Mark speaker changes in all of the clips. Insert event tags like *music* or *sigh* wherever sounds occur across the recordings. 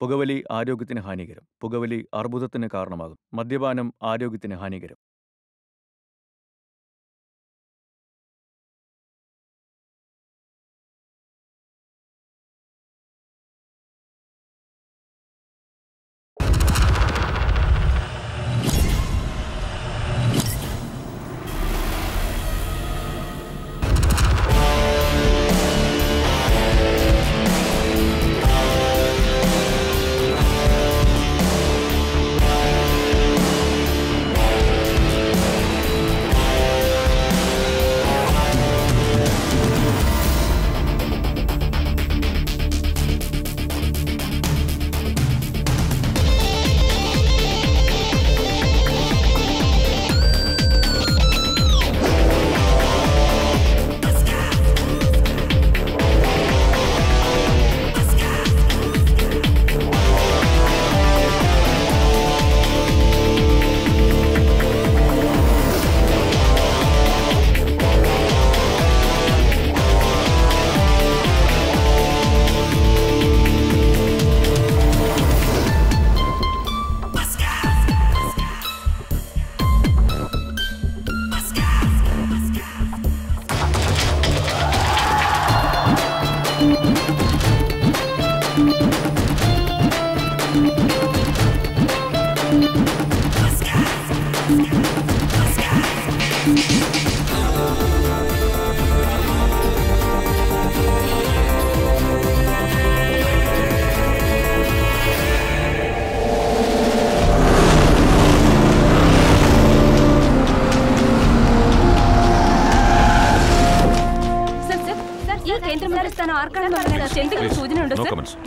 Speaker 1: പുകവലി ആരോഗ്യത്തിന് ഹാനികരം പുകവലി അർബുദത്തിന് കാരണമാകും മദ്യപാനം ആരോഗ്യത്തിന് ഹാനികരം.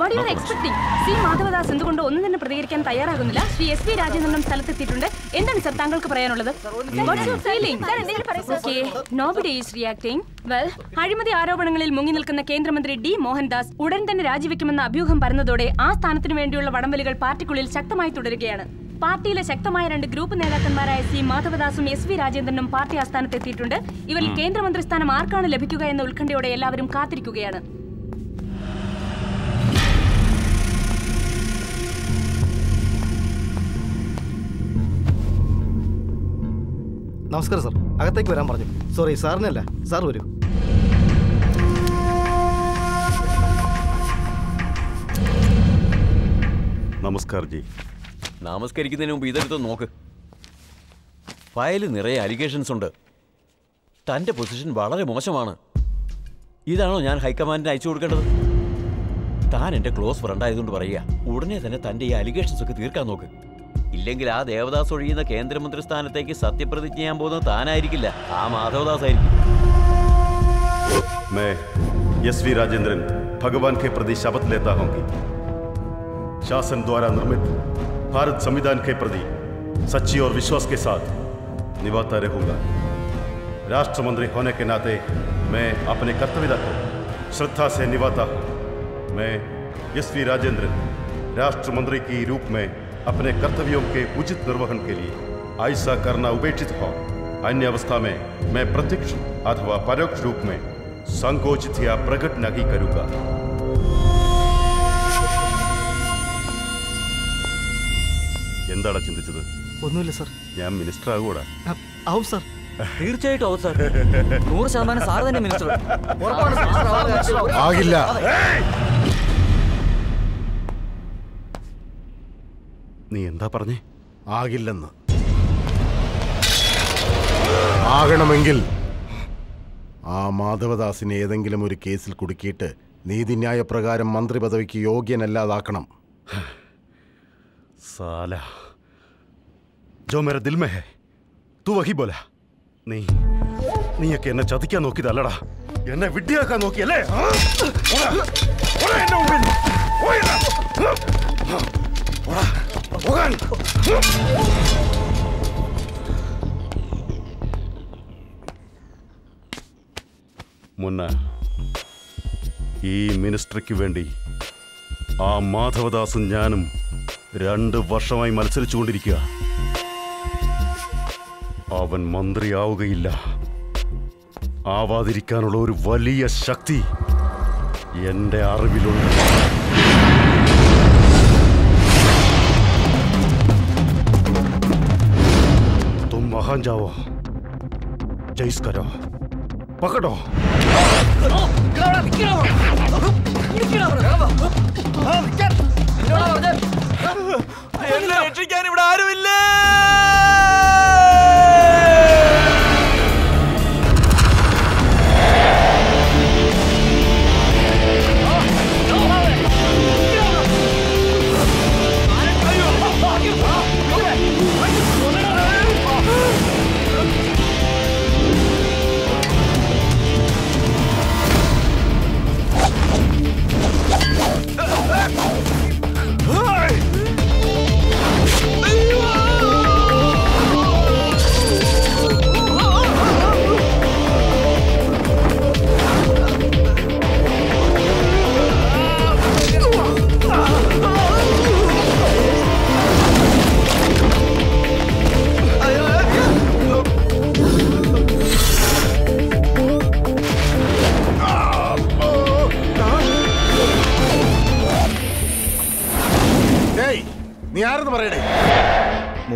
Speaker 2: What you
Speaker 3: No
Speaker 2: are
Speaker 3: comments.
Speaker 2: Expecting C Madhavadas എന്തുകൊണ്ട് ഒന്നും തന്നെ പ്രതികരിക്കാൻ തയ്യാറാകുന്നില്ല? ശ്രീ എസ് പി രാജേന്ദ്രനും സ്ഥലത്തെത്തിയിട്ടുണ്ട്. എന്താണ് സർ താങ്കൾക്ക് പറയാനുള്ളത്? നോബഡി ഈസ് റിയാക്ടിംഗ് വെൽ അഴിമതി ആരോപണങ്ങളിൽ മുങ്ങി നിൽക്കുന്ന കേന്ദ്രമന്ത്രി ഡി. മോഹൻദാസ് ഉടൻ തന്നെ രാജിവെക്കുമെന്ന അഭ്യൂഹം പരന്നതോടെ ആ സ്ഥാനത്തിനു വേണ്ടിയുള്ള വടംവലികൾ പാർട്ടിക്കുള്ളിൽ ശക്തമായി തുടരുകയാണ്. പാർട്ടിയിലെ ശക്തമായ രണ്ട് ഗ്രൂപ്പ് നേതാക്കന്മാരായ സി. മാധവദാസും എസ് വി രാജേന്ദ്രനും പാർട്ടി ആസ്ഥാനത്തെത്തിയിട്ടുണ്ട് ഇവരിൽ കേന്ദ്രമന്ത്രി സ്ഥാനം ആർക്കാണ് ലഭിക്കുക എന്ന ഉത്കണ്ഠയോടെ എല്ലാവരും കാത്തിരിക്കുകയാണ്.
Speaker 4: നമസ്കാരം സാർ. അകത്തേക്ക് വരാൻ പറഞ്ഞു. സോറി സാറിനല്ല. സാർ വരൂ.
Speaker 5: നമസ്കാരം ജി.
Speaker 3: നമസ്കരിക്കുന്നതിന് മുമ്പ് ഇതെടുത്ത് നോക്ക്. ഫയൽ നിറയെ അലിഗേഷൻസ് ഉണ്ട്. തന്റെ പൊസിഷൻ വളരെ മോശമാണ്. ഇതാണോ ഞാൻ ഹൈക്കമാൻഡിന് അയച്ചു കൊടുക്കേണ്ടത്? താൻ എന്റെ ക്ലോസ് ഫ്രണ്ട് ആയതുകൊണ്ട് പറയുക. ഉടനെ തന്നെ തന്റെ ഈ അലിഗേഷൻസ് ഒക്കെ തീർക്കാൻ നോക്ക്. ഇല്ലെങ്കിൽ ആ ദേവദാസ് ഒഴിയുന്ന കേന്ദ്രമന്ത്രി സ്ഥാനത്തേക്ക് സത്യപ്രതിജ്ഞ ചെയ്യാൻ പോകുന്നത് താനായിരിക്കില്ല ആ മാധവദാസ് ആയിരിക്കും
Speaker 5: मैं एस वी राजेंद्रन भगवान के प्रति शपथ लेता हूं कि शासन द्वारा निर्मित भारत संविधान के प्रति सच्ची और विश्वास के साथ निभाता रहूंगा राष्ट्र मंत्री होने के नाते मैं अपने कर्तव्यता को श्रद्धा से निभाता हूं मैं एस वी राजेंद्रन राष्ट्र मंत्री की रूप में अपने कर्तव्यों के उचित निर्वहन के लिए ऐसा करना उपेक्षित हो अन्य अवस्था में मैं प्रत्यक्ष अथवा परोक्ष रूप में संकोचित या प्रकट नहीं करूंगा എന്താടാ ചിന്തിച്ചത്
Speaker 4: ഒന്നുമില്ല സാർ
Speaker 5: ഞാൻ മിനിസ്റ്റർ ആകൂടാ
Speaker 4: ആ, ആവും സാർ
Speaker 6: തീർച്ചയായിട്ടും ആവും സാർ നൂറ് ശതമാനം സാർ തന്നെ മിനിസ്റ്റർ
Speaker 7: ആകില്ല
Speaker 5: നീ എന്താ പറഞ്ഞേ?
Speaker 7: ആകില്ലെന്ന്. ആകണമെങ്കിൽ ആ മാധവദാസിനെ ഏതെങ്കിലും ഒരു കേസിൽ കുടുക്കിയിട്ട് നീതിന്യായ പ്രകാരം മന്ത്രി പദവിക്ക് യോഗ്യനല്ലാതാക്കണം.
Speaker 5: സാല. ജോ മേര ദിൽമേ തു വഹി ബോല. നീ നീയൊക്കെ എന്നെ ചതിക്കാൻ നോക്കിയതല്ലടാ. എന്നെ വിഡ്ഢിയാക്കാൻ നോക്കിയല്ലേ? എന്നെ പോകാൻ. മുന്ന ഈ മിനിസ്റ്റർക്ക് വേണ്ടി ആ മാധവദാസും ഞാനും രണ്ട് വർഷമായി മത്സരിച്ചുകൊണ്ടിരിക്കുക. അവൻ മന്ത്രിയാവുകയില്ല. ആവാതിരിക്കാനുള്ള ഒരു വലിയ ശക്തി എന്റെ അറിവിലുണ്ട്. जहां जाओ जैस करो पकड़ो
Speaker 8: എന്നെ രക്ഷിക്കാൻ ഇവിടെ ആരുമില്ലേ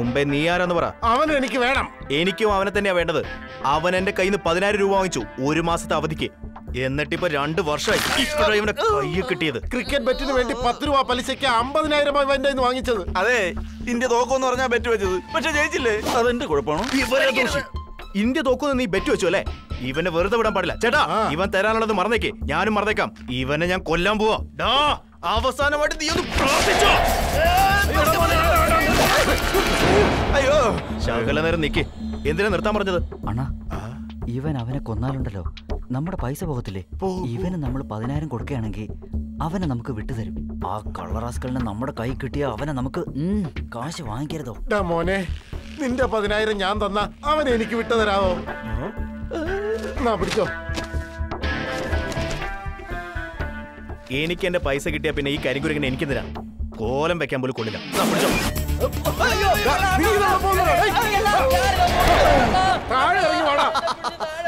Speaker 9: മുമ്പേ നീ ആരാന്ന് പറ.
Speaker 7: അവൻ എനിക്ക് വേണം.
Speaker 9: എനിക്കും അവനെ തന്നെയാ വേണ്ടത്. അവൻ എന്റെ കയ്യിൽ നിന്ന് പതിനായിരം രൂപ വാങ്ങിച്ചു. ഒരു മാസത്തെ അവധിക്ക്. എന്നിട്ടിപ്പോ രണ്ട് വർഷമായി. ഇപ്പോഴാണ് ഇവന്റെ കയ്യിൽ കിട്ടിയത്.
Speaker 7: ക്രിക്കറ്റ് ബെറ്റിന് വേണ്ടി പത്ത് രൂപ പലിശയ്ക്ക് അമ്പതിനായിരം രൂപ എന്റെ വാങ്ങിച്ചത്.
Speaker 8: അതെ ഇന്ത്യ തോക്കുമെന്ന് പറഞ്ഞാ ബെറ്റ് വെച്ചത്. പക്ഷെ ജയിച്ചില്ലേ? അതെന്റെ കുഴപ്പമാണോ.
Speaker 9: ഇന്ത്യ തോക്കുന്ന നീ ബെറ്റ് വെച്ചു അല്ലേ? ഇവനെ വെറുതെ വിടാൻ പാടില്ല. ചേട്ടാ ഇവൻ തരാനുള്ളത് മറന്നേക്ക്. ഞാനും മറന്നേക്കാം. ഇവനെ ഞാൻ കൊല്ലാൻ പോവാ. അവസാനമായിട്ട് നീ ഒന്ന് പ്രാർത്ഥിച്ചോ. അയ്യോ ശകല നേരം നിക്ക്. എന്തിനാ നിർത്താൻ പറഞ്ഞത്?
Speaker 6: അണ്ണാ ഇവൻ അവനെ കൊന്നാലുണ്ടല്ലോ. നമ്മുടെ പൈസ പോകത്തില്ലേ? ഇവന് നമ്മൾ പതിനായിരം കൊടുക്കുകയാണെങ്കിൽ അവനെ നമുക്ക് വിട്ടുതരും. ആ കള്ളറാസ്കളിനെ നമ്മുടെ കൈ കിട്ടിയ അവനെ നമുക്ക് കാശ് വാങ്ങിക്കരുതോ?
Speaker 7: മോനെ നിന്റെ പതിനായിരം ഞാൻ തന്ന അവനെ എനിക്ക് വിട്ടു തരാമോ പിടിച്ചോ.
Speaker 9: എനിക്ക് എന്റെ പൈസ കിട്ടിയ പിന്നെ ഈ കരിക്കുരങ്ങനെ എനിക്കെന്തിനാ? കോലം വെക്കാൻ പോലും കൊള്ളില്ല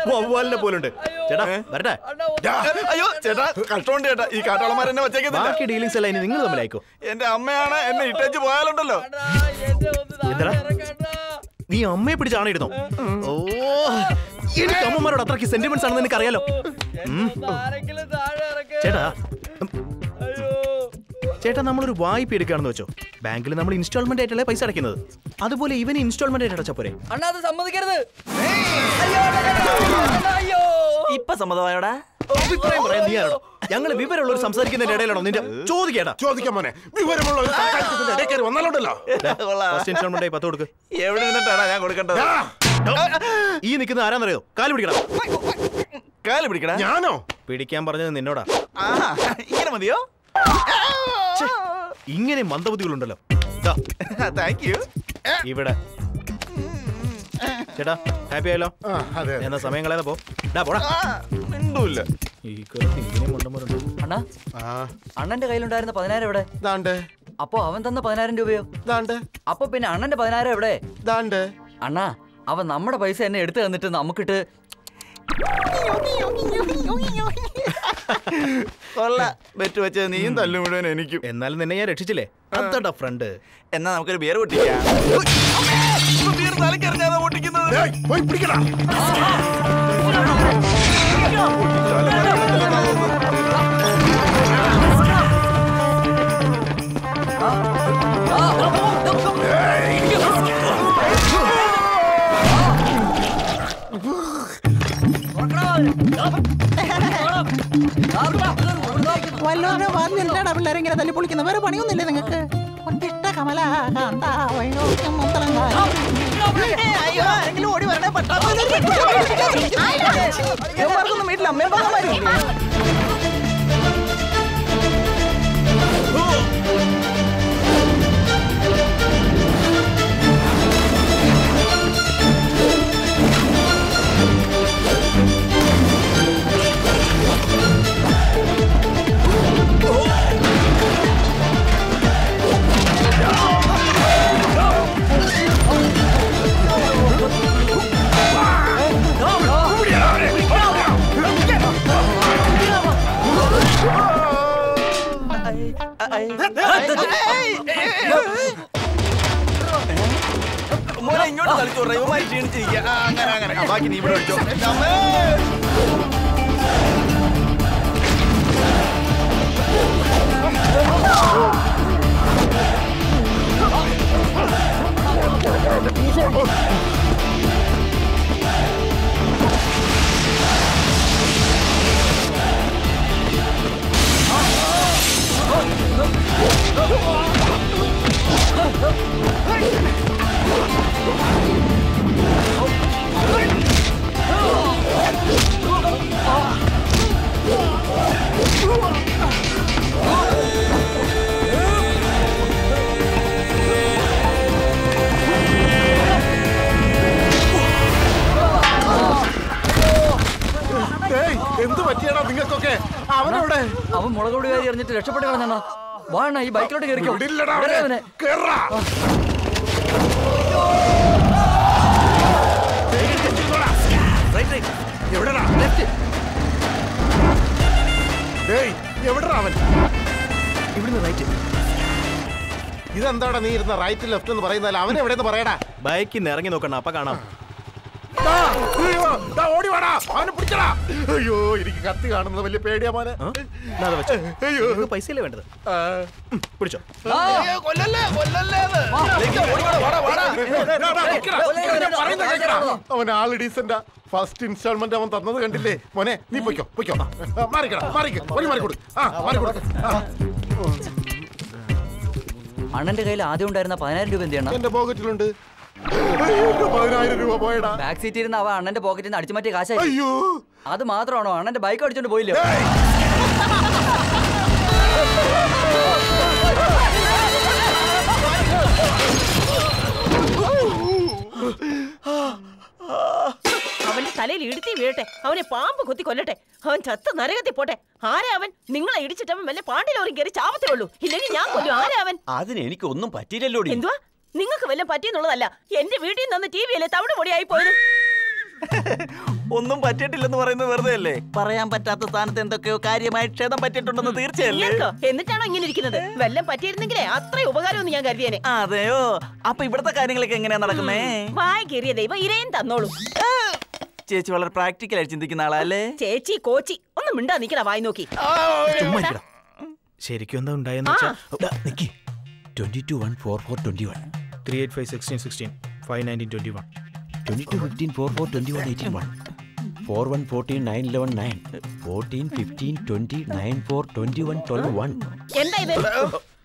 Speaker 9: വവ്വാലിനെ പോലുണ്ട് ചേട്ടാ വരട്ടെ
Speaker 8: അയ്യോ ചേട്ടാ കഷ്ടമുണ്ട് ചേട്ടാ ഈ കാട്ടാളന്മാർ എന്നെ വച്ചേക്കുന്നില്ല
Speaker 9: ബാക്കി ഡീലിങ്സ് എല്ലാം ഇനി നിങ്ങൾ തമ്മിലായിക്കോ
Speaker 8: എന്റെ അമ്മയാണ് എന്നെ ഇട്ടേച്ച് പോയാലുണ്ടല്ലോ
Speaker 9: എന്താ നീ അമ്മയെ പിടിച്ചാണ് ഇടുന്നോ ഓ എനിക്ക് അമ്മമാരോട് അത്രയ്ക്ക് സെന്റിമെന്റ്സ് ആണെന്ന് എനിക്കറിയാലോ ഉം. ചേട്ടാ. ചേട്ടാ നമ്മളൊരു വായ്പ എടുക്കുകയാണെന്ന് വെച്ചോ. ബാങ്കിൽ നമ്മൾ ഇൻസ്റ്റാൾമെന്റ് ആയിട്ടല്ലേ പൈസ അടയ്ക്കുന്നത്. അതുപോലെ ഇവന് ഇൻസ്റ്റാൾമെന്റ് ആയിട്ട് അടച്ചാ പോരെ.
Speaker 6: അണ്ണാ അത് സമ്മതിക്കരുത്.
Speaker 8: ഇപ്പൊ സമ്മതമായോടാ?
Speaker 9: അഭിപ്രായം പറയാൻ നീ ആരോടോ ഞങ്ങൾ വിവരമുള്ളവർ സംസാരിക്കുന്നതിന്റെ ഇടയിലാണോ നിന്റെ? ചോദിക്കേടാ
Speaker 7: ചോദിക്കാൻ മോനെ. വിവരമുള്ള ഒരു സംസാരിച്ചതിന്റെ ഇടയിൽ കയറി വന്നാലുണ്ടല്ലോ
Speaker 9: ഫസ്റ്റ് ഇൻസ്റ്റാൾമെന്റ് ആയി പത്ത് കൊടുക്ക്.
Speaker 8: എവിടെ നിന്നിട്ടാടാ ഞാൻ കൊടുക്കേണ്ടത്?
Speaker 9: ഈ നിൽക്കുന്ന ആരാന്നറിയോ? കാൽ പിടിക്കണം
Speaker 8: കാൽ പിടിക്കടാ?
Speaker 7: ഞാനോ?
Speaker 9: പിടിക്കാൻ പറഞ്ഞത് നിന്നോടാ.
Speaker 8: ഇങ്ങനെ മതിയോ?
Speaker 9: ഇങ്ങനെ മന്ദബുദ്ധികളുണ്ടല്ലോ. ദാ,
Speaker 8: താങ്ക് യു
Speaker 9: ഇവിടെ. ചേട്ടാ ഹാപ്പി ആയല്ലോ?
Speaker 7: ആ അതെ അതെ.
Speaker 9: എന്നാ സമയം കളയാതെ പോടാ ഡാ പോടാ.
Speaker 8: മിണ്ടൂല്ല.
Speaker 9: ഈ കാലത്ത് ഇങ്ങനെ മണ്ടന്മാരുണ്ടോ
Speaker 6: അണ്ണാ
Speaker 7: ആ.
Speaker 6: അണ്ണന്റെ കയ്യിലുണ്ടായിരുന്ന പതിനായിരം എവിടെ?
Speaker 7: ദാണ്ട്.
Speaker 6: അപ്പൊ അവൻ തന്ന പതിനായിരം രൂപയോ?
Speaker 7: ദാണ്ട്.
Speaker 6: അപ്പൊ പിന്നെ അണ്ണന്റെ പതിനായിരം എവിടെ?
Speaker 7: ദാണ്ട്.
Speaker 6: അണ്ണാ അവൻ നമ്മുടെ പൈസ എന്നെ എടുത്തു തന്നിട്ട് നമുക്കിട്ട്
Speaker 8: ബെറ്റ് വെച്ച നീയും തല്ലും മുഴുവൻ എനിക്കും.
Speaker 9: എന്നാലും നിന്നെ ഞാൻ രക്ഷിച്ചില്ലേ? അതാ ഫ്രണ്ട്
Speaker 8: എന്നാ നമുക്കൊരു ബിയർ പൊട്ടിക്കാം. ബിയർ തലക്കറിഞ്ഞാതാ പൊട്ടിക്കുന്നത്?
Speaker 7: പിടിക്കടാ.
Speaker 10: വല്ലോനെ പറഞ്ഞിട്ടാ പിള്ളേരെ ഇങ്ങനെ തല്ലി പൊളിക്കുന്ന വേറെ പണിയൊന്നുമില്ലേ നിങ്ങൾക്ക് ഒന്നിഷ്ട കമല കാന്ത വൈലോക്യം മുത്തലങ്ക ഓടി വരണേ പട്ടാർക്കൊന്നും
Speaker 6: കയറിക്കോ.
Speaker 7: കേറാ. എവിടെടാ? അവൻ?
Speaker 9: ഇവിടുന്ന് റൈറ്റ്
Speaker 7: ഇതെന്താടാ നീ ഇരുന്ന റൈറ്റ് ലെഫ്റ്റ് എന്ന് പറയുന്നതല്ല. അവൻ എവിടെ പറയടാ.
Speaker 9: ബൈക്കിൽ നിന്ന് ഇറങ്ങി നോക്കണ്ട അപ്പൊ കാണാം.
Speaker 7: ഓടി വാടാ. അവനെ പിടിച്ചടാ. അയ്യോ എനിക്ക് കത്തി കാണുന്നത് വലിയ പേടിയാ മോനെ.
Speaker 9: പൈസ അല്ലേ അത് വെച്ചോ.
Speaker 7: അയ്യോ.
Speaker 9: നിനക്ക് പൈസയല്ലേ വേണ്ടത്
Speaker 7: ആ.
Speaker 9: ഉം, പിടിച്ചോ
Speaker 8: അയ്യോ, കൊല്ലല്ലേ കൊല്ലല്ലേ.
Speaker 7: അവൻ ആൾ ഡീസന്റാ ഫസ്റ്റ് ഇൻസ്റ്റാൾമെന്റ് അവൻ തന്നത് കണ്ടില്ലേ? മോനെ നീ പൊയ്ക്കോ പൊയ്ക്കോ. ആ, മാറിക്കടാ മാറിക്ക. ഒരു മാറിക്കൊടു ആ മാറിക്കൊടു
Speaker 6: അണ്ണന്റെ കയ്യിൽ ആദ്യം ഉണ്ടായിരുന്ന പതിനായിരം രൂപ എന്ത് ചെയ്യണം
Speaker 7: എന്റെ പോക്കറ്റിലുണ്ട്. പതിനായിരം രൂപ പോയടാ.
Speaker 6: ബാക്ക് സീറ്റിൽ ഇരുന്ന് അവ അണ്ണന്റെ പോക്കറ്റിൽ നിന്ന് അടിച്ചു മാറ്റിയ കാശായി.
Speaker 7: അയ്യോ.
Speaker 6: അത് മാത്രമാണോ? അണ്ണന്റെ ബൈക്ക് അടിച്ചോണ്ട് പോയില്ലേ?
Speaker 11: തലയിൽ ഇടുത്തി വീഴട്ടെ. അവനെ പാമ്പ് കുത്തി കൊല്ലട്ടെ. അവൻ ചത്ത നരകത്തി പോട്ടെ. ആരാ അവൻ? നിങ്ങളെ ഇടിച്ചിട്ട് അവൻ വല്ല പാണ്ടിലോറി കയറി ചാവത്തേ ഉള്ളൂ ഇല്ലെങ്കിൽ ഞാൻ കൊല്ലും. ആരാ അവൻ?
Speaker 3: അതിന് എനിക്ക് ഒന്നും പറ്റിയില്ലല്ലോ
Speaker 11: എന്തുവാ? നിങ്ങൾക്ക് വല്ല പറ്റിയെന്നുള്ളതല്ല. എന്റെ വീട്ടിൽ നിന്ന് ടി വിയിലെ തവിട് പൊടിയായി പോയത്?
Speaker 8: ഒന്നും പറ്റിയിട്ടില്ലെന്ന് പറയുന്നത് വെറുതെ അല്ലേ? പറയാൻ പറ്റാത്ത സ്ഥാനത്ത് എന്തൊക്കെയോ കാര്യമായി ക്ഷേതം പറ്റിയിട്ടുണ്ടെന്ന് തീർച്ചയല്ലേ?
Speaker 11: എന്നിട്ടാണോ ഇങ്ങനെ ഇരിക്കുന്നത്? വല്ലതും പറ്റിയിരുന്നെങ്കിലേ അത്രയും ഉപകാരമൊന്നും ഞാൻ കരുതിയേനെ.
Speaker 8: അതെയോ? അപ്പൊ ഇവിടുത്തെ കാര്യങ്ങളൊക്കെ എങ്ങനെയാ നടക്കുന്നേ?
Speaker 11: വായ കയറിയ ദൈവം ഇരയും തന്നോളൂ.
Speaker 8: ചേച്ചി വളരെ പ്രാക്ടിക്കലായി ചിന്തിക്കുന്ന ആളല്ലേ?
Speaker 11: ചേച്ചി കോച്ചി ഒന്ന് മിണ്ടാ നിക്കണ വായി നോക്കി.
Speaker 9: ശരിക്കും എന്താ ഉണ്ടായെന്ന്
Speaker 11: വെച്ചാ
Speaker 9: വെച്ചാൽ
Speaker 3: Nikki twenty two one four four twenty one
Speaker 9: three eight five sixteen sixteen five nineteen twenty one
Speaker 3: twenty two fifteen four four twenty one eighteen one four one fourteen nine eleven nine fourteen fifteen twenty nine four twenty one twelve one
Speaker 11: എന്താ ഇത്?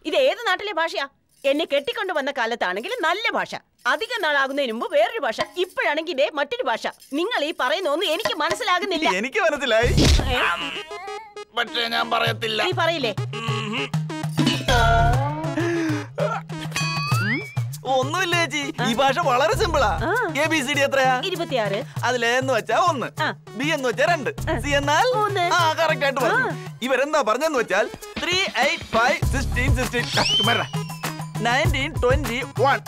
Speaker 11: ഇത് ഏത് നാട്ടിലെ ഭാഷയാ? എന്നെ കെട്ടിക്കൊണ്ടു വന്ന കാലത്താണെങ്കിൽ നല്ല ഭാഷ. അധിക നാളാകുന്നതിന് മുമ്പ് വേറൊരു ഭാഷ ഇപ്പോഴാണെങ്കിൽ ഇതേ മറ്റൊരു ഭാഷ. നിങ്ങൾ ഈ പറയുന്ന ഒന്നും എനിക്ക് മനസ്സിലാകുന്നില്ല.
Speaker 8: എനിക്ക് മനസ്സിലായി? പക്ഷേ ഞാൻ പറയത്തില്ല.
Speaker 11: നീ പറയില്ലേ?
Speaker 8: ഒന്നുമില്ല ചേച്ചി. ഈ ഭാഷ വളരെ സിമ്പിളാ. എ ബി സി ഡി എത്രയാ?
Speaker 11: ഇരുപത്തിയാറ്.
Speaker 8: അതിൽ എന്ന് വെച്ചാ ഒന്ന്. ബി എന്ന് വെച്ചാ രണ്ട്. സി എന്നാൽ? ആ കറക്റ്റ് ആയിട്ട് പറഞ്ഞു ഇവരെന്താ പറഞ്ഞെന്ന് വെച്ചാൽ three eight five sixteen sixteen nineteen twenty one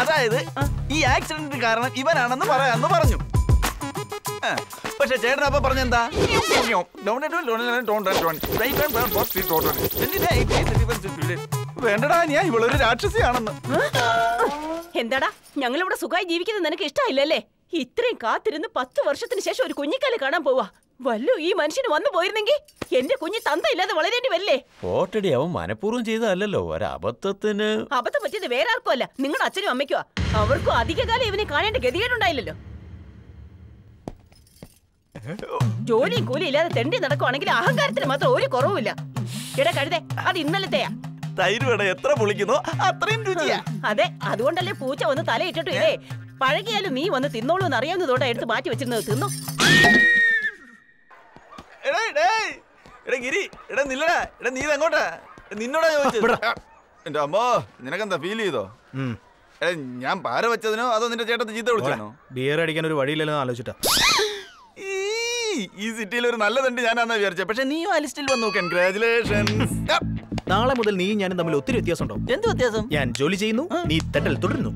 Speaker 8: അതായത് ഈ ആക്സിഡന്റിന് കാരണം ഇവനാണെന്ന് പറയാന്ന് പറഞ്ഞു. പക്ഷെ ചേട്ടൻ അപ്പൊ പറഞ്ഞെന്താ? വേണ്ടടാ ഞാൻ ഇവളൊരു രാക്ഷസിയാണെന്ന്.
Speaker 11: എന്താടാ ഞങ്ങളിവിടെ സുഖമായി ജീവിക്കുന്നത് നിനക്ക് ഇഷ്ടമില്ലല്ലേ ഇത്രയും കാത്തിരുന്ന് പത്ത് വർഷത്തിന് ശേഷം ഒരു കുഞ്ഞിക്കാലെ കാണാൻ പോവാ. വല്ലോ ഈ മനുഷ്യന് വന്നു പോയിരുന്നെങ്കിൽ എന്റെ കുഞ്ഞ് തന്ത ഇല്ലാതെ വളരേണ്ടി വരില്ലേ?
Speaker 3: ഓട്ടടി അവൻ മനഃപൂർവം ചെയ്തതല്ലല്ലോ. ഒരബദ്ധത്തിന്
Speaker 11: അബദ്ധം പറ്റിയത് വേറെ ആർക്കും അല്ല. നിങ്ങളുടെ അച്ഛനും അമ്മയ്ക്കോ അവർക്കും അധികകാലം ഇവനെ കാണേണ്ട ഗതികേടുണ്ടായില്ലല്ലോ. ജോലിയും കൂലി ഇല്ലാതെ തെണ്ടി നടക്കുവാണെങ്കിൽ അഹങ്കാരത്തിന് മാത്രം ഒരു കുറവുമില്ല. എടാ കഴുതേ അത് ഇന്നലത്തെയാ.
Speaker 8: തൈര് വട എത്ര പൊളിക്കുന്നോ? അത്രയും രുചിയാ.
Speaker 11: അതെ അതുകൊണ്ടല്ലേ പൂച്ച വന്ന് തലയിട്ടിട്ടു ഇല്ലേ? പഴകിയാലും നീ വന്ന് തിന്നോളൂ എന്ന് അറിയാവുന്നതോടെ എടുത്ത് മാറ്റി വെച്ചിരുന്നത്. തിന്നു.
Speaker 8: എടാ എടേ എടാ ഗിരി എടാ നില്ലടാ എടാ നീ ഇതെങ്ങോട്ടാ നിന്നോടാ ചോദിച്ചത്. എന്റെ അമ്മോ നിനക്കെന്താ ഫീൽ ചെയ്തോ? ഞാൻ പാര വെച്ചതിനോ അതോ നിന്റെ ചേട്ടത്തെ ചീത്ത വിളിച്ചാണോ
Speaker 9: ബിയർ അടിക്കാൻ ഒരു വഴിയില്ലല്ലോ ആലോചിച്ചിട്ടാ.
Speaker 8: ഈ സിറ്റിയിൽ ഒരു നല്ല തണ്ട് ഞാനാന്നാ വിചാരിച്ചത് പക്ഷെ നീ ആ ലിസ്റ്റിൽ വന്നു. കൺഗ്രാചുലേഷൻസ്
Speaker 9: നാളെ മുതൽ നീ ഞാനും തമ്മിൽ ഒത്തിരി വ്യത്യാസമുണ്ടോ
Speaker 8: എന്ത് വ്യത്യാസം?
Speaker 9: ഞാൻ ജോലി ചെയ്യുന്നു നീ തെറ്റൽ തുടരുന്നു.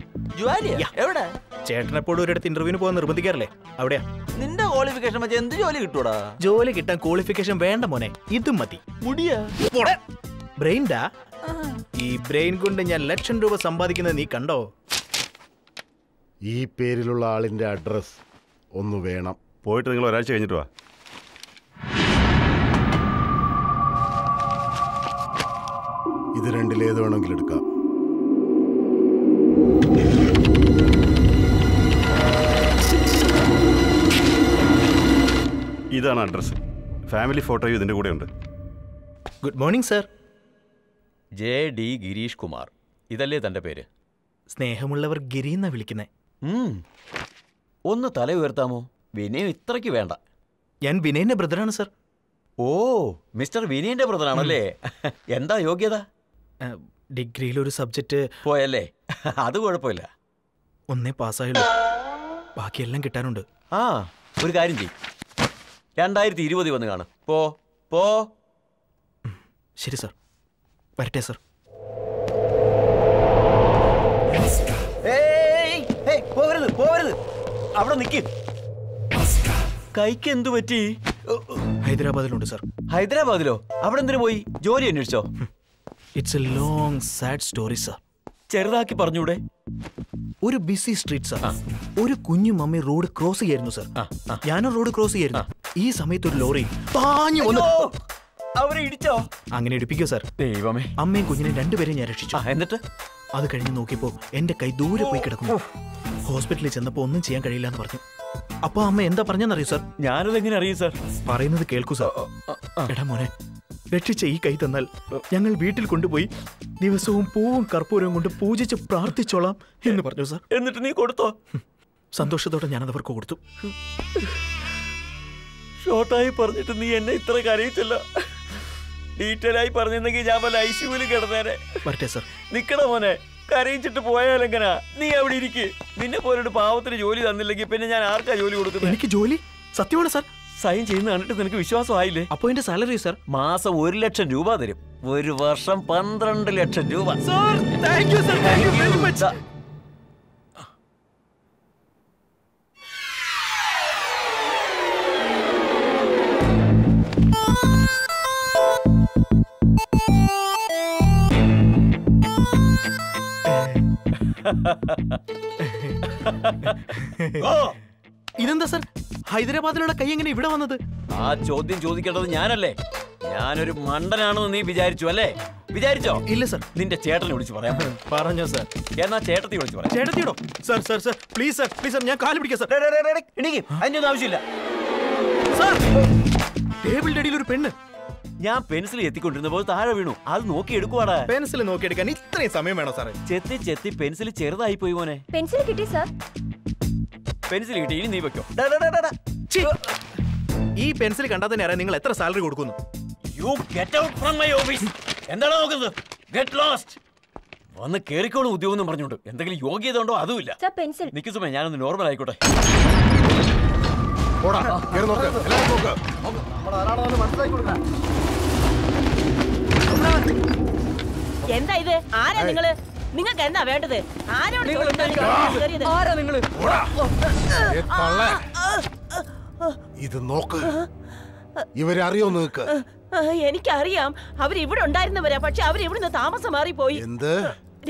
Speaker 8: എവിടെ?
Speaker 9: ചേട്ടനെപ്പോഴും ഒരിടത്ത് ഇന്റർവ്യൂവിന് പോകാൻ നിർബന്ധിക്കാറില്ലേ? അവിടെയാ.
Speaker 8: നിന്റെ ക്വാളിഫിക്കേഷൻ വെച്ച് എന്ത് ജോലി കിട്ടൂടാ?
Speaker 9: ജോലി കിട്ടാൻ ക്വാളിഫിക്കേഷൻ വേണ്ട മോനെ. ഇതും മതി.
Speaker 8: മുടിയാ?
Speaker 9: ബ്രെയിൻഡാ? ഈ ബ്രെയിൻ കൊണ്ട് ഞാൻ ലക്ഷം രൂപ സമ്പാദിക്കുന്നത് നീ കണ്ടോ?
Speaker 7: ഈ പേരിലുള്ള ആളിന്റെ അഡ്രസ് ഒന്ന് വേണം.
Speaker 5: പോയിട്ട് നിങ്ങൾ ഒരാഴ്ച കഴിഞ്ഞിട്ട് വാ.
Speaker 7: ഇത് രണ്ടിലേത് വേണമെങ്കിലും എടുക്കാം.
Speaker 5: ഇതാണ് അഡ്രസ്സ് ഫാമിലി ഫോട്ടോയും ഇതിന്റെ കൂടെ ഉണ്ട്.
Speaker 9: Good morning sir
Speaker 3: J D Girish Kumar. ഇതല്ലേ തന്റെ പേര്?
Speaker 9: സ്നേഹമുള്ളവർ ഗിരി എന്നാ വിളിക്കുന്നേ.
Speaker 3: ഉം. ഒന്ന് തല ഉയർത്താമോ? വിനയം ഇത്രയ്ക്ക് വേണ്ട.
Speaker 9: ഞാൻ വിനയന്റെ ബ്രദറാണ് സർ.
Speaker 3: ഓ മിസ്റ്റർ വിനയന്റെ ബ്രദറാണല്ലേ? എന്താ യോഗ്യത?
Speaker 9: ഡിഗ്രിയിൽ ഒരു സബ്ജക്റ്റ്.
Speaker 3: പോയല്ലേ? അത് കുഴപ്പമില്ല.
Speaker 9: ഒന്നേ പാസ്സായുള്ളൂ. ബാക്കിയെല്ലാം കിട്ടാനുണ്ട്.
Speaker 3: ആ ഒരു കാര്യം ചെയ്യും. രണ്ടായിരത്തി ഇരുപത് വന്ന് കാണും. പോ പോ.
Speaker 9: ശരി സർ. വരട്ടെ സർ.
Speaker 3: പോവരുത് പോവരുത് അവിടെ നിക്ക്. കൈക്ക് എന്തു പറ്റി?
Speaker 9: ഹൈദരാബാദിലുണ്ട് സാർ.
Speaker 3: ഹൈദരാബാദിലോ? അവിടെ എന്തിനു പോയി? ജോലി അന്വേഷിച്ചോ?
Speaker 9: It's a long sad story sir
Speaker 3: ചെറുതാക്കി പറഞ്ഞൂടെ?
Speaker 9: ഒരു ബിസി സ്ട്രീറ്റ് സാർ ഒരു കുഞ്ഞു മമ്മി റോഡ് ക്രോസ് ചെയ്യായിരുന്നു സാർ ഞാനും റോഡ് ക്രോസ് ചെയ്യായിരുന്നു. ഈ സമയത്ത് ഒരു ലോറി പാഞ്ഞു വന്നു.
Speaker 3: അവരെ ഇടിച്ചോ?
Speaker 9: അങ്ങനെ ഇടിപ്പിക്കോ സാർ
Speaker 3: ദൈവമേ.
Speaker 9: അമ്മയും കുഞ്ഞിനെ രണ്ടുപേരെയും ഞാൻ രക്ഷിച്ചു.
Speaker 3: എന്നിട്ട്?
Speaker 9: അത് കഴിഞ്ഞ് നോക്കിയപ്പോ എന്റെ കൈ ദൂരെ പോയി കിടക്കുന്നു. ഹോസ്പിറ്റലിൽ ചെന്നപ്പോ ഒന്നും ചെയ്യാൻ കഴിയില്ല എന്ന് പറഞ്ഞു. അപ്പൊ അമ്മ എന്താ പറഞ്ഞെന്നറിയൂ സാർ
Speaker 3: ഞാനത് എങ്ങനെ അറിയും സാർ
Speaker 9: പറയുന്നത് കേൾക്കൂ സാർ എടാ മോനെ രക്ഷിച്ച ഈ കൈ തന്നാൽ ഞങ്ങൾ വീട്ടിൽ കൊണ്ടുപോയി ദിവസവും പൂവും കർപ്പൂരവും കൊണ്ട് പൂജിച്ച് പ്രാർത്ഥിച്ചോളാം എന്ന് പറഞ്ഞു സാർ
Speaker 3: എന്നിട്ട് നീ കൊടുത്തോ?
Speaker 9: സന്തോഷത്തോടെ ഞാനത് അവർക്ക് കൊടുത്തു.
Speaker 3: ഷോർട്ടായി പറഞ്ഞിട്ട് നീ എന്നെ ഇത്ര കരയിച്ചല്ല. ഡീറ്റെയിൽ ആയി പറഞ്ഞിരുന്നെങ്കിൽ ഞാൻ വല്ല ഐസിയുവിൽ കിടന്നേനെ.
Speaker 9: വരട്ടെ സർ
Speaker 3: നിക്കണ മോനെ. കരയിച്ചിട്ട് പോയാലെങ്ങനാ നീ അവിടെ ഇരിക്ക്. നിന്നെ പോലൊരു പാവത്തിന് ജോലി തന്നില്ലെങ്കിൽ പിന്നെ ഞാൻ ആർക്കാ ജോലി കൊടുക്കുന്നത്?
Speaker 9: എനിക്ക് ജോലി? സത്യമാണ് സാർ.
Speaker 3: സൈൻ ചെയ്യുന്ന കണ്ടിട്ട് നിനക്ക് വിശ്വാസം ആയില്ലേ?
Speaker 9: അപ്പൊ എന്റെ സാലറി സർ?
Speaker 3: മാസം ഒരു ലക്ഷം രൂപ തരും. ഒരു വർഷം പന്ത്രണ്ട് ലക്ഷം രൂപ.
Speaker 9: Sir thank you sir thank you very much ഇതെന്താ സർ? ഹൈദരാബാദിലുള്ള കൈ എങ്ങനെ ഇവിടെ വന്നത്?
Speaker 3: ആ ചോദ്യം ചോദിക്കേണ്ടത് ഞാനല്ലേ. ഞാനൊരു മണ്ടനാണെന്ന് നീ വിചാരിച്ചു അല്ലേ? വിചാരിച്ചോ?
Speaker 9: ഇല്ല സർ.
Speaker 3: നിന്റെ ചേട്ടനെ വിളിച്ചു പറയാം.
Speaker 9: പറഞ്ഞോ സർ.
Speaker 3: എന്നാ ചേട്ടത്തി വിളിച്ചു പറയാം.
Speaker 9: ചേട്ടത്തിയോ sir sir sir please sir please sir ഞാൻ കാൽ പിടിക്കാം സർ.
Speaker 3: എനിക്ക് അതിന്റെ ഒന്നും ആവശ്യമില്ല.
Speaker 9: സർ ടേബിളിന്റെ അടിയിൽ ഒരു പെണ്ണ്.
Speaker 3: ഞാൻ പെൻസിൽ എത്തിക്കൊണ്ടിരുന്നപ്പോൾ താഴെ വീണു. അത് നോക്കി എടുക്കുവാടാ.
Speaker 9: പെൻസിൽ നോക്കി എടുക്കാൻ ഇത്രയും സമയം വേണോ സാറേ.
Speaker 3: ചെത്തി ചെത്തി പെൻസിൽ ചെറുതായി പോയി മോനെ.
Speaker 2: പെൻസിൽ കിട്ടി സാർ.
Speaker 3: പെൻസിൽ കിട്ടി ഇനി നീ വെക്കോ.
Speaker 9: ഛീ! ഈ പെൻസിൽ കണ്ടാൽ തന്നെ അറിയാം നിങ്ങൾ എത്ര സാലറി കൊടുക്കുന്നു.
Speaker 3: You get out from my office എന്താണ് നോക്കുന്നത്? ഗെറ്റ് ലോസ്റ്റ് വന്ന് കേറിക്കോളും ഉദ്യോഗം എന്ന് പറഞ്ഞോണ്ട് എന്തെങ്കിലും യോഗ്യത ഉണ്ടോ? അതുമില്ല.
Speaker 2: Sir pencil.
Speaker 3: നിക്ക് സുമേ ഞാനൊന്ന് നോർമൽ ആയിക്കോട്ടെ.
Speaker 7: പോടാ കേറി നോക്ക്. എല്ലാവരും നോക്ക്.
Speaker 11: എന്താ ഇത്? ആരാ നിങ്ങൾ? നിങ്ങൾക്ക് എന്താ വേണ്ടത്? ആരോട്
Speaker 7: ആരാ ഇത് നോക്ക്. ഇവരെ അറിയോ നിങ്ങക്ക്?
Speaker 11: എനിക്കറിയാം. അവരിവിടെ ഉണ്ടായിരുന്നവരാ. പക്ഷെ അവരിവിടുന്ന് താമസം മാറിപ്പോയി.
Speaker 7: എന്ത്?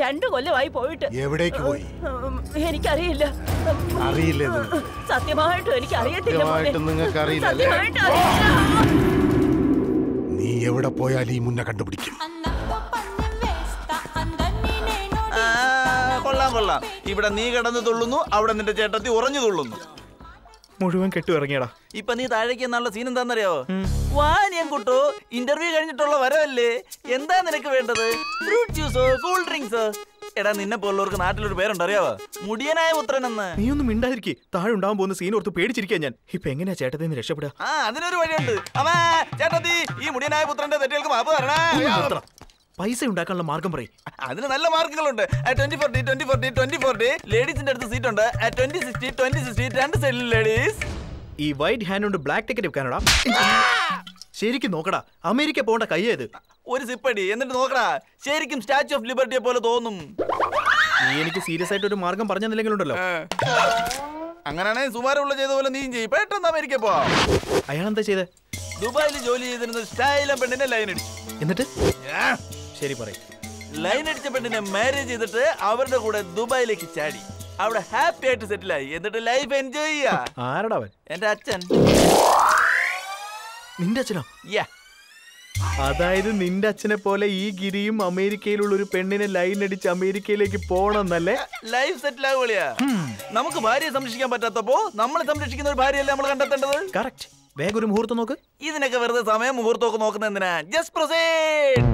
Speaker 11: രണ്ടു കൊല്ലമായി പോയിട്ട്.
Speaker 7: എവിടേക്ക് പോയി?
Speaker 11: എനിക്കറിയില്ല.
Speaker 7: അറിയില്ല
Speaker 11: സത്യമായിട്ടും എനിക്ക് അറിയത്തില്ല
Speaker 7: നീ എവിടെ പോയാൽ ഈ മുന്നേ കണ്ടുപിടിക്കും.
Speaker 8: കൊള്ളാം കൊള്ളാം. ഇവിടെ നീ കിടന്ന് തുള്ളുന്നു അവിടെ നിന്റെ ചേട്ടത്തി ഉറഞ്ഞു തുള്ളുന്നു.
Speaker 9: മുഴുവൻ കെട്ടു ഇറങ്ങിയടാ
Speaker 8: ഇപ്പൊ നീ താഴേക്ക് എന്നുള്ള സീൻ എന്താണെന്നറിയോ വാ ഞാൻ കുട്ടു ഇന്റർവ്യൂ കഴിഞ്ഞിട്ടുള്ള വരവല്ലേ? എന്താ നിനക്ക് വേണ്ടത്? ഫ്രൂട്ട് ജ്യൂസോ കൂൾ ഡ്രിങ്ക്സോ എടാ നിന്നെ പോലുള്ളവർക്ക് നാട്ടിലൊരു പേരുണ്ട് അറിയാവോ? മുടിയനായ പുത്രൻ എന്ന്
Speaker 9: നീ ഒന്നും മിണ്ടാതിരിക്കേ. താഴെ ഉണ്ടാവാൻ പോകുന്ന സീൻ ഓർത്ത് പേടിച്ചിരിക്കാൻ ഞാൻ. ഇപ്പൊ എങ്ങനെയാ ചേട്ടത്തിൽ നിന്ന് രക്ഷപ്പെടുക?
Speaker 8: ആ അതിനൊരു വഴിയുണ്ട്. അവ ചേട്ടത്തി ഈ മുടിയനായ പുത്രന്റെ തെറ്റുകൾക്ക് മാപ്പ് തരണേ.
Speaker 9: പൈസ ഉണ്ടാക്കാനുള്ള മാർഗം പറയും.
Speaker 8: അതിന് നല്ല മാർഗങ്ങളുണ്ട്. Twenty four D twenty four D twenty four D ലേഡീസിന്റെ അടുത്ത് സീറ്റ് ഉണ്ട്. ട്വന്റി സിക്സ്റ്റി ട്വന്റി സിക്സ്റ്റി രണ്ട് സൈഡിൽ ലേഡീസ്
Speaker 9: ഈ വൈറ്റ് ഹാൻഡ് കൊണ്ട് ബ്ലാക്ക് ടിക്കറ്റ് വെക്കാനോടാ ശരിക്കും നോക്കടാ. അമേരിക്ക പോകേണ്ട കയ്യേത്
Speaker 8: ഒരു സിപ്പടി എന്നിട്ട് നോക്കടാ. ശരിക്കും സ്റ്റാച്യു ഓഫ് ലിബർട്ടിയെ പോലെ തോന്നും.
Speaker 9: നീ എനിക്ക് സീരിയസ് ആയിട്ട് ഒരു മാർഗം പറഞ്ഞില്ലെങ്കിലുണ്ടല്ലോ
Speaker 8: അങ്ങനെയാണെങ്കിൽ സുമാരമുള്ള ചെയ്ത പോലെ നീയും ചെയ്യും. പെട്ടെന്ന് അമേരിക്ക പോവാം.
Speaker 9: അയാൾ എന്താ ചെയ്തേ?
Speaker 8: ദുബായിൽ ജോലി ചെയ്തിരുന്ന സ്റ്റൈലം പെണ്ണിനെ ലൈൻ അടിച്ചു
Speaker 9: എന്നിട്ട്? ശരി പറയും.
Speaker 8: ലൈൻ അടിച്ച പെണ്ണിനെ മാരേജ് ചെയ്തിട്ട് അവരുടെ കൂടെ ദുബായിലേക്ക് ചാടി.
Speaker 10: അവിടെ ഹാപ്പി ആയിട്ട് സെറ്റിൽ ആയി. എന്നിട്ട് ലൈഫ് എൻജോയ് ചെയ്യാ.
Speaker 9: ആരടാ അവൻ?
Speaker 10: എന്റെ അച്ഛൻ.
Speaker 9: നിന്റെ അച്ഛനോ?
Speaker 10: യാ
Speaker 9: അതായത് നിന്റെ അച്ഛനെ പോലെ ഈ ഗിരിയും അമേരിക്കയിലുള്ള ഒരു പെണ്ണിനെ ലൈൻ അടിച്ച് അമേരിക്കയിലേക്ക് പോണെന്നല്ലേ
Speaker 10: ലൈഫ് സെറ്റിൽ ആവുകയാ hmm. നമുക്ക് ഭാര്യയെ സംരക്ഷിക്കാൻ പറ്റാത്തപ്പോ നമ്മളെ സംരക്ഷിക്കുന്ന ഒരു ഭാര്യയല്ലേ നമ്മൾ കണ്ടെത്തേണ്ടത്?
Speaker 9: കറക്റ്റ് വേഗം ഒരു മുഹൂർത്തം നോക്ക്.
Speaker 10: ഇതിനൊക്കെ വെറുതെ സമയം മുഹൂർത്തം നോക്കുന്ന എന്തിനാ? ജസ്റ്റ് പ്രൊസീഡ്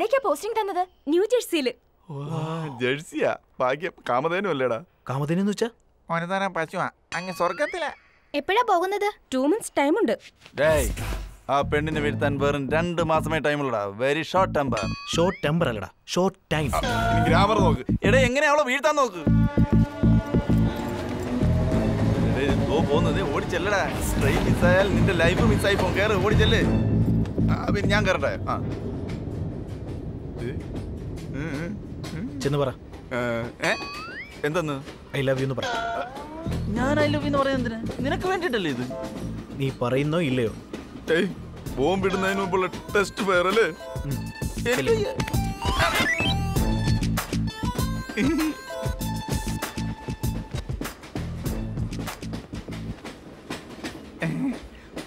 Speaker 2: എവിടേക്കാ പോസ്റ്റിംഗ് തന്നത്? ന്യൂ ജേഴ്സിയിൽ
Speaker 8: ജേഴ്സിയാ. ഭാഗ്യം. കാമതേനും അല്ലേടാ.
Speaker 9: കാമധേനെന്ന് വെച്ചാ?
Speaker 8: ഓനതാന പശുവാ. അങ്ങ് സ്വർഗത്തിലാ
Speaker 12: എപ്പോഴാ പോകുന്നത്?
Speaker 2: ടു മന്ത്സ് ടൈം ഉണ്ട്.
Speaker 8: ആ പെണ്ണിനെ വീഴ്ത്താൻ വെറും രണ്ട് മാസമേ ഉള്ളടാ. Very short temper
Speaker 9: short temper അല്ലടാ. ഷോർട്ട് ടൈം
Speaker 8: ഗ്രാമർ നോക്ക്. എടേ എങ്ങനെ അവളെ വീഴ്ത്താൻ നോക്ക്? എടേ, ഓ പോകുന്നത്. ഓടിച്ചെല്ലടാ സ്ട്രെയിൻ മിസ്സായാൽ നിന്റെ ലൈഫ് മിസ്സായി പോകും. കേറ് ഓടിച്ചെല്ല് ആ പിന്നെ ഞാൻ കയറട്ടെ ആ.
Speaker 9: ചെന്ന് പറ?
Speaker 8: എന്തെന്ന്?
Speaker 9: ഐ ലവ് യു എന്ന് പറ.
Speaker 8: ഞാൻ ഐ ലവ് യു എന്ന് പറയാൻ എന്തിനാ? നിനക്ക് വേണ്ടിട്ടല്ലേ ഇത്?
Speaker 9: നീ പറയുന്നോ ഇല്ലയോ?
Speaker 8: ബോംബിടുന്നതിന് മുമ്പുള്ള ടെസ്റ്റ് ഫയർ എനിക്ക്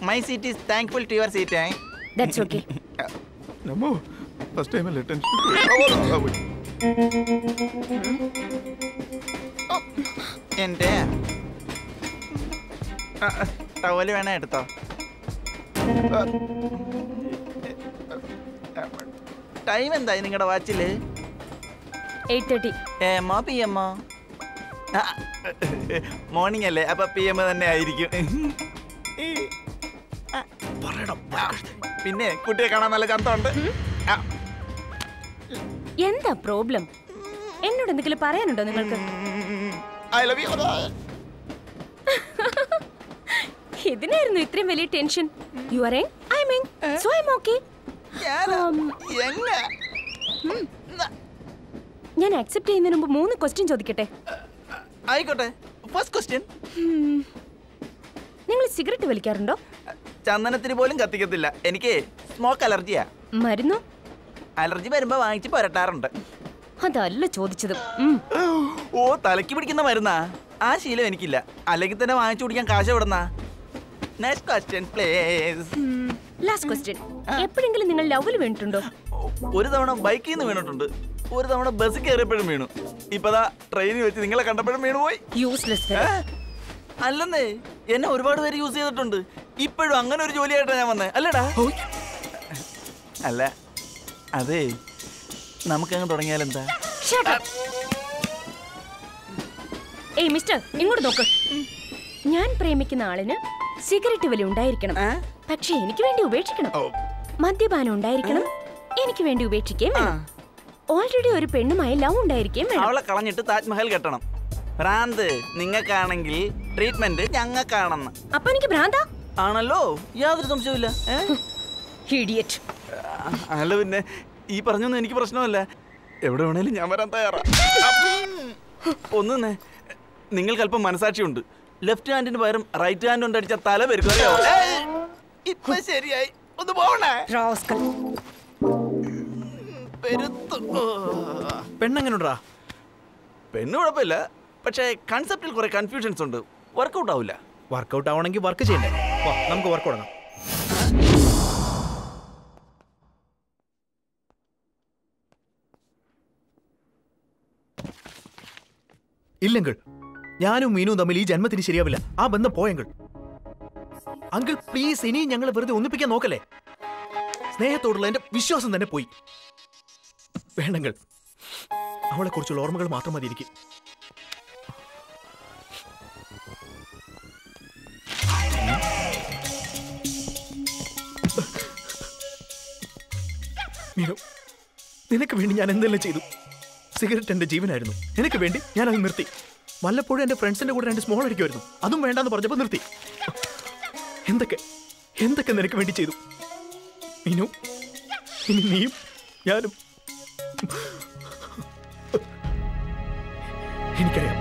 Speaker 8: my seat is thankful to your seat
Speaker 2: that's okay
Speaker 8: നമ്മോ first time അല്ലേ ടെൻഷൻ എന്റെ ടവൽ വേണേ എടുത്തോ ടൈം എന്തായി നിങ്ങളുടെ
Speaker 2: വാച്ചിൽ
Speaker 8: എമ്മോ പി എമ്മോ മോർണിംഗ് അല്ലേ അപ്പൊ പി എം തന്നെ ആയിരിക്കും പിന്നെ കുട്ടിയെ കാണാൻ നല്ല ചന്തമുണ്ട്
Speaker 2: എന്താ പ്രോബ്ലം? എന്നോട് എന്തെങ്കിലും പറയാനുണ്ടോ നിങ്ങൾക്ക്?
Speaker 8: ഐ ലവ് യു
Speaker 2: ഇതിനായിരുന്നു ഇത്രയും വലിയ tension? You are young I mean so I okay ഞാൻ അക്സെപ്റ്റ് ചെയ്യുന്നതിന് മുമ്പ് മൂന്ന് ക്വസ്റ്റ്യൻ ചോദിക്കട്ടെ?
Speaker 8: ആയിക്കോട്ടെ ഫസ്റ്റ് ക്വസ്റ്റ്യൻ
Speaker 2: നിങ്ങൾ സിഗരറ്റ് വലിക്കാറുണ്ടോ?
Speaker 8: ചന്ദനത്തിന് പോലും കത്തിക്കത്തില്ല. എനിക്ക് സ്മോക്ക് അലർജിയാ
Speaker 2: മരുന്നു?
Speaker 8: അലർജി വരുമ്പോ വാങ്ങിച്ച് പുരട്ടാറുണ്ട്.
Speaker 2: അതല്ല ചോദിച്ചത്.
Speaker 8: ഓ തലക്ക് പിടിക്കുന്ന മരുന്നാ? ആ ശീലം എനിക്കില്ല. അല്ലെങ്കിൽ തന്നെ വാങ്ങിച്ചു കുടിക്കാൻ കാശ് എവിടുന്നാ? Next question please
Speaker 2: last question എപ്പോഴെങ്കിലും നിങ്ങൾ ലവിൽ വീണിട്ടുണ്ടോ?
Speaker 8: ഒരു തവണ ബൈക്കിൽ നിന്ന് വീണിട്ടുണ്ട്. ഒരു തവണ ബസ് കയറിയപ്പോഴും വീണു. ഇപ്പതാ ട്രെയിനിൽ വെച്ച് നിങ്ങളെ കണ്ടപ്പോഴും വീണു പോയി
Speaker 2: യൂസ്ലെസ്
Speaker 8: അല്ലെന്നേ എന്നെ ഒരുപാട് പേര് യൂസ് ചെയ്തിട്ടുണ്ട്. ഇപ്പോഴും അങ്ങനെ ഒരു ജോലിയായിട്ടാണ് ഞാൻ വന്നത് അല്ലടാ. അല്ല അതെ നമുക്കങ്ങ് തുടങ്ങിയാലെന്താ?
Speaker 2: ഏയ് മിസ്റ്റർ ഇങ്ങോട്ട് നോക്ക്. ഞാൻ പ്രേമിക്കുന്ന ആളിന് സിഗരറ്റ് വില ഉണ്ടായിരിക്കണം. പക്ഷെ എനിക്ക് വേണ്ടി ഉപേക്ഷിക്കണം. മദ്യപാനം ഉണ്ടായിരിക്കണം. എനിക്ക് വേണ്ടി ഉപേക്ഷിക്കുകയും വേണം. ഓൾറെഡി ഒരു പെണ്ണുമായി ലവ് ഉണ്ടായിരിക്കുകയും വേണം.
Speaker 8: അവളെ കളഞ്ഞിട്ട് താജ്മഹൽ കെട്ടണം. ഭ്രാന്ത് നിങ്ങൾക്കാണെങ്കിൽ ട്രീറ്റ്മെന്റ് ഞങ്ങൾക്കാണെന്ന്.
Speaker 2: അപ്പൊ എനിക്ക് ഭ്രാന്താ?
Speaker 8: ആണല്ലോ? യാതൊരു സംശയവുമില്ല.
Speaker 2: ഇല്ല
Speaker 8: അല്ല പിന്നെ ഈ പറഞ്ഞൊന്നും എനിക്ക് പ്രശ്നമല്ല. എവിടെ വേണേലും ഞാൻ വരാൻ തയ്യാറാ. ഒന്നേ നിങ്ങൾക്ക് അല്പം മനസാക്ഷിയുണ്ട്. ലെഫ്റ്റ് ഹാൻഡിന് പകരം റൈറ്റ് ഹാൻഡ് കൊണ്ട് അടിച്ച തല പെരുക്കും അറിയോ? ഇപ്പൊ ശരിയായി. ഒന്ന് പോണേ. പെരുത്തു.
Speaker 9: പെണ്ണെങ്ങനെണ്ടാ?
Speaker 8: പെണ്ണ് കുഴപ്പമില്ല. പക്ഷേ കൺസെപ്റ്റിൽ കുറെ കൺഫ്യൂഷൻസ് ഉണ്ട്. വർക്കൗട്ട് ആവില്ല.
Speaker 9: വർക്കൗട്ട് ആവണമെങ്കിൽ വർക്ക് ചെയ്യണ്ടേ? വാ നമുക്ക് വർക്ക് തുടങ്ങാം. ഇല്ലെങ്കിൽ ഞാനും മീനും തമ്മിൽ ഈ ജന്മത്തിന് ശരിയാവില്ല. ആ ബന്ധം പോയെങ്കിൽ. അങ്കിൾ പ്ലീസ് ഇനിയും ഞങ്ങൾ വെറുതെ ഒന്നിപ്പിക്കാൻ നോക്കല്ലേ? സ്നേഹത്തോടുള്ള എന്റെ വിശ്വാസം തന്നെ പോയി. വേണമെങ്കിൽ അവളെ കുറിച്ചുള്ള ഓർമ്മകൾ മാത്രം മതി എനിക്ക് മീനു നിനക്ക് വേണ്ടി ഞാൻ എന്തെല്ലാം ചെയ്തു? സിഗരറ്റ് എന്റെ ജീവനായിരുന്നു. നിനക്ക് വേണ്ടി ഞാൻ അത് നിർത്തി. വല്ലപ്പോഴും എന്റെ ഫ്രണ്ട്സിന്റെ കൂടെ രണ്ട് സ്മോൾ അടിക്കുമായിരുന്നു. അതും വേണ്ടാന്ന് പറഞ്ഞപ്പോൾ നിർത്തി. എന്തൊക്കെ? എന്തൊക്കെ നിനക്ക് വേണ്ടി ചെയ്തു? നീനു ഇനി നീയും ഞാനും. എനിക്കറിയാം.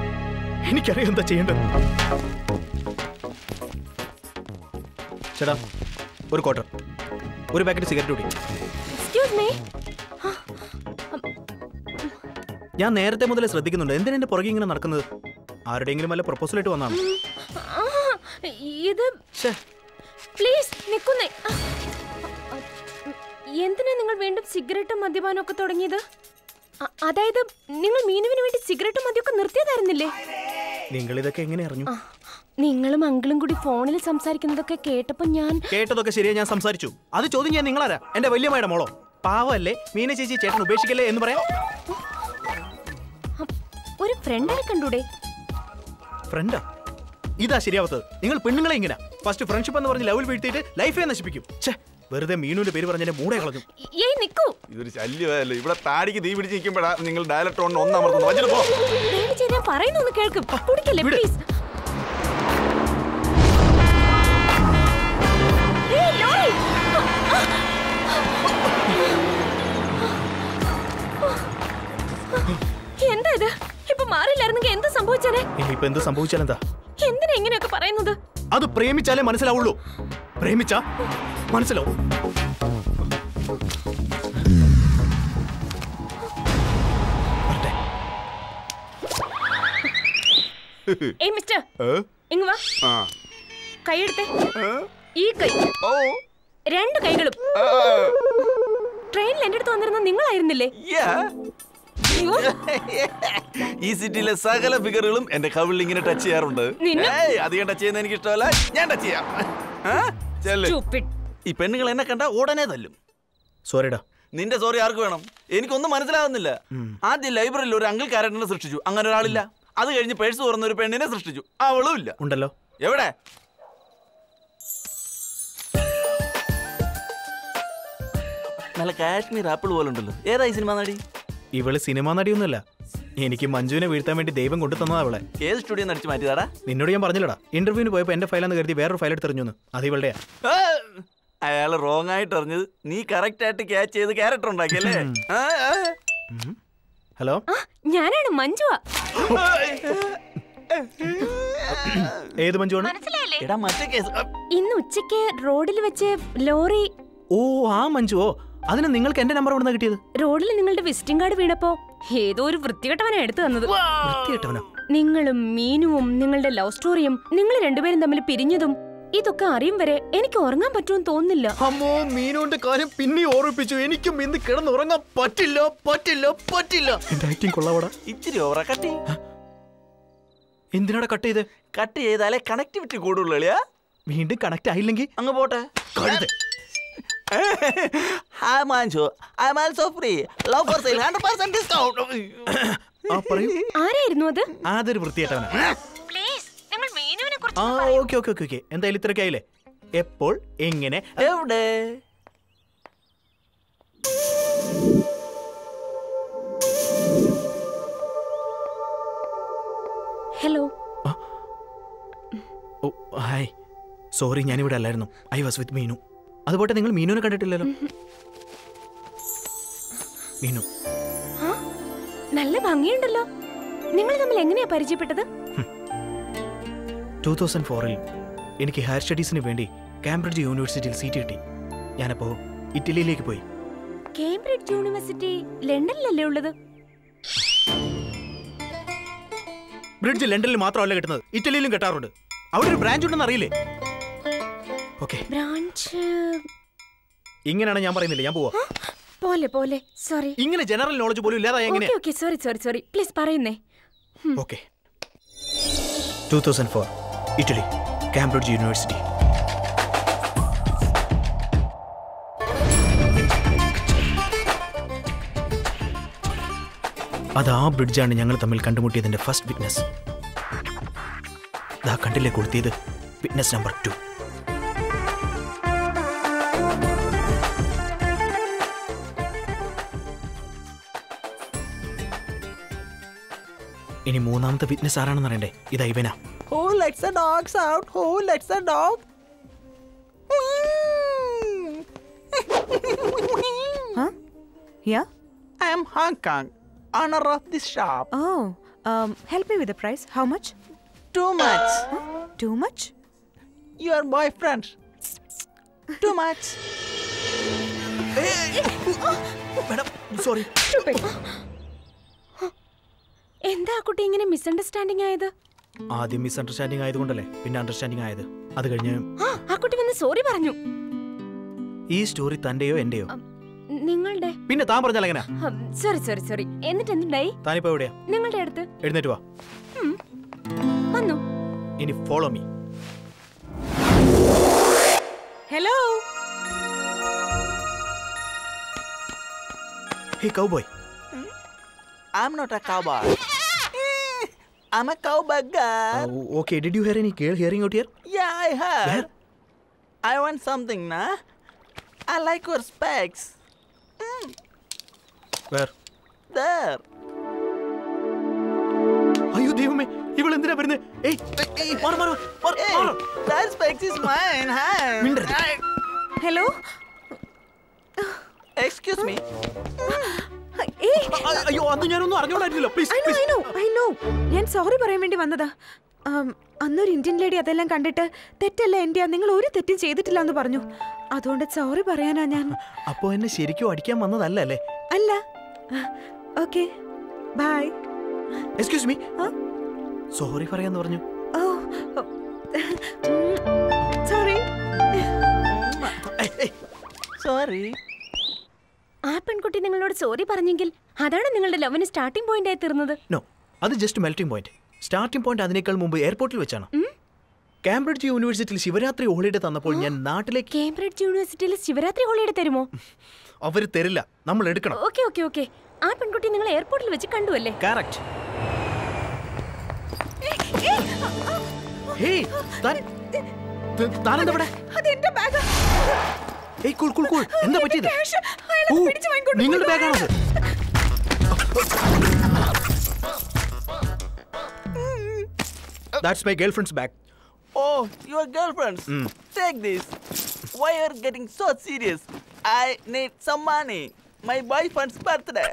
Speaker 9: എനിക്കറിയാം എന്താ ചെയ്യേണ്ടത്. ചേട്ടാ ഒരു ക്വാർട്ടർ ഒരു പാക്കറ്റ് സിഗരറ്റ് കൂടി.
Speaker 2: എക്സ്ക്യൂസ് മീ
Speaker 9: ഞാൻ നേരത്തെ മുതലേ ശ്രദ്ധിക്കുന്നുണ്ട്. എന്തിനാ എന്റെ പുറകെ ഇങ്ങനെ നടക്കുന്നത്? ആരുടെയെങ്കിലും വല്ല പ്രൊപ്പോസൽ ആയിട്ട് വന്നാണ്?
Speaker 2: ഇത് പ്ലീസ് നിക്കുന്നേ. എന്തിനാ നിങ്ങൾ വീണ്ടും സിഗരറ്റും മദ്യപാനം ഒക്കെ തുടങ്ങിയത്? അതായത് നിങ്ങൾ മീനുവിന് വേണ്ടി സിഗരറ്റും മദ്യമൊക്കെ നിർത്തിയതായിരുന്നില്ലേ?
Speaker 9: നിങ്ങൾ ഇതൊക്കെ എങ്ങനെ അറിഞ്ഞു?
Speaker 2: നിങ്ങളും അങ്കിളും കൂടി ഫോണിൽ സംസാരിക്കുന്നതൊക്കെ കേട്ടപ്പോ ഞാൻ
Speaker 9: കേട്ടതൊക്കെ ശരിയാ ഞാൻ സംസാരിച്ചു. അത് ചോദ്യം ഞാൻ നിങ്ങളാരാ? എന്റെ വല്യമ്മയുടെ മോളോ? പാവല്ലേ? മീന ചേച്ചി ചേട്ടൻ ഉപേക്ഷിക്കല്ലേ എന്ന് പറയാം.
Speaker 2: ഒരു ഫ്രണ്ടിനെ കണ്ടൂടെ?
Speaker 9: ഫ്രണ്ടാ ഇതാ ശരിയാവത്തത്. നിങ്ങൾ പെണ്ണുങ്ങളെ ഇങ്ങനെ. ഫസ്റ്റ് ഫ്രണ്ട്ഷിപ്പ് എന്ന് പറഞ്ഞ് ലവൽ വീഴ്ത്തിയിട്ട് ലൈഫേ നശിപ്പിക്കും. ഛേ വെറുതെ മീനുവിന്റെ പേര് പറഞ്ഞ മൂടെ കളഞ്ഞു.
Speaker 2: ഏയ് നിക്കൂ.
Speaker 8: ഇതൊരു ശല്യമല്ലേ ഇവിടെ താടിക്ക് തീ പിടിച്ച് നിൽക്കുമ്പോഴാ നിങ്ങൾ ഡയലക്ട് ഒന്ന് ഒന്നമർത്തുന്നു വച്ചിട്ട് പോ.
Speaker 2: ദയവ് ചെയ്ത് ഞാൻ കേൾക്കും. കുടിക്കല്ലേ പ്ലീസ് എന്താ ഇത് ഇപ്പൊ മാറില്ലായിരുന്നെങ്കിൽ എന്താ സംഭവിച്ചാലേ
Speaker 9: ഇനിയിപ്പോ എന്ത് സംഭവിച്ചാലെന്താ?
Speaker 2: എന്തിനാ ഇങ്ങനെയൊക്കെ പറയുന്നത്?
Speaker 9: അത് പ്രേമിച്ചാലേ മനസ്സിലാവുള്ളൂ. പ്രേമിച്ച മനസ്സിലാവും.
Speaker 2: ഏയ് മിസ്റ്റർ ഇങ്ങ് വാ. കൈയെടുത്തേ. ഈ കൈ. രണ്ട് കൈകളും. ട്രെയിനിൽ എന്റെ അടുത്ത് വന്നിരുന്ന നിങ്ങളായിരുന്നില്ലേ? *laughs*
Speaker 8: ഈ സിറ്റിയിലെ സകല ഫിഗറുകളും എന്റെ കവിളിൽ ഇങ്ങനെ ടച്ച് ചെയ്യാറുണ്ട്. അധികം ടച്ച് ചെയ്യുന്ന എനിക്ക് ഇഷ്ടമല്ല ഞാൻ ടച്ച് ചെയ്യാം. ഈ പെണ്ണുങ്ങൾ എന്നെ കണ്ട ഉടനെ തല്ലും.
Speaker 9: സോറിടാ
Speaker 8: നിന്റെ സോറി ആർക്ക് വേണം? എനിക്കൊന്നും മനസ്സിലാകുന്നില്ല. ആദ്യം ലൈബ്രറിയിൽ ഒരു അങ്കിൾ ക്യാരക്ടറിനെ സൃഷ്ടിച്ചു. അങ്ങനെ ഒരാളില്ല. അത് കഴിഞ്ഞ് പേഴ്സ് തുറന്ന ഒരു പെണ്ണിനെ സൃഷ്ടിച്ചു. അവളും ഇല്ല.
Speaker 9: ഉണ്ടല്ലോ.
Speaker 8: എവിടെ? നല്ല കാശ്മീർ ആപ്പിൾ പോലെ ഉണ്ടല്ലോ. ഏതായി ഈ സിനിമ നടി?
Speaker 9: ഇവൾ സിനിമാ നടിയൊന്നുമല്ല. എനിക്ക് മഞ്ജുവിനെ വീഴ്ത്താൻ വേണ്ടി ദൈവം കൊണ്ടു തന്നതാ അവളെ.
Speaker 8: ഏത് സ്റ്റുഡിയോ നടിച്ചു മാറ്റിയതാടാ?
Speaker 9: നിന്നോട് ഞാൻ പറഞ്ഞില്ലടാ. ഇന്റർവ്യൂവിന് പോയപ്പോ എന്റെ ഫയലാന്ന് കരുതി വേറൊരു ഫയൽ എടുത്തെറിഞ്ഞു അത് ഇവളുടെയാ.
Speaker 8: അയാൾ അയാൾ റോങ് ആയിട്ട് അറിഞ്ഞത് നീ കറക്റ്റ് ആയിട്ട് ക്യാച്ച് ചെയ്ത് ക്യാരക്ടർ ഉണ്ടാക്കിയല്ലേ.
Speaker 9: ഹലോ?
Speaker 2: ഞാനാണ് മഞ്ജു
Speaker 9: ഏത് മഞ്ജുവാണ്?
Speaker 8: എടാ മറ്റേ കേസ്
Speaker 2: ഇന്ന് ഉച്ചയ്ക്ക് റോഡിൽ വെച്ച് ലോറി
Speaker 9: ഓ ആ മഞ്ജുവോ? അതിന് നിങ്ങൾക്ക് എന്റെ നമ്പർ എവിടെ കിട്ടിയത്?
Speaker 2: റോഡിൽ നിങ്ങളുടെ വിസിറ്റിംഗ് കാർഡ് വീണപ്പോ ഏതോ ഒരു വൃത്തികെട്ടവനാ എടുത്തു തന്നത്.
Speaker 9: വൃത്തികെട്ടവനോ?
Speaker 2: നിങ്ങളും മീനുവും നിങ്ങളുടെ ലവ് സ്റ്റോറിയും നിങ്ങൾ രണ്ടുപേരും തമ്മിൽ പിരിഞ്ഞതും ഇതൊക്കെ അറിയും വരെ എനിക്ക് ഉറങ്ങാൻ പറ്റുമെന്ന് തോന്നുന്നില്ല.
Speaker 9: അമ്മോ മീനുവിന്റെ കാര്യം പിന്നെ ഓർമ്മിപ്പിച്ചു. എനിക്കും ഇന്ന് കിടന്നുറങ്ങാൻ പറ്റില്ല പറ്റില്ല പറ്റില്ല. എന്റെ ആക്ടിങ് കൊള്ളാവടാ.
Speaker 8: ഇച്ചിരി ഓവറ കട്ട്
Speaker 9: എന്തിനാടാ കട്ട് ചെയ്ത്?
Speaker 8: കട്ട് ചെയ്താലേ കണക്ടിവിറ്റി കൂടുള്ളൂ
Speaker 9: വീണ്ടും കണക്ട് ആയില്ലെങ്കിൽ
Speaker 8: അങ്ങ് പോട്ടെ.
Speaker 9: കഴുത.
Speaker 8: Hi Manju I am also free love for sale 100% discount
Speaker 9: ആ പറയൂ.
Speaker 2: ആരായിരുന്നു അത്?
Speaker 9: അതൊരു പ്ലീസ്
Speaker 2: നിങ്ങൾ മീനുവിനെ
Speaker 9: ആ ഓക്കെ ഓക്കേ ഓക്കേ ഓക്കേ. എന്തായാലും ഇത്രയൊക്കെ ആയില്ലേ? എപ്പോൾ എങ്ങനെ
Speaker 8: എവിടെ?
Speaker 2: ഹലോ
Speaker 9: ഓ ഹായ്. സോറി ഞാനിവിടെ അല്ലായിരുന്നു. I was with Meenu. അതുപോലെ നിങ്ങൾ മീനുവിനെ കണ്ടിട്ടില്ലല്ലോ. മീനു.
Speaker 2: നല്ല ഭംഗിയുണ്ടല്ലോ. നിങ്ങൾ തമ്മിൽ എങ്ങനെയാ പരിചയപ്പെട്ടത്?
Speaker 9: ടൂ തൗസൻഡ് ഫോറിൽ എനിക്ക് ഹയർ സ്റ്റഡീസിന് വേണ്ടി കാംബ്രിഡ്ജ് യൂണിവേഴ്സിറ്റിയിൽ സീറ്റ് കിട്ടി. ഞാനപ്പോൾ ഇറ്റലിയിലേക്ക് പോയി.
Speaker 2: കേംബ്രിഡ്ജ് യൂണിവേഴ്സിറ്റി ലണ്ടനിലല്ലേ ഉള്ളത്?
Speaker 9: ബ്രിഡ്ജ് ലണ്ടനിൽ മാത്രമല്ല കിട്ടുന്നത്. ഇറ്റലിയിലും കിട്ടാറുണ്ട്. അവിടെ ഒരു ബ്രാഞ്ച് ഉണ്ടെന്ന് അറിയില്ലേ? ഓക്കെ.
Speaker 2: ബ്രാഞ്ച്.
Speaker 9: ഇങ്ങനെയാണ് ഞാൻ പറയുന്നില്ല? ഞാൻ പോവാ.
Speaker 2: പോലെ പോലെ. സോറി.
Speaker 9: ഇങ്ങനെ ജനറൽ നോളജ് പോലും ഇല്ലാതായ എങ്ങനെ?
Speaker 2: Okay okay. Sorry sorry sorry. Please പറയുന്നേ.
Speaker 9: Okay. Two thousand four Italy. Cambridge university അത് ആ ബ്രിഡ്ജാണ് ഞങ്ങൾ തമ്മിൽ കണ്ടുമുട്ടിയതിന്റെ ഫസ്റ്റ് വിറ്റ്നസ് ദാ കണ്ടില്ലേ കൊടുത്തിയത് വിറ്റ്നസ് നമ്പർ ടു ഇനി മൂന്നാമത്തെ വിറ്റ്നസ് ആരാണെന്ന് അറിയണ്ടേ ഇത് ഇവനാ
Speaker 8: Who lets the dogs out? Who lets the dog?
Speaker 13: Huh? Yeah?
Speaker 8: I am Hong Kong, owner of this shop.
Speaker 13: Oh, um, help me with the price. How much?
Speaker 8: Too much.
Speaker 13: Too much?
Speaker 8: Your boyfriend. Too much.
Speaker 9: Sorry
Speaker 2: എന്താ ആ കുട്ടി ഇങ്ങനെ misunderstanding ആയത്?
Speaker 9: ആദ്യം miss understanding ആയതുകൊണ്ടല്ലേ പിന്നെ understanding ആയത്. അത് കഴിഞ്ഞ്
Speaker 2: ആ കുട്ടി വന്ന് സോറി പറഞ്ഞു.
Speaker 9: ഈ സ്റ്റോറി തന്റെയോ എന്റെയോ?
Speaker 2: നിങ്ങളുടെ?
Speaker 9: പിന്നെ താൻ പറഞ്ഞാൽ എങ്ങനെ
Speaker 2: സോറി സോറി സോറി എന്നിട്ട് എന്തുണ്ടായി?
Speaker 9: താനിപ്പോ എവിടെയാ?
Speaker 2: നിങ്ങളുടെ അടുത്ത്?
Speaker 9: എഴുന്നേറ്റ് വാ.
Speaker 2: വന്നു.
Speaker 9: ഇനി follow me
Speaker 13: hello
Speaker 9: hey cowboy
Speaker 8: I'm not a cowboy. *laughs* I'm a cowboy girl.
Speaker 9: Okay did you hear any girl hearing out here
Speaker 8: Yeah, I heard. I want something, nah. I like your specs. Mm,
Speaker 9: where
Speaker 8: there.
Speaker 9: അയ്യോ ദൈവമേ ഇവൾ എന്തിനാ വരുന്നത് ഏയ് ഏയ്, മാറ്, മാറ്, മാറ്,
Speaker 8: Hey,
Speaker 9: മാറ്.
Speaker 8: that specs is mine, huh?
Speaker 9: മിണ്ടരുത്.
Speaker 13: Hello
Speaker 8: Excuse me. *gasps* *laughs*
Speaker 9: അയ്യോ അന്ന് ഞാനൊന്നും അറിഞ്ഞോണ്ടായിരുന്നില്ല
Speaker 13: please I know I know ഞാൻ സോറി പറയാൻ വേണ്ടി വന്നതാ അന്നൊരു ഇന്ത്യൻ ലേഡി അതെല്ലാം കണ്ടിട്ട് തെറ്റല്ല എന്റെ നിങ്ങൾ ഒരു തെറ്റും ചെയ്തിട്ടില്ല എന്ന് പറഞ്ഞു അതുകൊണ്ട് സോറി പറയാനാ ഞാൻ
Speaker 9: അപ്പോ എന്നെ ശരിക്കും അടിക്കാൻ വന്നതല്ല അല്ലേ
Speaker 13: അല്ല okay bye
Speaker 9: excuse me sorry പറയാന്ന് പറഞ്ഞു
Speaker 13: ഓ സോറി
Speaker 8: സോറി
Speaker 2: ആ പെൺകുട്ടി നിങ്ങളോട് സോറി പറഞ്ഞെങ്കിൽ അതാണ് നിങ്ങളുടെ ലവിന് സ്റ്റാർട്ടിംഗ് പോയിന്റ് ആയി തീർന്നത്.
Speaker 9: നോ അത് just melting point starting point അതിനേക്കാൾ മുമ്പ് എയർപോർട്ടിൽ വെച്ചാണ്. കാംബ്രിഡ്ജ് യൂണിവേഴ്സിറ്റിയിൽ ശിവരാത്രി ഹോളിഡേ തന്നപ്പോൾ ഞാൻ നാട്ടിലേക്ക്
Speaker 2: കാംബ്രിഡ്ജ് യൂണിവേഴ്സിറ്റിയിൽ ശിവരാത്രി ഹോളിഡേ തരുമോ?
Speaker 9: അവർ തരില്ല നമ്മൾ എടുക്കണം.
Speaker 2: Okay okay okay. ആ പെൺകുട്ടി നിങ്ങൾ എയർപോർട്ടിൽ വെച്ച് കണ്ടു അല്ലേ?
Speaker 9: കറക്റ്റ് ഹേയ് താൻ താൻ എന്താ ഇവിടെ?
Speaker 13: അതെന്റെ bag
Speaker 9: ഏയ് കൂൾ കൂൾ കൂൾ എന്താ പറ്റിയത് ഓ, നിങ്ങളുടെ ബാഗാണോ അത് that's my girlfriend's bag
Speaker 8: Oh, your girlfriends.
Speaker 9: Mm.
Speaker 8: Take this. Why you are getting so serious? I need some money. My boyfriend's birthday.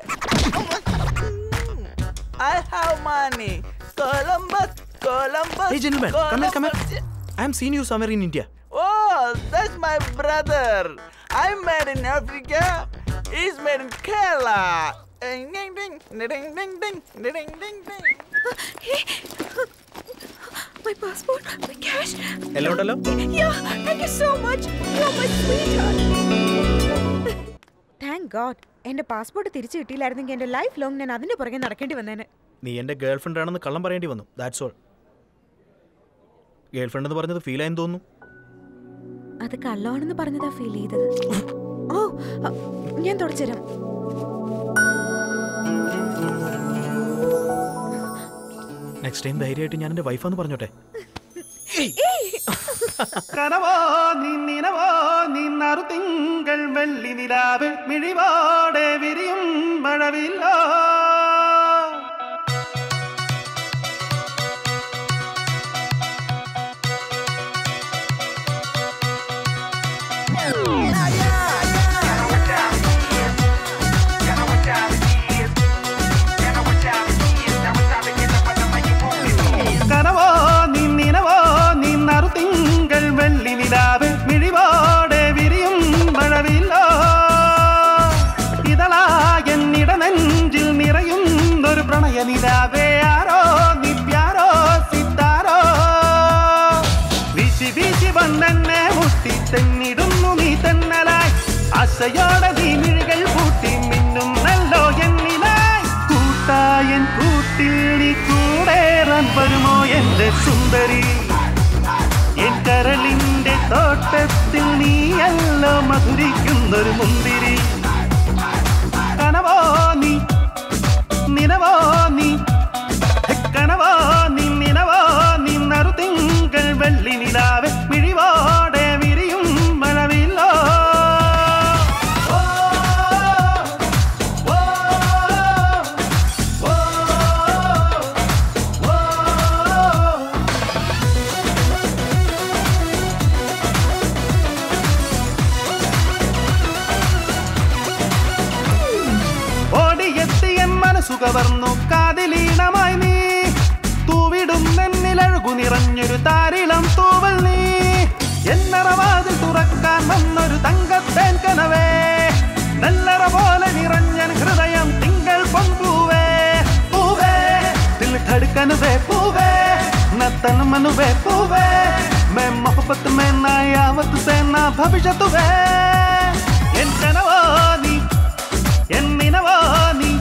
Speaker 8: I have money. Columbus, Columbus.
Speaker 9: Hey gentlemen, come here, come
Speaker 8: Columbus.
Speaker 9: here. I am seen you somewhere in India.
Speaker 8: Oh, that's my brother. I'm made in Africa. He's made in Kerala. Ding ding ding ding ding ding ding ding ding.
Speaker 13: My passport, my cash.
Speaker 9: Hello, hello.
Speaker 13: Yeah, thank you so much. You're my sweetheart. Thank God. എന്റെ passport തിരിച്ചു കിട്ടിയില്ലായിരുന്നെങ്കിൽ എന്റെ life long ഞാൻ അതിന്റെ പുറകെ നടക്കേണ്ടി വന്നേനെ
Speaker 9: നീ എന്റെ ഗേൾഫ്രണ്ട് ആണെന്ന് കള്ളം പറയേണ്ടി വന്നു ദാറ്റ്സ് ഓൾ ഗേൾഫ്രണ്ട് എന്ന് പറഞ്ഞത് ഫീൽ ആയെന്ന് തോന്നുന്നു
Speaker 13: അത് കള്ളമാണെന്ന് പറഞ്ഞതാ ഫീൽ ചെയ്തത്. ഓ ഞാൻ തുടച്ചുതരാം
Speaker 9: നെക്സ്റ്റ് ടൈം ധൈര്യമായിട്ട് ഞാൻ എന്റെ വൈഫാന്ന് പറഞ്ഞോട്ടെ.
Speaker 14: കനവോ നിന്നറു തിങ്കൾ വെള്ളി നിലാവ് മിഴിവാടെ വിരിയും മഴവില്ലോ. ആശയോടെ നീ മിഴികൾ പൂട്ടി മിന്നും നല്ലോ എന്നിലായി. കൂട്ടായൻ കൂട്ടിൽ നീ കൂടേറാൻ വരുമോ എന്റെ സുന്ദരി? എൻ കരളിന്റെ തോട്ടത്തിൽ നീയല്ലോ മധുരിക്കുന്നൊരു മുന്തിരി. കനവോ നീ? നിനവോ നിറഞ്ഞൊരു തങ്കത്തേൻ കനവേ. നെല്ലറ പോലെ നിറഞ്ഞൻ ഹൃദയം തിങ്കൾ പൊമ്പൂവേ പൂവേ തിൽ ധടുക്കനുവേ പൂവേ. നത്തൻ മനുവേ പൂവേ. मैं मोहब्बत में ना यावत से ना भविष्य तुवे என் கனவோ நீ என் நினவோ நீ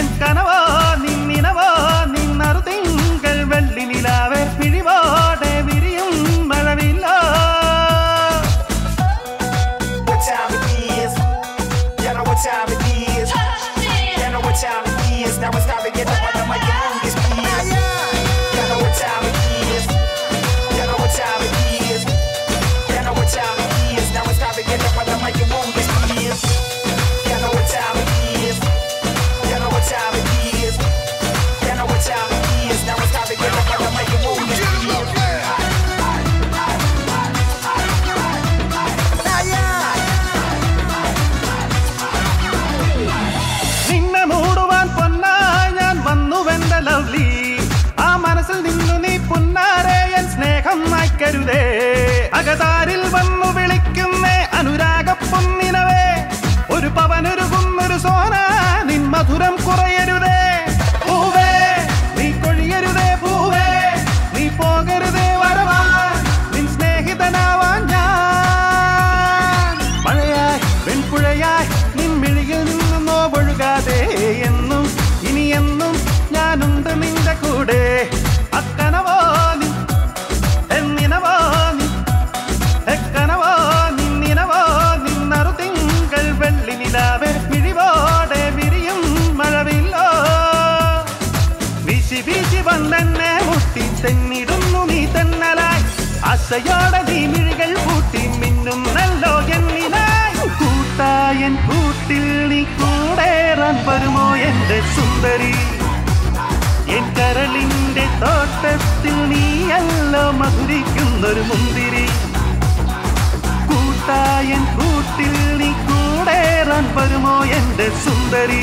Speaker 14: என் கனவோ കൂട്ടിൽ നീ കൂടേറാൻ വരുമോ എന്റെ സുന്ദരി? എൻ കരളിന്റെ തോട്ടത്തിൽ നീയല്ലോ മധുരിക്കുന്നൊരു മുന്തിരി. കൂട്ടായൻ കൂട്ടിൽ നീ കൂടേറാൻ വരുമോ എന്റെ സുന്ദരി?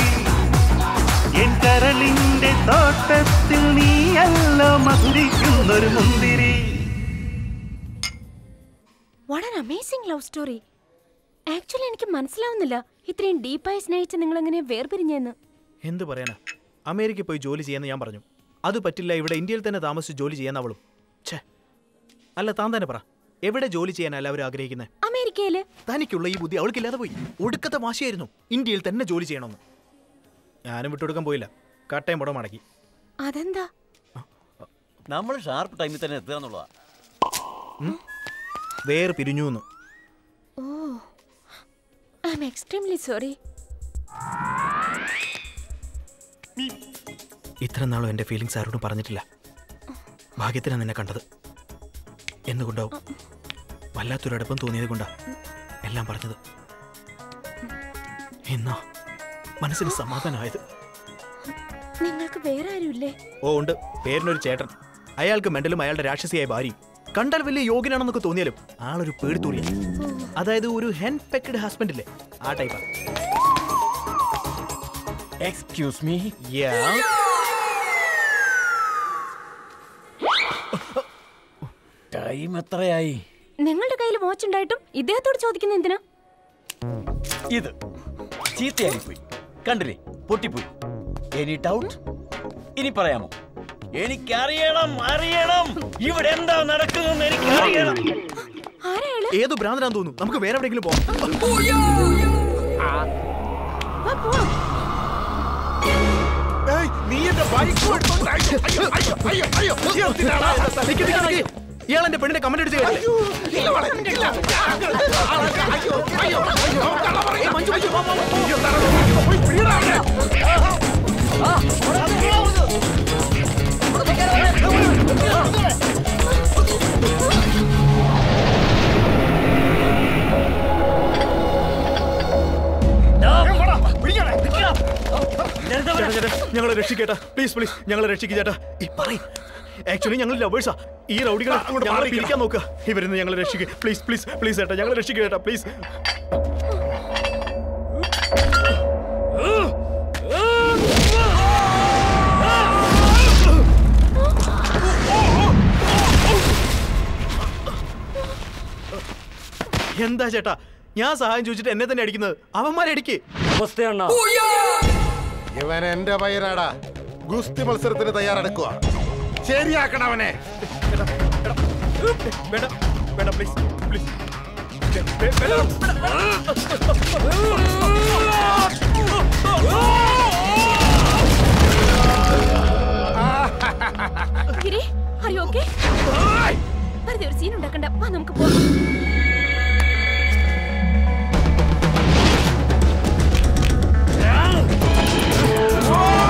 Speaker 14: എൻ കരളിന്റെ തോട്ടത്തിൽ നീയല്ലോ മധുരിക്കുന്നൊരു മുന്തിരി.
Speaker 2: What an amazing love എനിക്ക് മനസ്സിലാവുന്നില്ല ഇത്രയും ഡീപ്പായി സ്നേഹിച്ച് നിങ്ങൾ എങ്ങനെ വേർപിരിഞ്ഞെന്ന്?
Speaker 9: എന്ത് പറയാനാ? അമേരിക്ക പോയി ജോലി ചെയ്യാന്ന് ഞാൻ പറഞ്ഞു. അത് പറ്റില്ല ഇവിടെ ഇന്ത്യയിൽ തന്നെ താമസിച്ച് ജോലി ചെയ്യാൻ അവളും. ഛേ. അല്ല താൻ തന്നെ പറ. എവിടെ ജോലി ചെയ്യാൻ എല്ലാവരും ആഗ്രഹിക്കുന്നത്
Speaker 2: അമേരിക്കയിൽ?
Speaker 9: തനിക്കുള്ള ഈ ബുദ്ധി അവൾക്കില്ലാതെ പോയി. ഒടുക്കത്തെ വാശിയായിരുന്നു ഇന്ത്യയിൽ തന്നെ ജോലി ചെയ്യണമെന്ന്. ഞാനും വിട്ടുകൊടുക്കാൻ പോയില്ല. കട്ടയം പുടം മടക്കി
Speaker 2: അതെന്താ?
Speaker 3: നമ്മൾ ഷാർപ്പ് ടൈമിൽ തന്നെ എത്തുക എന്നുള്ളതാ.
Speaker 9: വേർ പിരിഞ്ഞു എന്ന്
Speaker 2: ഐ എം എക്സ്ട്രീംലി സോറി
Speaker 9: ഇത്ര നാളും എന്റെ ഫീലിങ്സ് ആരോടും പറഞ്ഞിട്ടില്ല. ഭാഗ്യത്തിനാണ് നിന്നെ കണ്ടത്. എന്നുകൊണ്ടാവും വല്ലാത്തൊരടുപ്പം തോന്നിയത് കൊണ്ടാ എല്ലാം പറഞ്ഞത്. എന്നാ മനസ്സിന് സമാധാനമായത്.
Speaker 2: നിങ്ങൾക്ക് വേറെ ആരുമില്ലേ?
Speaker 9: ഓ ഉണ്ട്. പേരിനൊരു ചേട്ടൻ. അയാൾക്ക് മെന്റലും അയാളുടെ രാക്ഷസിയായ ഭാര്യയും. കണ്ടാൽ വലിയ യോഗ്യനാണെന്നൊക്കെ തോന്നിയാലും ആളൊരു പേടിത്തൂറിയ അതായത് ഒരു ഹെൻ പെക്കഡ് ഹസ്ബൻഡ് ഇല്ലേ? ആ ടൈപ്പാ
Speaker 3: എക്സ്ക്യൂസ് മീ ടൈം എത്രയായി?
Speaker 2: നിങ്ങളുടെ കയ്യിൽ വാച്ച് ഉണ്ടായിട്ടും ഇദ്ദേഹത്തോട് ചോദിക്കുന്ന എന്തിനാ?
Speaker 3: ഇത്. ചീത്തയായി പോയി കണ്ടില്ലേ? പൊട്ടിപ്പോയി. എനി ഡൗട്ട് ഇനി പറയാമോ? എനിക്കറിയണം അറിയണം. ഇവിടെ എന്താ നടക്കുന്നതെന്ന് എനിക്കറിയണം.
Speaker 9: ഏതോ ഭ്രാന്തനാന്ന് തോന്നുന്നു നമുക്ക് വേറെ എവിടെയെങ്കിലും പോകാം
Speaker 7: നീ എന്റെ.
Speaker 9: ഇയാൾ എന്റെ പെണ്ണിന്റെ കമന്റ് അടിച്ച് കേട്ടില്ലേ? ഞങ്ങളെ രക്ഷിക്കേട്ടാ. പ്ലീസ് പ്ലീസ് ഞങ്ങളെ രക്ഷിക്കുക ചേട്ടാ. ഈ പറയ്. ആക്ച്വലി ഞങ്ങൾ ലവേഴ്സാ ഈ റൗഡികൾ
Speaker 7: അങ്ങോട്ട്
Speaker 9: ഞങ്ങളെ. പിരിക്കാൻ നോക്കുക ഇവരുന്ന് ഞങ്ങളെ രക്ഷിക്കുക പ്ലീസ് പ്ലീസ് പ്ലീസ് ചേട്ടാ ഞങ്ങളെ രക്ഷിക്കുക ചേട്ടാ പ്ലീസ് എന്താ ചേട്ടാ? ഞാൻ സഹായം ചോദിച്ചിട്ട് എന്നെ തന്നെ അടിക്കുന്നത്. അവന്മാരെ അടിക്ക്.
Speaker 7: ഇവൻ എന്റെ പയ്യനാടാ. ഗുസ്തി മത്സരത്തിന് തയ്യാറെടുക്കുക ശരിയാക്കണം അവനെ.
Speaker 9: വേണ്ട വേണ്ട പ്ലീസ് പ്ലീസ്
Speaker 2: ഒരു സീൻ ഉണ്ടാക്കണ്ട. നമുക്ക് പോവാം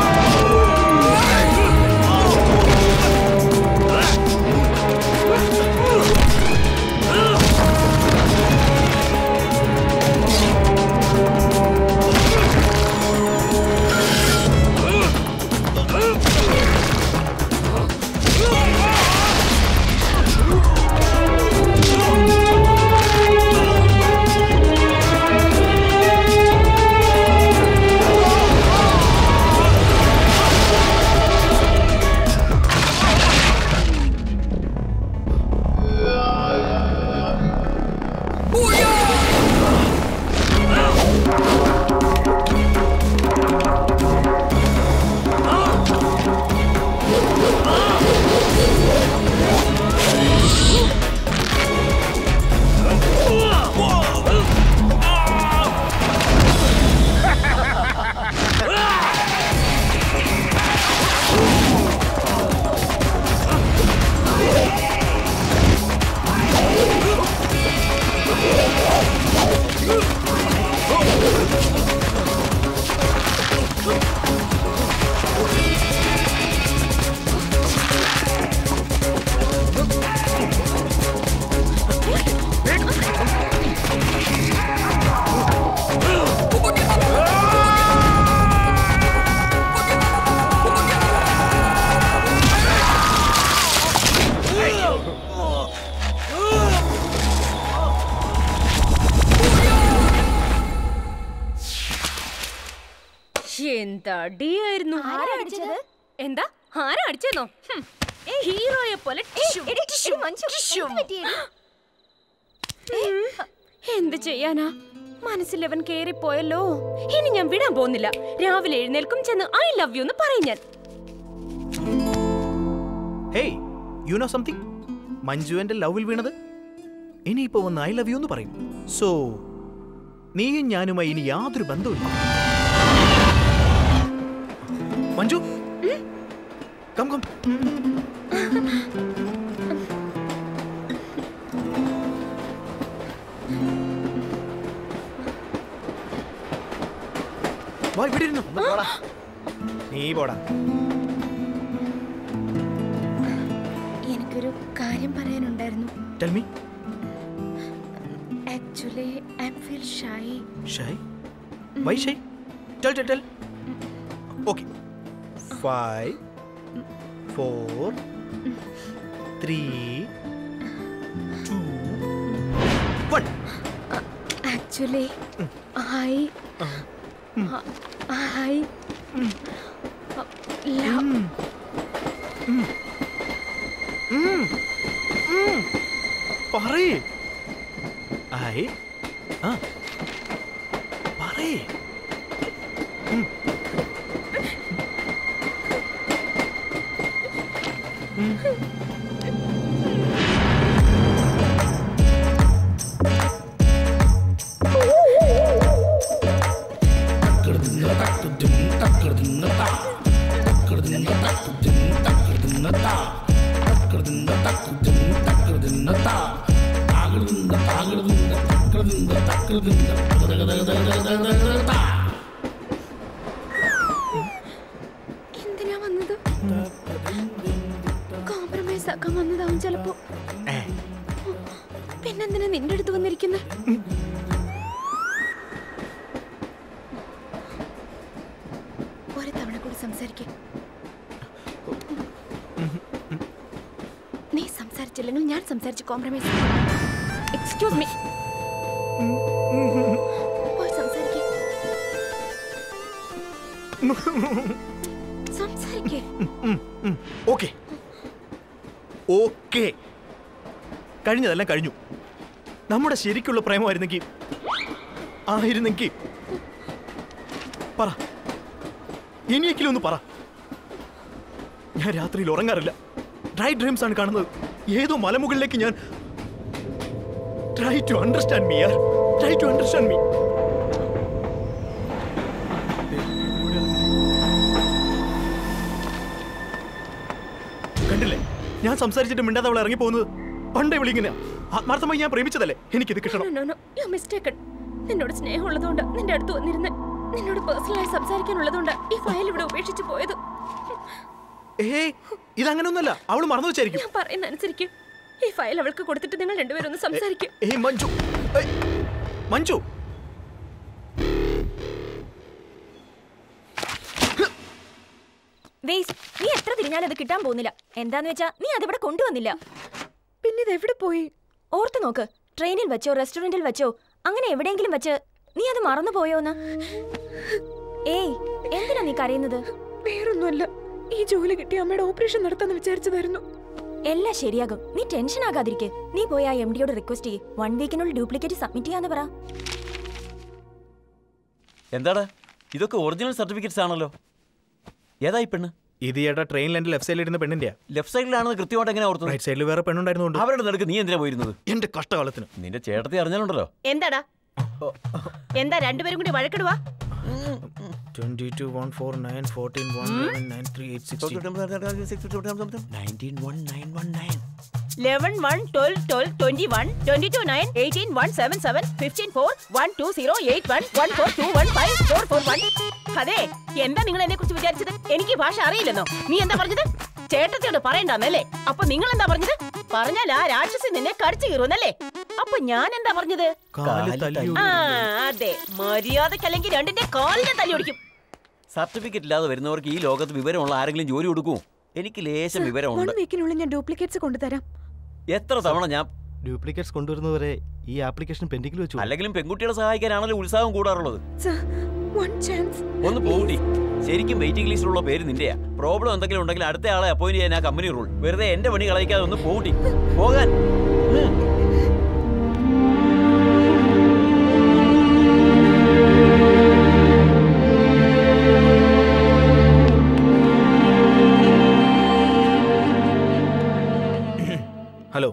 Speaker 2: എന്താ
Speaker 12: ആരാ അടിച്ചത്?
Speaker 2: എന്താ? ആരാ അടിച്ചെന്നോ? ഹീറോയെ പോലെ.
Speaker 12: എന്ത്
Speaker 2: ചെയ്യാനാ? മനസ്സിൽ അവൻ കേറിപ്പോയല്ലോ. ഇനി ഞാൻ വിടാൻ പോകുന്നില്ല. രാവിലെ എഴുന്നേൽക്കും ചെന്ന് ഐ ലവ് യു എന്ന് പറയും ഞാൻ.
Speaker 9: Hey you know something Manju എന്റെ ലവിൽ വീണത്? ഇനിയിപ്പോ വന്ന് ഐ ലവ് യു എന്ന് പറയും. സോ നീയും ഞാനുമായി ഇനി യാതൊരു ബന്ധവുമില്ല. മഞ്ജു? കം കം വാ ഇവിടെ ഇരുന്നു. നീ പോടാ.
Speaker 2: എനിക്കൊരു കാര്യം പറയാനുണ്ടായിരുന്നു.
Speaker 9: Tell me
Speaker 2: actually I feel shy
Speaker 9: shy why shy tell tell tell okay five four three two one
Speaker 2: actually I I love
Speaker 9: പറയേ ഐ ആ പറയേ
Speaker 2: എന്തിനാ കോംപ്രമൈസ് എക്സ്ക്യൂസ് മീ പോയി സംസാരിക്കേ. സംസാരിക്കേ.
Speaker 9: ഓക്കെ ഓക്കെ കഴിഞ്ഞതെല്ലാം കഴിഞ്ഞു. നമ്മുടെ ശരിക്കുള്ള പ്രേമമായിരുന്നെങ്കിൽ ആയിരുന്നെങ്കിൽ. പറ. ഇനിയെങ്കിലും ഒന്ന് പറ. ഞാൻ രാത്രിയിൽ ഉറങ്ങാറില്ല. ഡ്രൈ ഡ്രീംസ് ആണ് കാണുന്നത്. ഏതോ മലമുകളിലേക്ക് ഞാൻ ട്രൈ ടു അണ്ടർസ്റ്റാൻഡ് മീ യാർ ട്രൈ ടു അണ്ടർസ്റ്റാൻഡ് മീ കണ്ടില്ലേ? ഞാൻ സംസാരിച്ചിട്ട് മിണ്ടാതെ അവൾ ഇറങ്ങി പോകുന്നത് പണ്ടേ വിളിങ്ങനെയാ ആത്മാർത്ഥമായി ഞാൻ പ്രേമിച്ചതല്ലേ? എനിക്കിത് കിട്ടണം.
Speaker 2: നിന്നോട് സ്നേഹമുള്ളതുകൊണ്ട് നിന്റെ അടുത്ത് വന്നിരുന്ന്. നിന്നോട് പേഴ്സണലായി സംസാരിക്കാനുള്ളതുകൊണ്ട് ഈ ഫയൽ ഇവിടെ ഉപേക്ഷിച്ച് പോയത്.
Speaker 9: ഏയ് ഇതങ്ങനൊന്നല്ല അവൾ മറന്നു വെച്ചായിരിക്കും.
Speaker 2: ഞാൻ പറയുന്ന അനുസരിക്കും. ഈ ഫയൽ അവൾക്ക് കൊടുത്തിട്ട് നിങ്ങൾ രണ്ടുപേരും ഒന്ന് സംസാരിക്കും.
Speaker 9: ഏയ് മഞ്ജു. മഞ്ജു.
Speaker 15: നീ എത്ര തിരിഞ്ഞാലും അത് കിട്ടാൻ പോകുന്നില്ല. എന്താന്ന് വെച്ചാ നീ അതിവിടെ കൊണ്ടുവന്നില്ല.
Speaker 13: പിന്നെ ഇത് എവിടെ പോയി?
Speaker 15: ഓർത്ത് നോക്ക്. ട്രെയിനിൽ വെച്ചോ റെസ്റ്റോറന്റിൽ വെച്ചോ അങ്ങനെ എവിടെയെങ്കിലും വെച്ച് നീ അത് മറന്നു പോയോന്ന് ഏയ് എന്തിനാ നീ കരയുന്നത്?
Speaker 13: വേറൊന്നുമല്ല. ഈ ജോലി കിട്ടി അമ്മയുടെ ഓപ്പറേഷൻ നടത്താന്ന് വിചാരിച്ചതായിരുന്നു.
Speaker 15: എല്ലാം ശരിയാകും. നീ ടെൻഷൻ ആകാതിരിക്കെ. നീ പോയി ആ എം ഡിയോട് റിക്വസ്റ്റ് ചെയ്യ്. വൺ വീക്കിനുള്ളിൽ ഡ്യൂപ്ലിക്കേറ്റ് സബ്മിറ്റ് ചെയ്യാന്ന് പറ.
Speaker 3: എന്താടാ? ഇതൊക്കെ ഒറിജിനൽ സർട്ടിഫിക്കറ്റ്സ് ആണല്ലോ. ഏതായി പെണ്ണ്?
Speaker 9: ഇത് ഏട്ടാ ട്രെയിനിൽ എന്റെ ലെഫ്റ്റ് സൈഡിൽ ഇരുന്ന പെണ്ണിന്റെ
Speaker 3: ലെഫ്റ്റ് സൈഡിലാണെന്ന് കൃത്യമായിട്ട് എങ്ങനെ ഓർത്തു
Speaker 9: റൈറ്റ് സൈഡിൽ വേറെ പെണ്ണുണ്ടായിരുന്നുണ്ട്
Speaker 3: അവരുടെ നടുക്ക് നീ എന്തിനാ പോയിരുന്നത്?
Speaker 9: എന്റെ കഷ്ടകാലത്തിന്.
Speaker 3: നിന്റെ ചേട്ടത്തെ അറിഞ്ഞാലുണ്ടല്ലോ.
Speaker 11: എന്താടാ? എന്താ രണ്ടുപേരും കൂടി വഴക്കിടുവാ
Speaker 9: ട്വന്റി ടു വൺ ഫോർ
Speaker 11: അതെ എന്താ നിങ്ങൾ എന്നെ കുറിച്ച് വിചാരിച്ചത് എനിക്ക് ഭാഷ അറിയില്ലെന്നോ നീ എന്താ പറഞ്ഞത് ചേട്ടത്തിയോട് പറയണ്ടെന്നല്ലേ അപ്പൊ നിങ്ങൾ എന്താ പറഞ്ഞത് പറഞ്ഞാൽ ആ രാക്ഷസി നിന്നെ കടിച്ചു കീറുന്നല്ലേ അപ്പൊ ഞാൻ എന്താ പറഞ്ഞത് അതെ. മര്യാദയ്ക്ക് മര്യാദക്കല്ലെങ്കിൽ രണ്ടിന്റെ കാലിനെ തല്ലി ഓടിക്കും.
Speaker 3: സർട്ടിഫിക്കറ്റ് ഇല്ലാതെ വരുന്നവർക്ക് ഈ ലോകത്ത് വിവരമുള്ള ആരെങ്കിലും ജോലി കൊടുക്കൂ. എനിക്ക് ലേശം വിവരമുണ്ട്.
Speaker 13: വീക്കിനുള്ളിൽ ഞാൻ ഡ്യൂപ്ലിക്കേറ്റ്സ് കൊണ്ടുതരാം.
Speaker 3: എത്ര തവണ ഞാൻ
Speaker 4: ഡ്യൂപ്ലിക്കേറ്റ്സ് കൊണ്ടുവരുന്നവരെ ഈ ആപ്ലിക്കേഷൻ പെൻഡിങ്ങിൽ വെച്ചു.
Speaker 3: അല്ലെങ്കിലും പെൺകുട്ടികളെ സഹായിക്കാനാണല്ലോ ഉത്സാഹം കൂടാറുള്ളത്.
Speaker 13: വൺ ചാൻസ്
Speaker 3: ഒന്ന് പോകൂട്ടി ശരിക്കും വെയിറ്റിംഗ് ലിസ്റ്റിലുള്ള പേര് നിന്റെയാ. പ്രോബ്ലം എന്തെങ്കിലും ഉണ്ടെങ്കിൽ അടുത്ത ആളെ അപ്പോയിന്റ് ചെയ്യാൻ ആ കമ്പനി റൂൾ വെറുതെ എന്റെ പണി കളയിക്കാതെ ഒന്ന് പോകൂട്ടി പോകാൻ.
Speaker 9: ഹലോ.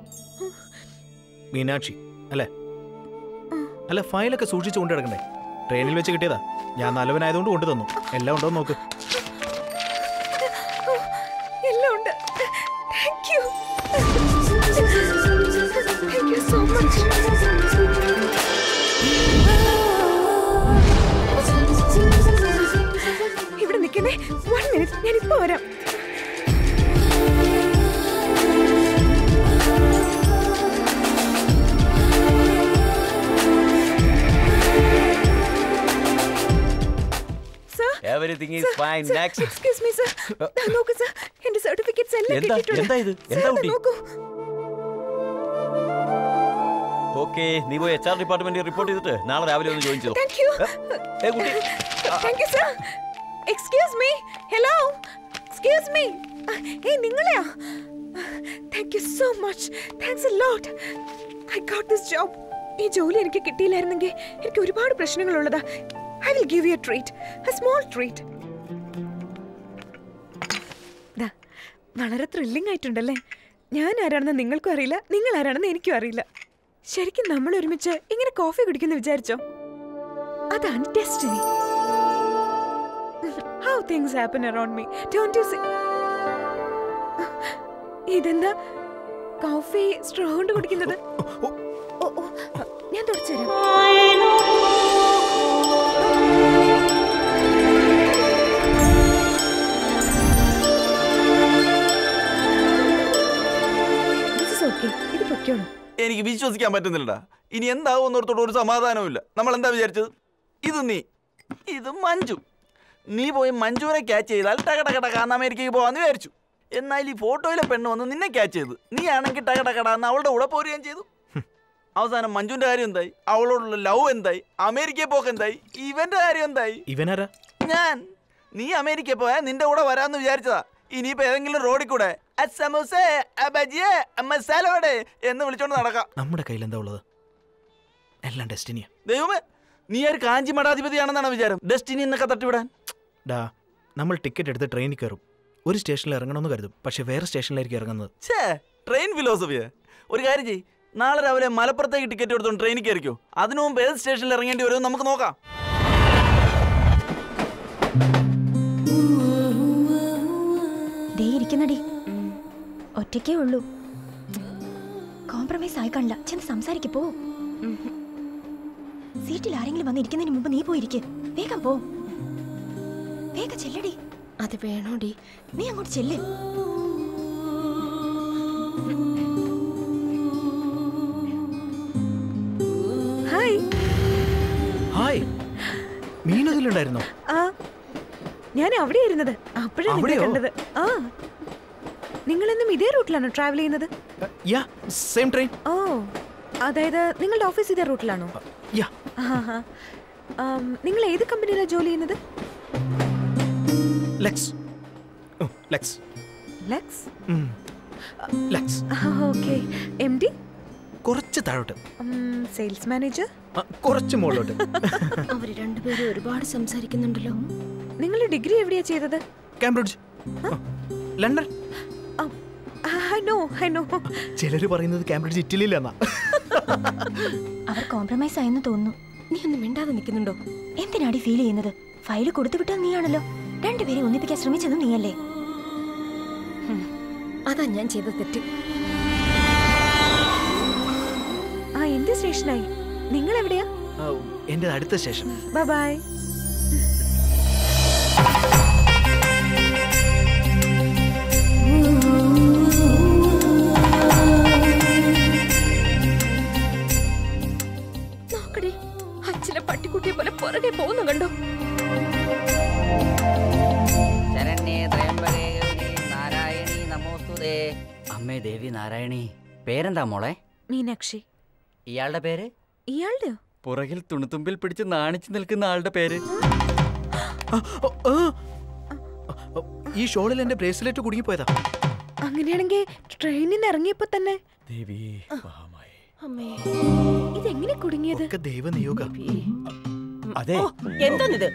Speaker 9: മീനാക്ഷി അല്ലേ? അല്ല ഫയലൊക്കെ സൂക്ഷിച്ച് കൊണ്ടു കിടക്കണ്ടേ ട്രെയിനിൽ വെച്ച് കിട്ടിയതാ. ഞാൻ നല്ലവനായതുകൊണ്ട് കൊണ്ടു തന്നു. എല്ലാം ഉണ്ടോ. നോക്ക്
Speaker 13: ഇവിടെ നിൽക്കുന്നേ. വൺ മിനിറ്റ് ഞാൻ ഇപ്പൊ വരാം.
Speaker 3: Everything is fine. Next.
Speaker 13: Excuse me sir നോക്കൂ സർ എന്റെ സർട്ടിഫിക്കറ്റ്സ് എല്ലാം
Speaker 3: എന്താ? എന്താ ഇത്? എന്താ
Speaker 13: ദാ
Speaker 3: കുട്ടി? ഓക്കെ നീ പോയി എച്ച് ആർ ഡിപ്പാർട്ട്മെന്റിൽ റിപ്പോർട്ട് ചെയ്തിട്ട് നാളെ രാവിലെ ഒന്ന് ജോയിൻ ചെയ്തു.
Speaker 13: താങ്ക് യു
Speaker 3: ഏ കുട്ടി.
Speaker 13: Thank you sir excuse me hello excuse me ഏയ് നിങ്ങളെയാ? Thank you so much thanks a lot I got this job ഈ ജോലി എനിക്ക് കിട്ടിയില്ലായിരുന്നെങ്കിൽ എനിക്ക് ഒരുപാട് പ്രശ്നങ്ങളുള്ളതാ. I will give you a treat a small treat വളരെ ത്രില്ലിംഗ് ആയിട്ടുണ്ടല്ലേ? ഞാൻ ആരാണെന്ന് നിങ്ങൾക്കും അറിയില്ല നിങ്ങൾ ആരാണെന്ന് എനിക്കും അറിയില്ല. ശരിക്കും നമ്മൾ ഒരുമിച്ച് ഇങ്ങനെ കോഫി കുടിക്കുന്നു വിചാരിച്ചോ? അതാണ് destiny how things happen around me don't you see ഇതെന്താ? കോഫി സ്ട്രോ കൊണ്ട് കുടിക്കുന്നത്? ഓ, ഓ, ഞാൻ തുടച്ചു തരാം.
Speaker 8: എനിക്ക് വിശ്വസിക്കാൻ പറ്റുന്നില്ലടാ. ഇനി എന്താവും എന്നോർത്തോട് ഒരു സമാധാനവും ഇല്ല നമ്മൾ എന്താ വിചാരിച്ചത്? ഇത് നീ. ഇത് മഞ്ജു. നീ പോയി മഞ്ജുവിനെ ക്യാച്ച് ചെയ്താൽ ടകടകടകാന്ന് അമേരിക്കയ്ക്ക് പോകാന്ന് വിചാരിച്ചു. എന്നാൽ ഈ ഫോട്ടോയിലെ പെണ്ണ് വന്ന് നിന്നെ ക്യാച്ച് ചെയ്തു. നീ ആണെങ്കിൽ ടകടകടാന്ന് അവളുടെ കൂടെ പോരുകയും ചെയ്തു. അവസാനം മഞ്ജുവിന്റെ കാര്യം എന്തായി? അവളോടുള്ള ലവ് എന്തായി? അമേരിക്കയിൽ പോക്ക് എന്തായി? ഇവന്റെ കാര്യം എന്തായി?
Speaker 9: ഇവനാരാ?
Speaker 8: ഞാൻ. നീ അമേരിക്കയിൽ പോയാൽ നിന്റെ കൂടെ വരാന്ന് വിചാരിച്ചതാ. ഇനിയിപ്പോ ഏതെങ്കിലും റോഡിൽ കൂടെ എന്ന് വിളിച്ചോണ്ട് നടക്കാം.
Speaker 9: നമ്മുടെ കയ്യിൽ എന്താ ഉള്ളത്? എല്ലാം ഡെസ്റ്റിനിയാ.
Speaker 8: ദൈവമേ നീ ഒരു കാഞ്ചി മഠാധിപതിയാണെന്നാണ് വിചാരം? ഡെസ്റ്റിനി എന്നൊക്കെ തട്ടിവിടാൻ?
Speaker 9: ഡാ നമ്മൾ ടിക്കറ്റ് എടുത്ത് ട്രെയിനിൽ കയറും. ഒരു സ്റ്റേഷനിൽ ഇറങ്ങണമെന്ന് കരുതും. പക്ഷെ വേറെ സ്റ്റേഷനിലായിരിക്കും ഇറങ്ങുന്നത്.
Speaker 8: ഛേ ട്രെയിൻ ഫിലോസഫിയാ. ഒരു കാര്യം ചെയ്യ്. നാളെ രാവിലെ മലപ്പുറത്തേക്ക് ടിക്കറ്റ് എടുത്തോണ്ട് ട്രെയിനിൽ കയറിക്കോ. അതിനു മുമ്പ് ഏത് സ്റ്റേഷനിൽ ഇറങ്ങേണ്ടി വരുമെന്ന് നമുക്ക് നോക്കാം.
Speaker 15: ഒറ്റക്കേ ഒറ്റയ്ക്കേ ഉള്ളൂ. കോംപ്രമൈസ് ആയി കണ്ട. ചെന്ന് സംസാരിക്ക് പോ. സീറ്റിൽ ആരെങ്കിലും വന്നിരിക്കുന്നതിന് മുമ്പ് നീ പോയിരിക്ക്. വേഗം പോ. വേഗം ചെല്ലടി.
Speaker 2: അത് വേണോടി.
Speaker 15: നീ അങ്ങോട്ട് ചെല്ല്.
Speaker 13: ഹായ്.
Speaker 9: ഹായ്. മീനതിലുണ്ടായിരുന്നോ
Speaker 13: ആ ഞാൻ അവിടെ ഇരുന്നത് അപ്പോഴാണ്? കണ്ടത്. ആ. നിങ്ങളെന്നും ഇതേ റൂട്ടിലാണോ ട്രാവൽ ചെയ്യുന്നത്?
Speaker 9: യാ സെയിം ട്രെയിൻ
Speaker 13: ഓ അതായത് നിങ്ങളുടെ ഓഫീസ് ഇതേ റൂട്ടിലാണോ?
Speaker 9: യാ
Speaker 13: ആഹാ. നിങ്ങൾ ഏത് കമ്പനിയിലാണ് ജോലി ചെയ്യുന്നത്?
Speaker 9: ലെക്സ് ഓ, ലെക്സ്
Speaker 13: ലെക്സ്
Speaker 9: ഉം. ലെക്സ്
Speaker 13: ഓക്കെ എം ഡി
Speaker 9: കുറച്ച് താഴോട്ട്.
Speaker 13: സെയിൽസ് മാനേജർ
Speaker 9: കുറച്ച് മുകളിലോട്ട്. *laughs*
Speaker 2: അവർ രണ്ടുപേരും ഒരുപാട് സംസാരിക്കുന്നുണ്ടല്ലോ.
Speaker 13: നിങ്ങൾ ഡിഗ്രി എവിടെയാ ചെയ്തത്?
Speaker 9: കാംബ്രിഡ്ജ് ലണ്ടൻ
Speaker 13: നോ
Speaker 9: ചിലര് പറയുന്നത് കാംബ്രിഡ്ജ് ഇറ്റലിയിലെന്നാ
Speaker 15: അവർ കോംപ്രമൈസ് ആയെന്ന് തോന്നുന്നു.
Speaker 2: നീ ഒന്നും മിണ്ടാതെ നിൽക്കുന്നുണ്ടോ?
Speaker 15: എന്തിനാടി ഫീൽ ചെയ്യുന്നത്? ഫയൽ കൊടുത്തു വിട്ടത് നീയാണല്ലോ. രണ്ടുപേരെ ഒന്നിപ്പിക്കാൻ ശ്രമിച്ചത് നീയല്ലേ?
Speaker 2: അതാ ഞാൻ ചെയ്ത തെറ്റ്.
Speaker 13: ആ എന്ത് സ്റ്റേഷനായി? നിങ്ങൾ എവിടെയാ
Speaker 9: എന്റെ അടുത്ത സ്റ്റേഷൻ.
Speaker 13: ബൈ
Speaker 6: ദേവി നാരായണി. പേരെന്താ മോളെ?
Speaker 13: മീനാക്ഷി.
Speaker 6: ഇയാളുടെ പേര്?
Speaker 13: ഇയാളുടെയോ
Speaker 1: പുറകിൽ തുണിത്തുമ്പിൽ പിടിച്ച് നാണിച്ചു നിൽക്കുന്ന ആളുടെ പേര്.
Speaker 9: ഈ ഷോളിൽ എന്റെ ബ്രേസ്ലെറ്റ് കുടുങ്ങി പോയതാ.
Speaker 13: അങ്ങനെയാണെങ്കിൽ ട്രെയിനിൽ നിന്ന് ഇറങ്ങിയപ്പോ തന്നെ.
Speaker 1: ദേവി
Speaker 13: ഇതെങ്ങനെ കുടുങ്ങിയത്?
Speaker 9: ദൈവനിയോഗ.
Speaker 3: അതെ.
Speaker 11: എന്താണിത്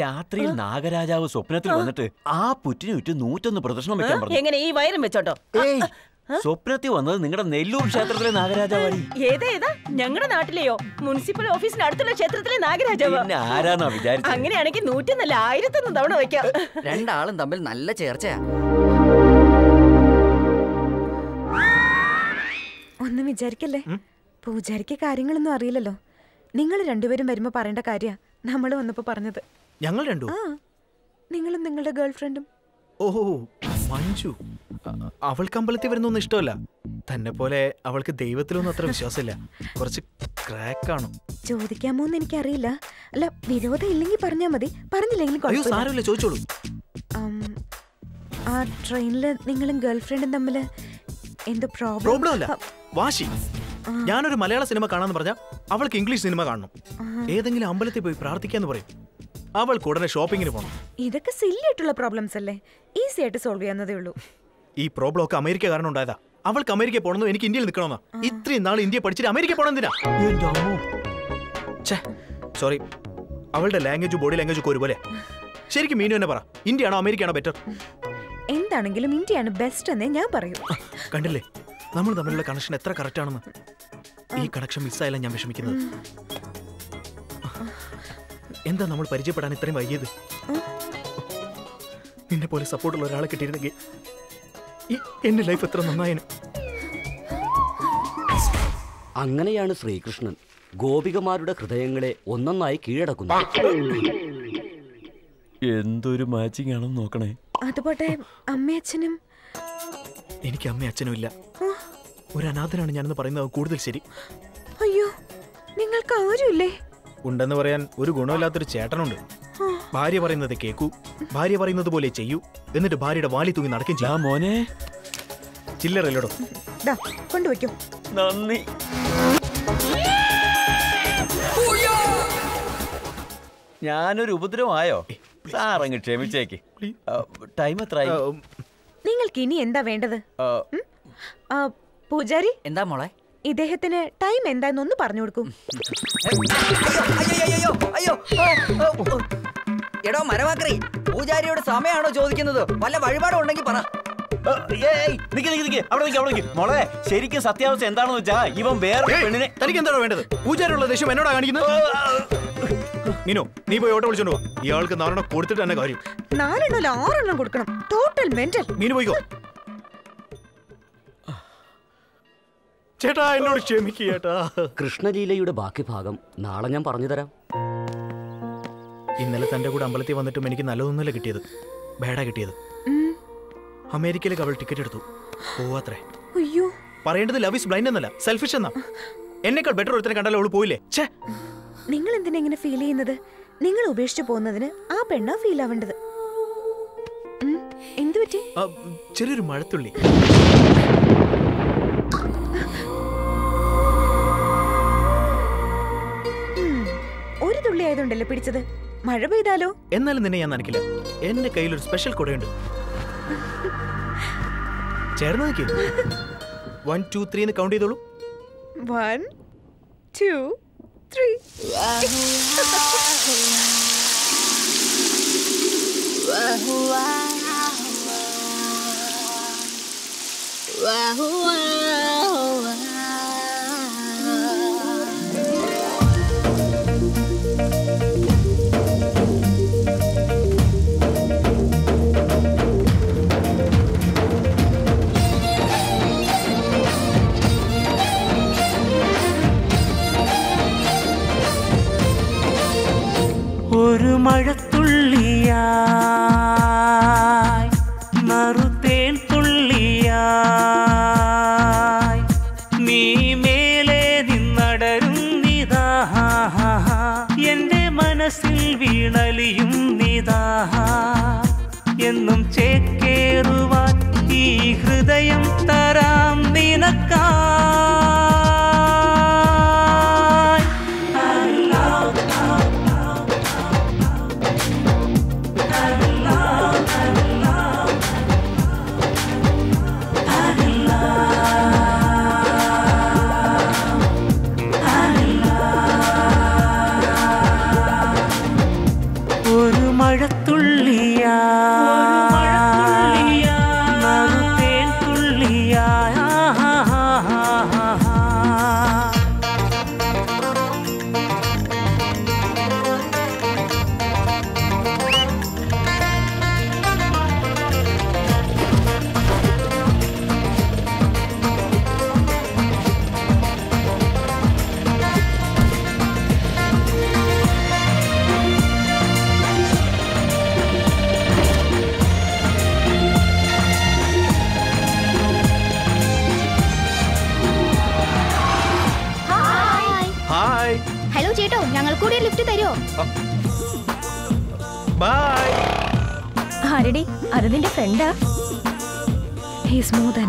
Speaker 3: രാത്രിയിൽ നാഗരാജാവ് സ്വപ്നത്തിൽ വന്നിട്ട് ആ പുറ്റിന് ചുറ്റും നൂറ്റൊന്ന് പ്രദർശനം വെക്കാൻ പറഞ്ഞു.
Speaker 11: എങ്ങനെ ഈ വയറും വെച്ചോട്ടോ?
Speaker 3: ഏയ്. സ്വപ്നത്തിൽ വന്നത് നിങ്ങളുടെ നെല്ലൂർ ക്ഷേത്രത്തിലെ നാഗരാജാവാണ്
Speaker 11: ഏതാ ഏതാ? ഞങ്ങളുടെ നാട്ടിലെയോ? മുനിസിപ്പൽ ഓഫീസിന് അടുത്തുള്ള ക്ഷേത്രത്തിലെ നാഗരാജാവ്.
Speaker 3: ആരാണോ ആരാന്നാ വിചാരിച്ചത്
Speaker 11: അങ്ങനെയാണെങ്കിൽ നൂറ്റൊന്നല്ല ആയിരത്തൊന്ന് തവണ വയ്ക്കാം.
Speaker 6: രണ്ടാളും തമ്മിൽ നല്ല ചേർച്ചയാ.
Speaker 13: ഒന്നും വിചാരിക്കല്ലേ? പൂജാരിക്ക് കാര്യങ്ങളൊന്നും അറിയില്ലല്ലോ. നിങ്ങൾ രണ്ടുപേരും വരുമ്പോ പറയേണ്ട കാര്യ. നമ്മൾ വന്നപ്പോ പറഞ്ഞത്.
Speaker 9: ഞങ്ങൾ രണ്ടു?
Speaker 13: നിങ്ങളും നിങ്ങളുടെ ഗേൾഫ്രണ്ടും.
Speaker 9: ഓഹോ. മഞ്ജു അവൾക്ക് അമ്പലത്തിൽ വരുന്നൊന്നും ഇഷ്ടമല്ല. തന്നെ പോലെ അവൾക്ക് ദൈവത്തിലൊന്നും അത്ര വിശ്വാസമില്ല. കുറച്ച് ക്രാക്കാണ്
Speaker 13: ചോദിക്കാമോ എന്ന് എനിക്കറിയില്ല. അല്ല വിരോധം ഇല്ലെങ്കിൽ പറഞ്ഞാൽ മതി. പറഞ്ഞില്ലെങ്കിൽ
Speaker 9: സാരമില്ല ചോദിച്ചോളൂ.
Speaker 13: ആ ട്രെയിനിൽ നിങ്ങളും ഗേൾഫ്രണ്ടും തമ്മിൽ എന്തോ
Speaker 9: പ്രോബ്ലം
Speaker 13: പ്രോബ്ലം
Speaker 9: അല്ല. വാശി. ഞാനൊരു മലയാള സിനിമ കാണാന്ന് പറഞ്ഞാൽ അവൾക്ക് ഇംഗ്ലീഷ് സിനിമ കാണണം. ഏതെങ്കിലും അമ്പലത്തിൽ പോയി പ്രാർത്ഥിക്കാന്ന് പറയും. അവൾക്ക് ഉടനെ ഷോപ്പിങ്ങിന് പോകണം
Speaker 13: ഇതൊക്കെ സില്ലി ആയിട്ടുള്ള പ്രോബ്ലംസ് അല്ലേ? ഈസി ആയിട്ട് സോൾവ് ചെയ്യാവുന്നതേ ഉള്ളൂ.
Speaker 9: ഈ പ്രോബ്ലം ഒക്കെ അമേരിക്ക കാരണം ഉണ്ടായതാ അവൾക്ക് അമേരിക്ക പോകണമെന്നും എനിക്ക് ഇന്ത്യയിൽ നിൽക്കണമെന്നാ? ഇത്രയും നാൾ ഇന്ത്യ പഠിച്ചിട്ട് അമേരിക്ക പോണെന്തിനാ എന്തിനാ? സോറി അവളുടെ ലാംഗ്വേജ് ബോഡി ലാംഗ്വേജ് ഒക്കെ ഒരുപോലെ. ശരിക്കും മീനു തന്നെ പറ. ഇന്ത്യയാണോ അമേരിക്കയാണോ ബെറ്റർ
Speaker 13: എന്താണെങ്കിലും ഇന്ത്യയാണ് ബെസ്റ്റ് എന്നേ ഞാൻ പറയൂ.
Speaker 9: കണ്ടില്ലേ? നമ്മൾ തമ്മിലുള്ള കണക്ഷൻ എത്ര കറക്റ്റ് ആണെന്ന്? ഈ കണക്ഷൻ മിസ്സായാലും ഞാൻ വിഷമിക്കുന്നത്? എന്താ നമ്മൾ പരിചയപ്പെടാൻ ഇത്രയും വൈകിയത്? നിന്നെ പോലെ സപ്പോർട്ടുള്ള ഒരാളെ കിട്ടിയിരുന്നെങ്കിൽ ഈ- എന്റെ ലൈഫ് എത്ര നന്നായനും.
Speaker 16: അങ്ങനെയാണ് ശ്രീകൃഷ്ണൻ ഗോപികമാരുടെ ഹൃദയങ്ങളെ ഒന്നൊന്നായി കീഴടക്കുന്നത്.
Speaker 3: എന്തൊരു മാച്ചിങ് ആണെന്ന് നോക്കണേ.
Speaker 13: അതുപോട്ടെ അമ്മയച്ഛനും
Speaker 9: എനിക്ക് അമ്മയും അച്ഛനും ഇല്ല. ഒരു അനാഥനാണ് ഞാനെന്ന് പറയുന്നത് കൂടുതൽ ശരി.
Speaker 13: അയ്യോ നിങ്ങൾക്ക് ആരുമില്ലേ?
Speaker 9: ഉണ്ടെന്ന് പറയാൻ ഒരു ഗുണമില്ലാത്തൊരു ചേട്ടനുണ്ട്. ഭാര്യ പറയുന്നത് കേക്കൂ. ഭാര്യ പറയുന്നത് പോലെ ചെയ്യൂ. എന്നിട്ട് ഭാര്യയുടെ വാലി തൂങ്ങി നടക്കും ചെയ്യും.
Speaker 3: മോനെ.
Speaker 13: ചില്ലറല്ലോ കൊണ്ടുവയ്ക്കും.
Speaker 3: നന്ദി. ഞാനൊരു ഉപദ്രവമായോ? സാറങ്ങ് ക്ഷമിച്ചേക്ക്. ടൈം എത്ര
Speaker 13: നിങ്ങൾക്ക് ഇനി എന്താ വേണ്ടത്? പൂജാരി?
Speaker 6: എന്താ മോളെ?
Speaker 13: ഇദ്ദേഹത്തിന് ടൈം എന്താന്നൊന്ന് പറഞ്ഞു കൊടുക്കും.
Speaker 6: എടോ മരമാക്രി പൂജാരിയോട് സമയമാണോ ചോദിക്കുന്നത്? വല്ല വഴിപാടും ഉണ്ടെങ്കിൽ പറ.
Speaker 3: ഏയ്, നിക്ക് നിക്ക് നിക്ക്. അവിടെ നിക്ക് അവിടെ മോളെ ശരിക്കും സത്യാവസ്ഥ എന്താണെന്ന് വെച്ചാ ഇവൻ വേറെ പെണ്ണിനെ
Speaker 9: തനിക്ക് എന്താണോ വേണ്ടത്? പൂജാരിയുള്ള ദേഷ്യം എന്നോടാ കാണിക്കുന്നത്? നീനോ നീ പോയി ഓട്ടോ വിളിച്ചോണ്ട് പോ ഇയാൾക്ക് നാലെണ്ണം കൊടുത്തിട്ട് തന്നെ കാര്യം.
Speaker 13: നാലെണ്ണോ ആറെണ്ണം കൊടുക്കണം. ടോട്ടൽ മെന്റൽ
Speaker 9: മീനു പോയിക്കോ. ചേട്ടാ എന്നോട് ക്ഷമിക്കുക ചേട്ടാ.
Speaker 16: കൃഷ്ണലീലയുടെ ബാക്കി ഭാഗം നാളെ ഞാൻ പറഞ്ഞു തരാം.
Speaker 9: ഇന്നലെ തന്റെ കൂടെ അമ്പലത്തിൽ വന്നിട്ടും എനിക്ക് നല്ലതൊന്നുമല്ല കിട്ടിയത്. ബേഡാ കിട്ടിയത്. അമേരിക്കയിലേക്ക് അവൾ ടിക്കറ്റ് എടുത്തു. പോവാത്രേ.
Speaker 13: അയ്യോ.
Speaker 9: പറയേണ്ടത് ലവ് ഇസ് ബ്ലൈൻഡ് എന്നല്ല സെൽഫിഷ് എന്നാ. എന്നേക്കാൾ ബെറ്റർ ഒരുത്തനെ കണ്ടാലോ അവൾ പോയില്ലേ? ഛേ.
Speaker 13: നിങ്ങൾ എന്തിനാ ഇങ്ങനെ ഫീൽ ചെയ്യുന്നത്? നിങ്ങൾ ഉപേക്ഷിച്ചു പോകുന്നതിന് ആ പെണ്ണാ ഫീൽ ആവേണ്ടത്. എന്ത് പറ്റി?
Speaker 9: ചെറിയൊരു മഴത്തുള്ളി.
Speaker 13: ഒരു തുള്ളി ആയതുകൊണ്ടല്ലേ പിടിച്ചത്? മഴ പെയ്താലോ?
Speaker 9: എന്നാലും നിന്നെ ഞാൻ നനക്കില്ല എന്റെ കയ്യിൽ ഒരു സ്പെഷ്യൽ കുടയുണ്ട്. ചേർന്ന് നിൽക്കൂ വൺ ടു ത്രീ എന്ന് കൗണ്ട് ചെയ്തോളൂ.
Speaker 13: വൺ ടു ത്രീ
Speaker 17: ഒരു മഴത്തുള്ളിയായി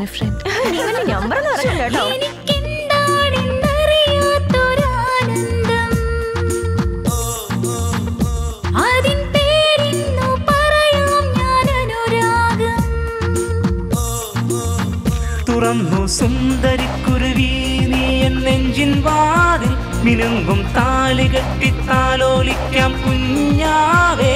Speaker 15: ഫ്രണ്ട് നിങ്ങളുടെ നമ്പർ പറഞ്ഞു കേട്ടോ.
Speaker 18: അതിൻ പേരിന്നു പറയാം ഞാൻ അനുരാഗം
Speaker 17: തുറന്നു സുന്ദരിക്കുരുവി നീ എന്നെഞ്ചിൻ നെഞ്ചിൻ വാതിൽ മിനുങ്ങും താലി കെട്ടിത്താലോലിക്കാം കുഞ്ഞാവേ.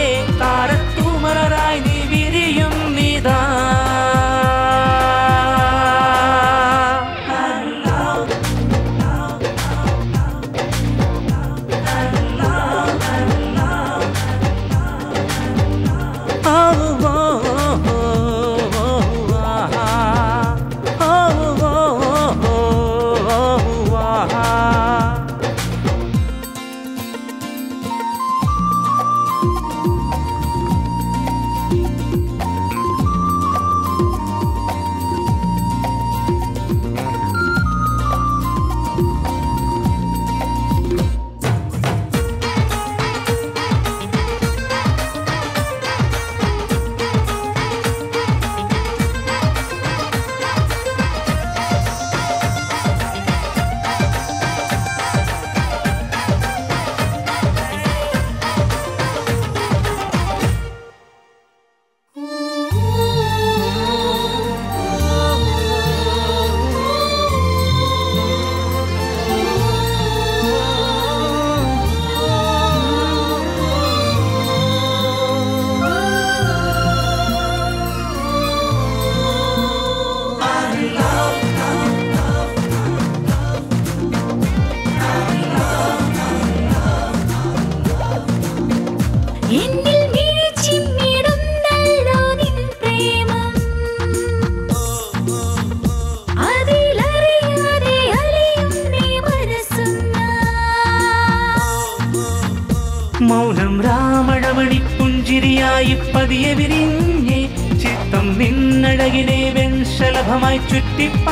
Speaker 14: വെൺശലഭമായി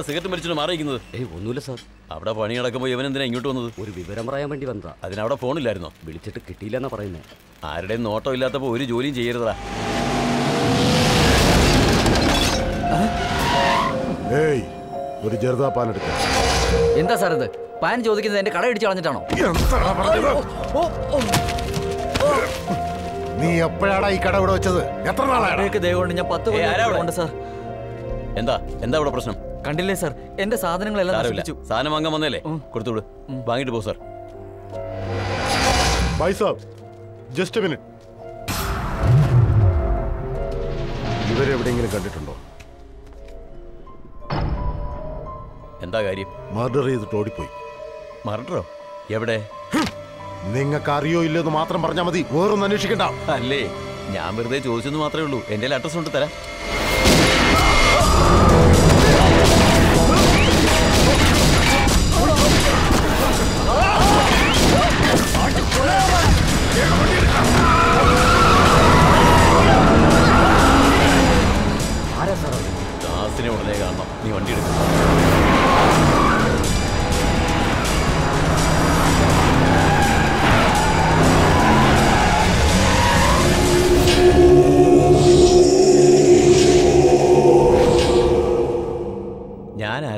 Speaker 3: എന്താണ് സിഗരറ്റ് മരിച്ചിട്ട് മാറിയിരിക്കുന്നത്?
Speaker 16: ഏയ് ഒന്നുമില്ല സാർ.
Speaker 3: അവിടെ പണി നടക്കുമ്പോൾ ഇവൻ എന്തിനാ ഇങ്ങോട്ട് വന്നത്?
Speaker 16: ഒരു വിവരം പറയാൻ വേണ്ടി വന്നതാ.
Speaker 3: അതിനവിടെ ഫോണില്ലായിരുന്നോ?
Speaker 16: വിളിച്ചിട്ട് കിട്ടിയില്ലെന്നാ പറയുന്നേ.
Speaker 3: ആരുടെയും നോട്ടം ഇല്ലാത്തപ്പോൾ ഒരു ജോലിയും ചെയ്യരുതാ
Speaker 7: ഏയ് ഒരു ജർദാ പാൻ എടുക്ക.
Speaker 6: എന്താ സാർ ഇത്? പാൻ ചോദിക്കുന്നത് എന്റെ കട ഇടിച്ചു കളഞ്ഞിട്ടാണോ?
Speaker 7: നീ എപ്പോഴാടാ ഈ കട ഇവിടെ വെച്ചത്? എത്ര നാളാണ്
Speaker 6: ദയവുകൊണ്ട് ഞാൻ പത്ത്
Speaker 3: പേര് ആരാ അവിടെ?
Speaker 6: സാർ.
Speaker 3: എന്താ? എന്താ ഇവിടെ പ്രശ്നം?
Speaker 6: കണ്ടില്ലേ സർ? എന്റെ സാധനങ്ങളെല്ലാം നശിപ്പിച്ചു.
Speaker 3: സാധനം വാങ്ങാൻ വന്നല്ലേ കൊടുത്തുവിട് വാങ്ങിട്ട് പോ sir.
Speaker 7: Bye sir just minute ഇവരെവിടെയെങ്കിലും കണ്ടിട്ടുണ്ടോ?
Speaker 3: എന്താ കാര്യം?
Speaker 7: മർഡർ ചെയ്തിട്ട് ഓടിപ്പോയി.
Speaker 3: മർഡറോ എവിടെ?
Speaker 7: നിങ്ങൾക്ക് അറിയോ ഇല്ലെന്ന് മാത്രം പറഞ്ഞാൽ മതി. വേറൊന്നും അന്വേഷിക്കണ്ട.
Speaker 3: അല്ലേ? ഞാൻ വെറുതെ ചോദിച്ചെന്ന് മാത്രമേ ഉള്ളൂ. എന്റെ അഡ്രസ് കൊണ്ട് തരാം.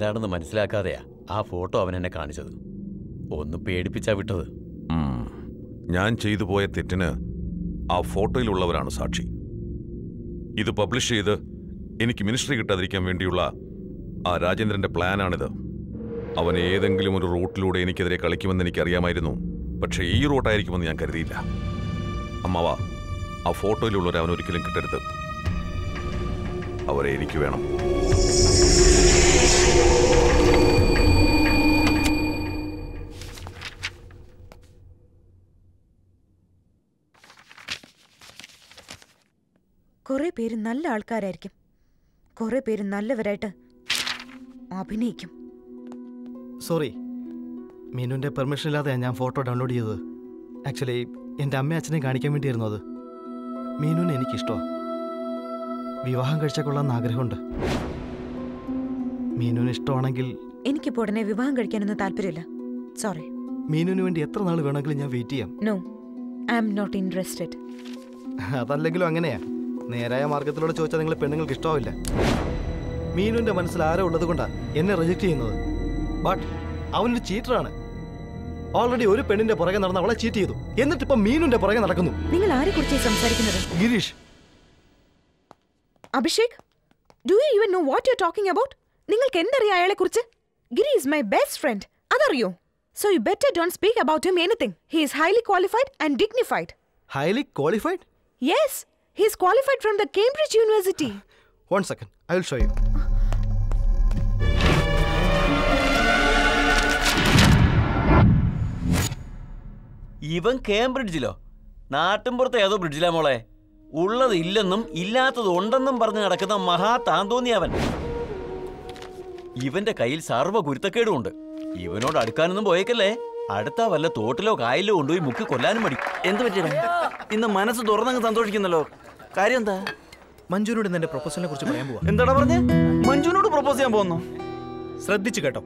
Speaker 3: ആരാണെന്ന് മനസ്സിലാക്കാതെയാ ആ ഫോട്ടോ അവൻ എന്നെ കാണിച്ചത്. ഒന്ന് പേടിപ്പിച്ചാ വിട്ടത്.
Speaker 19: ഞാൻ ചെയ്തു പോയ തെറ്റിന് ആ ഫോട്ടോയിലുള്ളവരാണ് സാക്ഷി. ഇത് പബ്ലിഷ് ചെയ്ത് എനിക്ക് മിനിസ്ട്രി കിട്ടാതിരിക്കാൻ വേണ്ടിയുള്ള ആ രാജേന്ദ്രന്റെ പ്ലാനാണിത്. അവൻ ഏതെങ്കിലും ഒരു റൂട്ടിലൂടെ എനിക്കെതിരെ കളിക്കുമെന്ന് എനിക്കറിയാമായിരുന്നു. പക്ഷേ ഈ റൂട്ടായിരിക്കുമെന്ന് ഞാൻ കരുതിയില്ല. അമ്മാവ ആ ഫോട്ടോയിലുള്ളവരെ അവൻ ഒരിക്കലും കിട്ടരുത്. അവരെ എനിക്ക് വേണം.
Speaker 13: കുറെ പേര് നല്ല ആൾക്കാരായിരിക്കും. കുറെ പേര് നല്ലവരായിട്ട് അഭിനയിക്കും.
Speaker 4: സോറി മീനുവിന്റെ പെർമിഷൻ ഇല്ലാതെ ഞാൻ ഫോട്ടോ ഡൗൺലോഡ് ചെയ്തത്. ആക്ച്വലി എന്റെ അമ്മ അച്ഛനെ കാണിക്കാൻ വേണ്ടിയായിരുന്നു അത്. മീനുവിനെ എനിക്കിഷ്ടമാണ് വിവാഹം കഴിച്ചാൽ കൊള്ളാമെന്ന് ആഗ്രഹമുണ്ട്. മീനുവിന് ഇഷ്ടമാണെങ്കിൽ
Speaker 13: എനിക്ക് ഉടനെ വിവാഹം കഴിക്കാനൊന്നും താല്പര്യമില്ല. സോറി
Speaker 4: മീനുവിന് വേണ്ടി എത്ര നാൾ വേണമെങ്കിലും ഞാൻ വെയിറ്റ് ചെയ്യാം.
Speaker 13: No I am not interested
Speaker 4: അതല്ലെങ്കിലും അങ്ങനെയാ. നേരായ മാർഗത്തിലൂടെ ചോദിച്ചാൽ നിങ്ങൾ പെണ്ണുങ്ങൾക്ക് ഇഷ്ടമാവില്ല. മീനുവിന്റെ മനസ്സിൽ ആരോ ഉള്ളത് കൊണ്ടാ എന്നെ റിജക്ട് ചെയ്യുന്നത്. ബട്ട് അവനൊരു ചീറ്ററാണ് ഓൾറെഡി ഒരു പെണ്ണിന്റെ പുറകെ നടന്ന് അവളെ ചീറ്റ് ചെയ്തു. എന്നിട്ട് ഇപ്പൊ മീനുന്റെ പുറകെ നടക്കുന്നു.
Speaker 13: നിങ്ങൾ ആരെ കുറിച്ച് സംസാരിക്കുന്നത്?
Speaker 4: Girish.
Speaker 13: Abhishek do you even know what you are talking about നിങ്ങൾക്ക് എന്തറിയാം അയാളെ കുറിച്ച് Giri is my best friend. അതറിയോ? So you better don't speak about him anything he is highly qualified and dignified
Speaker 4: highly qualified
Speaker 13: yes he is qualified from the Cambridge University
Speaker 4: one second I will show you
Speaker 3: ഇവൻ കേംബ്രിഡ്ജിലോ? നാട്ടിൻപുറത്തെ ഏതോ ബ്രിഡ്ജിലാ മോളെ. ഉള്ളത് ഇല്ലെന്നും ഇല്ലാത്തത് ഉണ്ടെന്നും പറഞ്ഞ് നടക്കുന്ന മഹാ താന്തോന്നി അവൻ. ഇവന്റെ കയ്യിൽ സർവ ഗുരുത്തക്കേടും ഉണ്ട് ഇവനോട് അടുക്കാനൊന്നും പോയേക്കല്ലേ? അടുത്ത വല്ല തോട്ടിലോ കായലിലോ കൊണ്ടുപോയി മുക്കി കൊല്ലാനും മടി.
Speaker 8: എന്ത് പറ്റിയടാ? ഇന്ന് മനസ്സ് തുറന്നങ്ങ് സന്തോഷിക്കുന്നല്ലോ. കാര്യം എന്താ
Speaker 9: മഞ്ജുനോട് ഇന്ന് എന്റെ പ്രൊപ്പോസലിനെ കുറിച്ച് പറയാൻ പോവാ.
Speaker 8: എന്താടാ പറഞ്ഞേ? മഞ്ജുനോട് പ്രൊപ്പോസ് ചെയ്യാൻ പോകുന്നു?
Speaker 9: ശ്രദ്ധിച്ചു കേട്ടോ.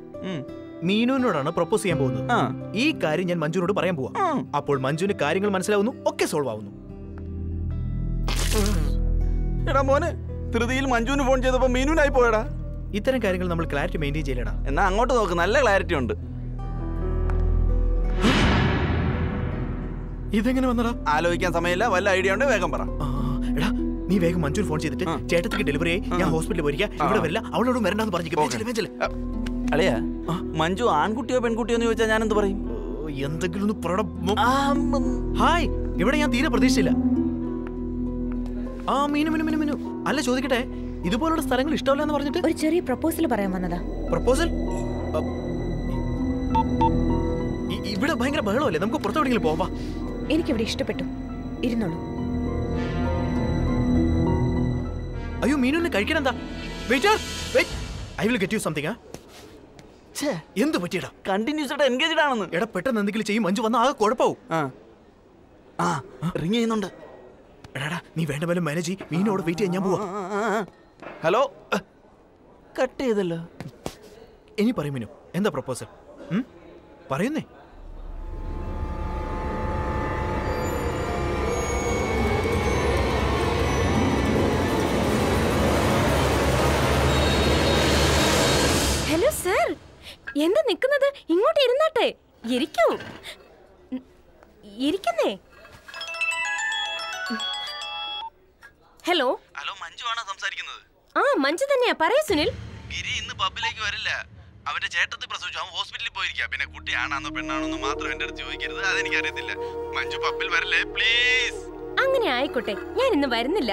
Speaker 9: മീനുവിനോടാണ് പ്രൊപ്പോസ് ചെയ്യാൻ പോകുന്നത്. ഈ കാര്യം ഞാൻ മഞ്ജുനോട് പറയാൻ പോവാ. അപ്പോൾ മഞ്ജുവിന് കാര്യങ്ങൾ മനസ്സിലാവുന്നു ഒക്കെ സോൾവ് ആവുന്നു.
Speaker 8: എടാ മോനെ ധൃതിയിൽ മഞ്ജുവിന് ഫോൺ ചെയ്തപ്പോ മീനുവിനായി പോയടാ.
Speaker 9: ഇത്തരം കാര്യങ്ങൾ നമ്മൾ ക്ലാരിറ്റി മെയിന്റെയിൻ ചെയ്യലടാ.
Speaker 8: എന്നാ അങ്ങോട്ട് നോക്ക് നല്ല ക്ലാരിറ്റി ഉണ്ട്.
Speaker 9: ഇതെങ്ങനെ വന്നടാ?
Speaker 8: ആലോചിക്കാൻ സമയമില്ല വല്ല ഐഡിയ ഉണ്ട് വേഗം പറ.
Speaker 9: എടാ നീ വേഗം മഞ്ജുവിന് ഫോൺ ചെയ്തിട്ട് ചേട്ടത്തിക്ക് ഡെലിവറി ആയി ഞാൻ ഹോസ്പിറ്റലിൽ പോയിരിക്കാം ഇവിടെ വരില്ല അവളോട് വരണ്ടെന്ന് പറഞ്ഞു
Speaker 8: അളിയ മഞ്ജു ആൺകുട്ടിയോ പെൺകുട്ടിയോ എന്ന് ചോദിച്ചാൽ ഞാൻ എന്ത് പറയും
Speaker 9: എന്തെങ്കിലും ഒന്ന്. ഹായ് ഇവിടെ ഞാൻ തീരെ പ്രതീക്ഷയില്ല ആ മീനു മിനു മിനു മിനു. അല്ല ചോദിക്കട്ടെ ഇതുപോലുള്ള സ്ഥലങ്ങൾ ഇഷ്ടമല്ല എന്ന് പറഞ്ഞിട്ട്?
Speaker 13: ഒരു ചെറിയ പ്രപ്പോസൽ പറയാൻ വന്നതാ.
Speaker 9: പ്രപ്പോസൽ ഇവിടെ ഭയങ്കര ബഹളമല്ലേ? നമുക്ക് പുറത്തെവിടെങ്കിലും പോവാ
Speaker 13: എനിക്ക് ഇവിടെ ഇഷ്ടപ്പെട്ടു. ഇരുന്നോളൂ.
Speaker 9: അയ്യോ മീനുവിനെ കഴിക്കണം എന്താ? Waiter wait I will get you something എന്ത് പറ്റിയടാ?
Speaker 8: കണ്ടിന്യൂസ് ആയിട്ട് എൻഗേജ്ഡ് ആണെന്ന്.
Speaker 9: എടാ പെട്ടെന്ന് എന്തെങ്കിലും ചെയ്യും മഞ്ജു വന്നാൽ ആകെ കുഴപ്പമാവും
Speaker 8: ആ. റിങ് ചെയ്യുന്നുണ്ട്.
Speaker 9: എടാടാ നീ വേണ്ട പോലെ മാനേജ് ചെയ്യ്. മീനോട് വെയിറ്റ് ചെയ്യാൻ ഞാൻ പോവാ.
Speaker 8: ഹലോ കട്ട് ചെയ്തല്ലോ.
Speaker 9: ഇനി പറയും മിനു. എന്താ പ്രപ്പോസൽ പറയുന്നേ.
Speaker 2: ഹലോ സർ എന്താ നിൽക്കുന്നത് ഇങ്ങോട്ട് ഇരുന്നാട്ടെ. ഇരിക്കൂ. ഇരിക്കുന്നേ. ഹലോ
Speaker 8: ഹലോ മഞ്ജു ആണോ സംസാരിക്കുന്നത്?
Speaker 2: ആ മഞ്ജു തന്നെയാ. പറയൂ സുനിൽ.
Speaker 8: ഗിരി ഇന്ന് പബ്ബിലേക്ക് വരില്ല. അവന്റെ ചേട്ടത്തി പ്രസവിച്ചു. അവൻ ഹോസ്പിറ്റലിൽ പോയിരിക്കുക പിന്നെ കുട്ടി ആണാന്നോ പെണ്ണാണോ എന്ന് മാത്രം എന്റെ അടുത്ത് ചോദിക്കരുത്. അതെനിക്ക് അറിയത്തില്ല മഞ്ജു പബ്ബിൽ വരില്ലേ? പ്ലീസ്.
Speaker 2: അങ്ങനെ ആയിക്കോട്ടെ. ഞാൻ ഇന്ന് വരുന്നില്ല.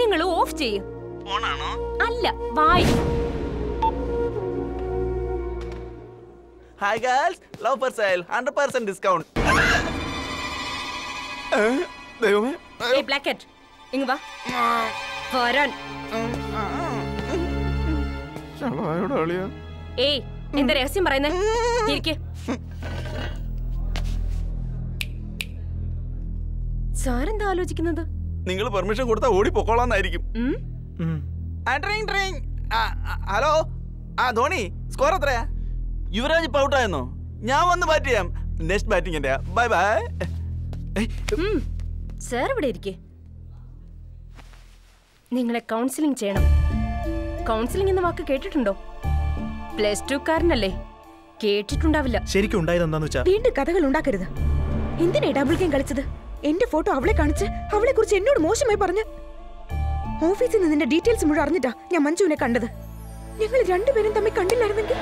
Speaker 2: നിങ്ങൾ ഓഫ് ചെയ്യും.
Speaker 8: ഫോണാണോ?
Speaker 2: അല്ല വായി.
Speaker 8: Hi girls love for sale hundred percent discount ദൈവമേ.
Speaker 2: ഏ ബ്ലാക്ക് ഹെഡ് ഇങ്ങ് വാ. വരാൻ ഏയ് എന്താ രഹസ്യം പറയുന്നേ? ഇരിക്കേ. സാരെന്താ ആലോചിക്കുന്നത്?
Speaker 8: നിങ്ങൾ പെർമിഷൻ കൊടുത്താൽ ഓടി പൊക്കോളാന്നായിരിക്കും. ഹലോ? ആ ധോണി സ്കോർ എത്രയാ? യുവരാജ് ഇപ്പൊ ഔട്ടായെന്നോ? ഞാൻ വന്ന് ബാറ്റ് ചെയ്യാം. നെക്സ്റ്റ് ബാറ്റിംഗ് എന്റെ ബൈ ബൈ.
Speaker 2: സാർ ഇവിടെ ഇരിക്കെ. നിങ്ങളെ കൗൺസിലിംഗ് ചെയ്യണം. കൗൺസിലിംഗ് എന്ന വാക്ക് കേട്ടിട്ടുണ്ടോ? പ്ലസ് ടു കാരനല്ലേ? കേട്ടിട്ടുണ്ടാവില്ല.
Speaker 9: ശരിക്കും ഉണ്ടായതെന്താന്ന് വെച്ചാ?
Speaker 13: വീണ്ടും കഥകൾ ഉണ്ടാക്കരുത്. എന്തിനാ ഡബിൾ ഗെയിം കളിച്ചത്? എന്റെ ഫോട്ടോ അവളെ കാണിച്ച് അവളെ കുറിച്ച് എന്നോട് മോശമായി പറഞ്ഞ്? ഓഫീസിൽ നിന്ന് നിന്റെ ഡീറ്റെയിൽസ് മുഴുവൻ അറിഞ്ഞിട്ടാ ഞാൻ മഞ്ജുവിനെ കണ്ടത്. ഞങ്ങൾ രണ്ടുപേരും തമ്മിൽ കണ്ടില്ലായിരുന്നെങ്കിൽ?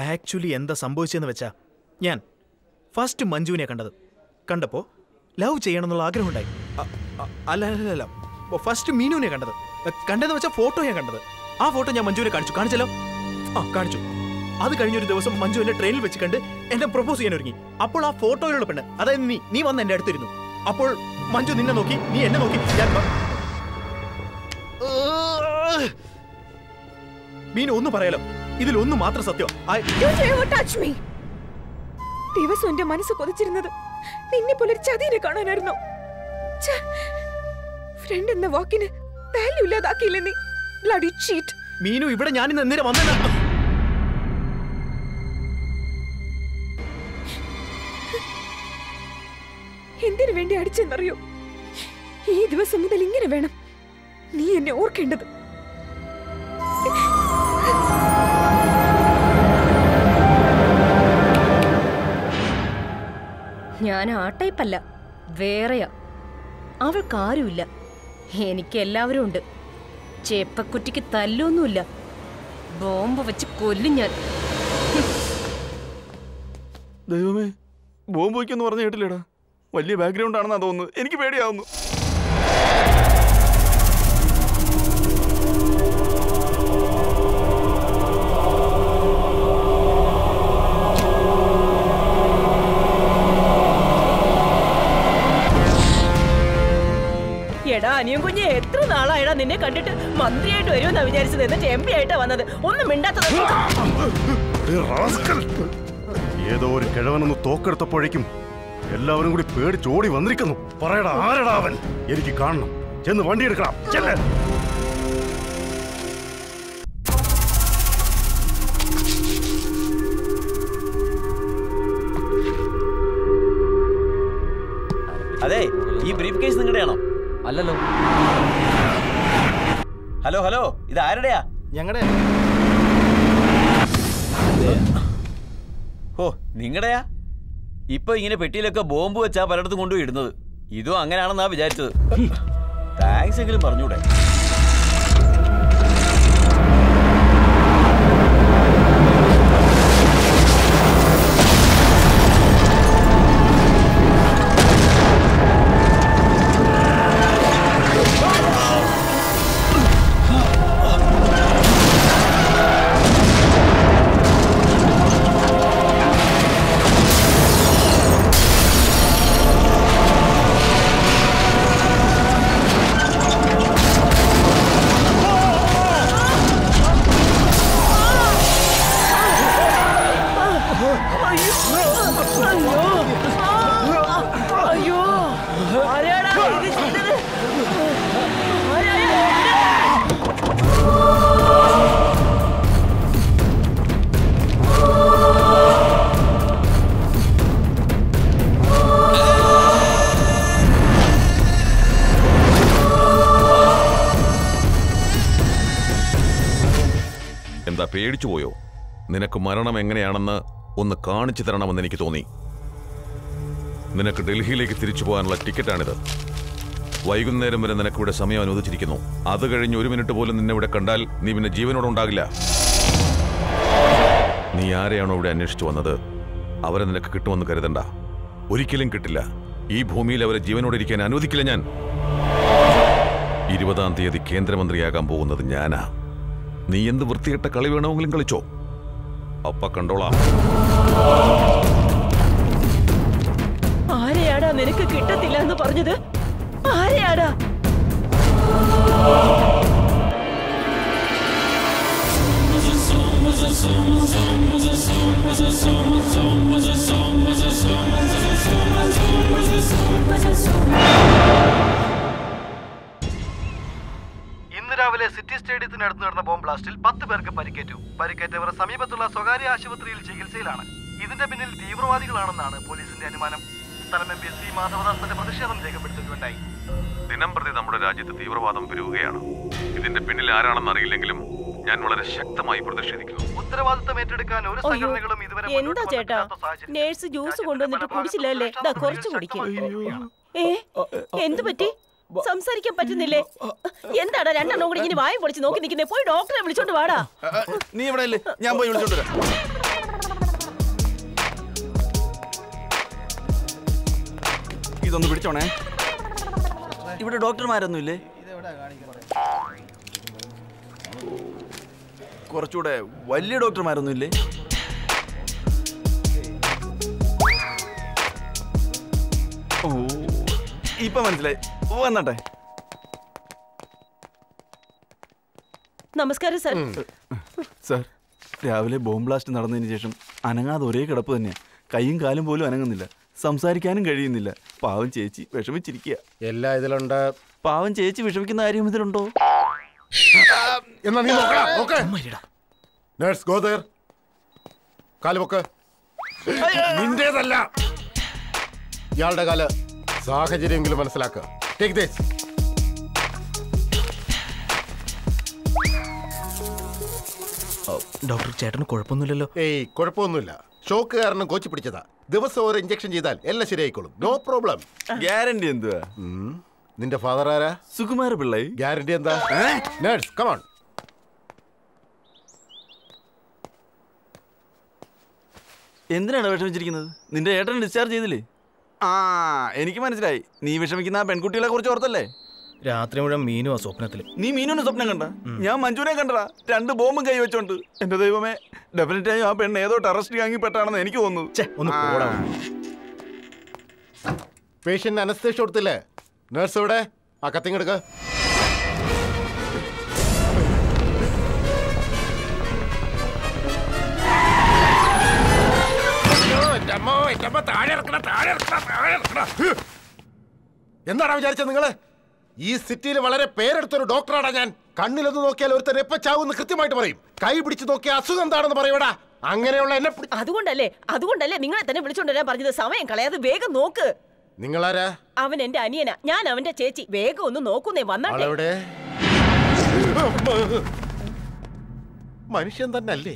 Speaker 9: ആക്ച്വലി എന്താ സംഭവിച്ചതെന്ന് വെച്ചാ ഞാൻ ഫസ്റ്റ് മഞ്ജുവിനെ കണ്ടത്. കണ്ടപ്പോ ലവ് ചെയ്യണം എന്നുള്ള അല്ല അല്ല അല്ല ഫസ്റ്റ് മീനുവിനെ കണ്ടത്. കണ്ടതെന്ന് വെച്ചാൽ ഫോട്ടോ ഞാൻ കണ്ടത്. ആ ഫോട്ടോ ഞാൻ മഞ്ജുവിനെ കാണിച്ചു. കാണിച്ചല്ലോ? ആ കാണിച്ചു. അത് കഴിഞ്ഞൊരു ദിവസം മഞ്ജു എന്നെ ട്രെയിനിൽ വെച്ച് കണ്ട് എന്നെ പ്രപ്പോസ് ചെയ്യാൻ ഒരുങ്ങി. അപ്പോൾ ആ ഫോട്ടോയിലുള്ള പെണ്ണ് അതായത് നീ നീ വന്ന് എന്റെ അടുത്തിരുന്നു. അപ്പോൾ മഞ്ജു നിന്നെ നോക്കി നീ എന്നെ നോക്കി. ഞാൻ മീനു ഒന്ന് പറയാലോ? ഇതിൽ ഒന്ന് മാത്രം സത്യം.
Speaker 13: ദിവസം എന്റെ മനസ്സ് കൊതിച്ചിരുന്നത് നിന്നെ പോലെ ഒരു ചതിയെ കാണാനായിരുന്നു. ഫ്രണ്ട് എന്ന വാക്കിന് വാല്യൂ ഇല്ലാതാക്കിയില്ലേ നീ? ബ്ലഡി ചീറ്റ്
Speaker 9: മീനു ഇവിടെ ഞാൻ ഇന്ന് എന്തിനാ വന്നത്
Speaker 13: എന്തിനു വേണ്ടി അടിച്ചെന്നറിയോ? ഈ ദിവസം മുതൽ ഇങ്ങനെ വേണം നീ എന്നെ ഓർക്കേണ്ടത്.
Speaker 2: ഞാൻ ആ ടൈപ്പല്ല വേറെയാ. അവൾക്ക് ആരുമില്ല. എനിക്ക് എല്ലാവരും ഉണ്ട്. ചേപ്പക്കുറ്റിക്ക് തല്ലൊന്നുമില്ല. ബോംബ് വെച്ച് കൊല്ലും ഞാൻ.
Speaker 8: ദൈവമേ ബോംബ് വയ്ക്കെന്ന് പറഞ്ഞു കേട്ടില്ലേടാ? വലിയ ബാക്ക്ഗ്രൗണ്ട് ആണെന്നാ തോന്നുന്നു എനിക്ക് പേടിയാവുന്നു.
Speaker 11: എടാ അനിയും കുഞ്ഞ് എത്ര നാളായടാ നിന്നെ കണ്ടിട്ട് മന്ത്രിയായിട്ട് വരുമെന്നാ വിചാരിച്ചത്? എന്നിട്ട് എം പി ആയിട്ടാ വന്നത്. ഒന്നും മിണ്ടാത്തത്
Speaker 5: ഏതോ ഒരു കിഴവനൊന്ന് തോക്കെടുത്തപ്പോഴേക്കും എല്ലാവരും കൂടി പേടിച്ചോടി വന്നിരിക്കുന്നു. പറയടാ ആരടാ അവൻ? എനിക്ക് കാണണം. ചെന്ന് വണ്ടി എടുക്കണം ചെല്ല്.
Speaker 16: അല്ലല്ലോ.
Speaker 3: ഹലോ ഹലോ ഇത് ആരുടെയാ?
Speaker 4: ഞങ്ങളുടെ
Speaker 3: ഓ നിങ്ങളുടെയാ ഇപ്പൊ ഇങ്ങനെ പെട്ടിയിലൊക്കെ ബോംബ് വെച്ചാ പലയിടത്തും കൊണ്ടുപോയി ഇടുന്നത്. ഇതും അങ്ങനെയാണെന്നാ വിചാരിച്ചത്. *laughs* താങ്ക്സ് എങ്കിലും പറഞ്ഞൂടെ.
Speaker 19: നിനക്ക് മരണം എങ്ങനെയാണെന്ന് ഒന്ന് കാണിച്ചു തരണമെന്ന് എനിക്ക് തോന്നി. നിനക്ക് ഡൽഹിയിലേക്ക് തിരിച്ചു പോകാനുള്ള ടിക്കറ്റാണിത്. വൈകുന്നേരം വരെ നിനക്കിവിടെ സമയം അനുവദിച്ചിരിക്കുന്നു. അത് കഴിഞ്ഞ് ഒരു മിനിറ്റ് പോലും നിന്നെ ഇവിടെ കണ്ടാൽ നീ പിന്നെ ജീവനോടെ ഉണ്ടാകില്ല. നീ ആരെയാണോ ഇവിടെ അന്വേഷിച്ചു വന്നത്? അവരെ നിനക്ക് കിട്ടുമെന്ന് കരുതണ്ട. ഒരിക്കലും കിട്ടില്ല. ഈ ഭൂമിയിൽ അവരെ ജീവനോടെ ഇരിക്കാൻ അനുവദിക്കില്ല ഞാൻ. ഇരുപതാം തീയതി കേന്ദ്രമന്ത്രിയാകാൻ പോകുന്നത് ഞാനാ. നീ എന്ത് വൃത്തികെട്ട കളി വേണമെങ്കിലും കളിച്ചോ? അപ്പ കണ്ടോളാം.
Speaker 11: ആരെയാടാ നിനക്ക് കിട്ടത്തില്ല എന്ന് പറഞ്ഞത്? ആരെയാടാ?
Speaker 4: രാവിലെ സിറ്റി സ്റ്റേഡിയത്തിനടുത്ത് നടന്ന ബോംബ് ബ്ലാസ്റ്റിൽ പത്ത് പേർക്ക് പരിക്കേറ്റു. പരിക്കേറ്റവർ സമീപത്തുള്ള സ്വകാര്യ ആശുപത്രിയിൽ ചികിത്സയിലാണ്. ഇതിന്റെ പിന്നിൽ തീവ്രവാദികളാണെന്നാണ് പോലീസിന്റെ അനുമാനം. സ്ഥലം എം പി സി മാധവദാസന്റെ പ്രതിഷേധം രേഖപ്പെടുത്തുകയുണ്ടായി
Speaker 19: ദിനം പ്രതി നമ്മുടെ രാജ്യത്ത് തീവ്രവാദം പെരുകയാണ് ഇതിന്റെ പിന്നിൽ ആരാണെന്ന് അറിയില്ലെങ്കിലും ഞാൻ വളരെ ശക്തമായി പ്രതിഷേധിക്കുന്നു.
Speaker 4: ഉത്തരവാദിത്തം ഏറ്റെടുക്കാൻ ഒരു സംഘടനകളും ഇതുവരെ
Speaker 11: എന്താ ചേട്ടാ? നേഴ്സ് ജ്യൂസ് കൊണ്ടുവന്നിട്ട് കുടിച്ചില്ലല്ലേ? ദാ കുറച്ച് കുടിക്കും. എന്തു പറ്റി? സംസാരിക്കാൻ പറ്റുന്നില്ലേ? എന്താടാ രണ്ടെണ്ണം കൂടി ഇങ്ങനെ വായും പൊളിച്ച് നോക്കി നിൽക്കുന്നേ പോയി ഡോക്ടറെ വിളിച്ചോണ്ട് വാടാ.
Speaker 8: നീ ഇവിടെ അല്ലേ ഞാൻ പോയി വിളിച്ചോണ്ട് വരാം. ഇതൊന്ന് പിടിച്ചോണേ. ഇവിടെ ഡോക്ടർമാരൊന്നും ഇല്ലേ കുറച്ചുകൂടെ വലിയ ഡോക്ടർമാരൊന്നും ഇല്ലേ ഓ. ഇപ്പൊ മനസ്സിലായി. വന്നട്ടെ.
Speaker 11: നമസ്കാരം സാർ.
Speaker 8: സാർ രാവിലെ ബോംബ് ബ്ലാസ്റ്റ് നടന്നതിന് ശേഷം അനങ്ങാതെ ഒരേ കിടപ്പ് തന്നെയാ. കൈയും കാലും പോലും അനങ്ങുന്നില്ല. സംസാരിക്കാനും കഴിയുന്നില്ല. പാവം ചേച്ചി വിഷമിച്ചിരിക്കുക
Speaker 7: എല്ലാ ഇതിലുണ്ട്.
Speaker 8: പാവം ചേച്ചി വിഷമിക്കുന്ന കാര്യം ഇതിലുണ്ടോ?
Speaker 7: എന്നാ നീ നേഴ്സ് ഗോ ദർ കാലുപൊക്ക് നിന്റേതല്ല. ഇയാളുടെ കാൽ. സാഹചര്യമെങ്കിലും മനസ്സിലാക്കുക ടേക്ക് ദിസ്
Speaker 9: ഡോക്ടർ ചേട്ടന് കുഴപ്പമൊന്നുമില്ലല്ലോ.
Speaker 7: ഏയ് കുഴപ്പമൊന്നുമില്ല. ഷോക്ക് കാരണം കോച്ചി പിടിച്ചതാ. ദിവസം ഒരു ഇഞ്ചക്ഷൻ ചെയ്താൽ എല്ലാം ശരിയായിക്കോളും. നോ പ്രോബ്ലം
Speaker 8: ഗ്യാരണ്ടി എന്തുവാ?
Speaker 7: നിന്റെ ഫാദർ ആരാ?
Speaker 8: സുകുമാര പിള്ളൈ.
Speaker 7: ഗ്യാരണ്ടി എന്താ? നേഴ്സ് കമോൺ
Speaker 8: എന്തിനാണ് വിഷമിച്ചിരിക്കുന്നത്? നിന്റെ ഏട്ടൻ ഡിസ്ചാർജ് ചെയ്തില്ലേ? ആ എനിക്ക് മനസ്സിലായി. നീ വിഷമിക്കുന്ന ആ പെൺകുട്ടികളെ കുറിച്ച് ഓർത്തല്ലേ?
Speaker 9: രാത്രി മുഴുവൻ മീനും ആ സ്വപ്നത്തിൽ
Speaker 8: നീ മീനുവിന്റെ സ്വപ്നം കണ്ട? ഞാൻ മഞ്ജുവിനെ കണ്ടടാ രണ്ട് ബോംബും കൈവച്ചോണ്ട് എന്റെ ദൈവമേ ഡെഫിനറ്റ് ആയും ആ പെണ്ണ് ഏതോ ടെറസ്റ്റ് ഗാങ്ങിപ്പെട്ടാണെന്ന് എനിക്ക് തോന്നുന്നു.
Speaker 9: ഒന്ന് പോടാ.
Speaker 7: പേഷ്യന്റ് അനസ്തേഷ കൊടുത്തില്ലേ? നേഴ്സ് എവിടെ? ആ കത്തിങ്ങെടുക്ക എന്താണ് വിചാരിച്ചത് നിങ്ങൾ? ഈ സിറ്റിയിൽ വളരെ പേരെടുത്തൊരു ഡോക്ടറാണ് ഞാൻ. കണ്ണിലൊന്ന് നോക്കിയാൽ ഒരുത്തൻ എപ്പ ചാവുന്ന് കൃത്യമായിട്ട് പറയും. കൈ പിടിച്ച് നോക്കിയ അസുഖം എന്താണെന്ന് പറയൂടാ അങ്ങനെയുള്ള എന്നെ
Speaker 11: അതുകൊണ്ടല്ലേ അതുകൊണ്ടല്ലേ നിങ്ങളെ തന്നെ വിളിച്ചോണ്ട് വരാൻ പറഞ്ഞത്? സമയം കളയാതെ വേഗം നോക്ക്.
Speaker 7: നിങ്ങളാരാ?
Speaker 11: അവൻ എന്റെ അനിയനാ. ഞാൻ അവന്റെ ചേച്ചി. വേഗം ഒന്ന് നോക്കുന്നേ വന്നാട്ടെ.
Speaker 7: മനുഷ്യൻ തന്നെ അല്ലേ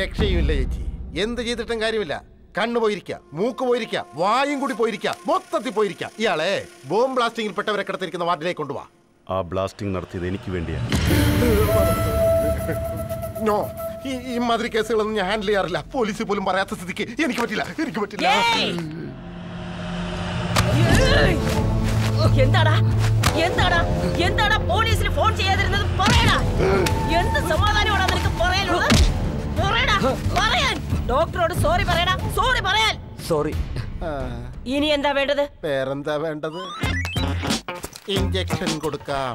Speaker 7: രക്ഷയുമില്ല ചേച്ചി. എന്ത് ചെയ്തിട്ടും കാര്യമില്ല. കണ്ണു പോയിരിക്ക മൂക്ക് പോയിരിക്ക വായും കൂടി പോയിരിക്ക മൊത്തത്തിൽ പോയിരിക്ക. ഇയാളെ ബോംബ് ബ്ലാസ്റ്റിംഗിൽ പെട്ടവരെ കിടത്തിരിക്കുന്ന വാർഡിലേക്ക് കൊണ്ടുപോവാ
Speaker 5: ആ ബ്ലാസ്റ്റിംഗ് നടത്തിയത് എനിക്ക് വേണ്ടിയാണ്
Speaker 7: നോ ഈ ഈ മാതിരി കേസുകളൊന്നും ഞാൻ ഹാൻഡിൽ ചെയ്യാറില്ല. പോലീസ് പോലും പറയാത്ത സ്ഥിതിക്ക് എനിക്ക് പറ്റില്ല എനിക്ക് പറ്റില്ല.
Speaker 11: എന്താടാ? എന്താടാ? എന്താടാ പോലീസിന് ഫോൺ ചെയ്യാതിരുന്നത്? പറയടാ! എന്ത് സമാധാനമാടാ നിനക്ക് പറയാനുള്ളത്? പറയാൻ. ഡോക്ടറോട് സോറി പറയടാ. സോറി പറയാൻ.
Speaker 16: സോറി.
Speaker 11: ഇനി എന്താ വേണ്ടത്?
Speaker 7: വേറെന്താ വേണ്ടത്? ഇഞ്ചക്ഷൻ കൊടുക്കാം.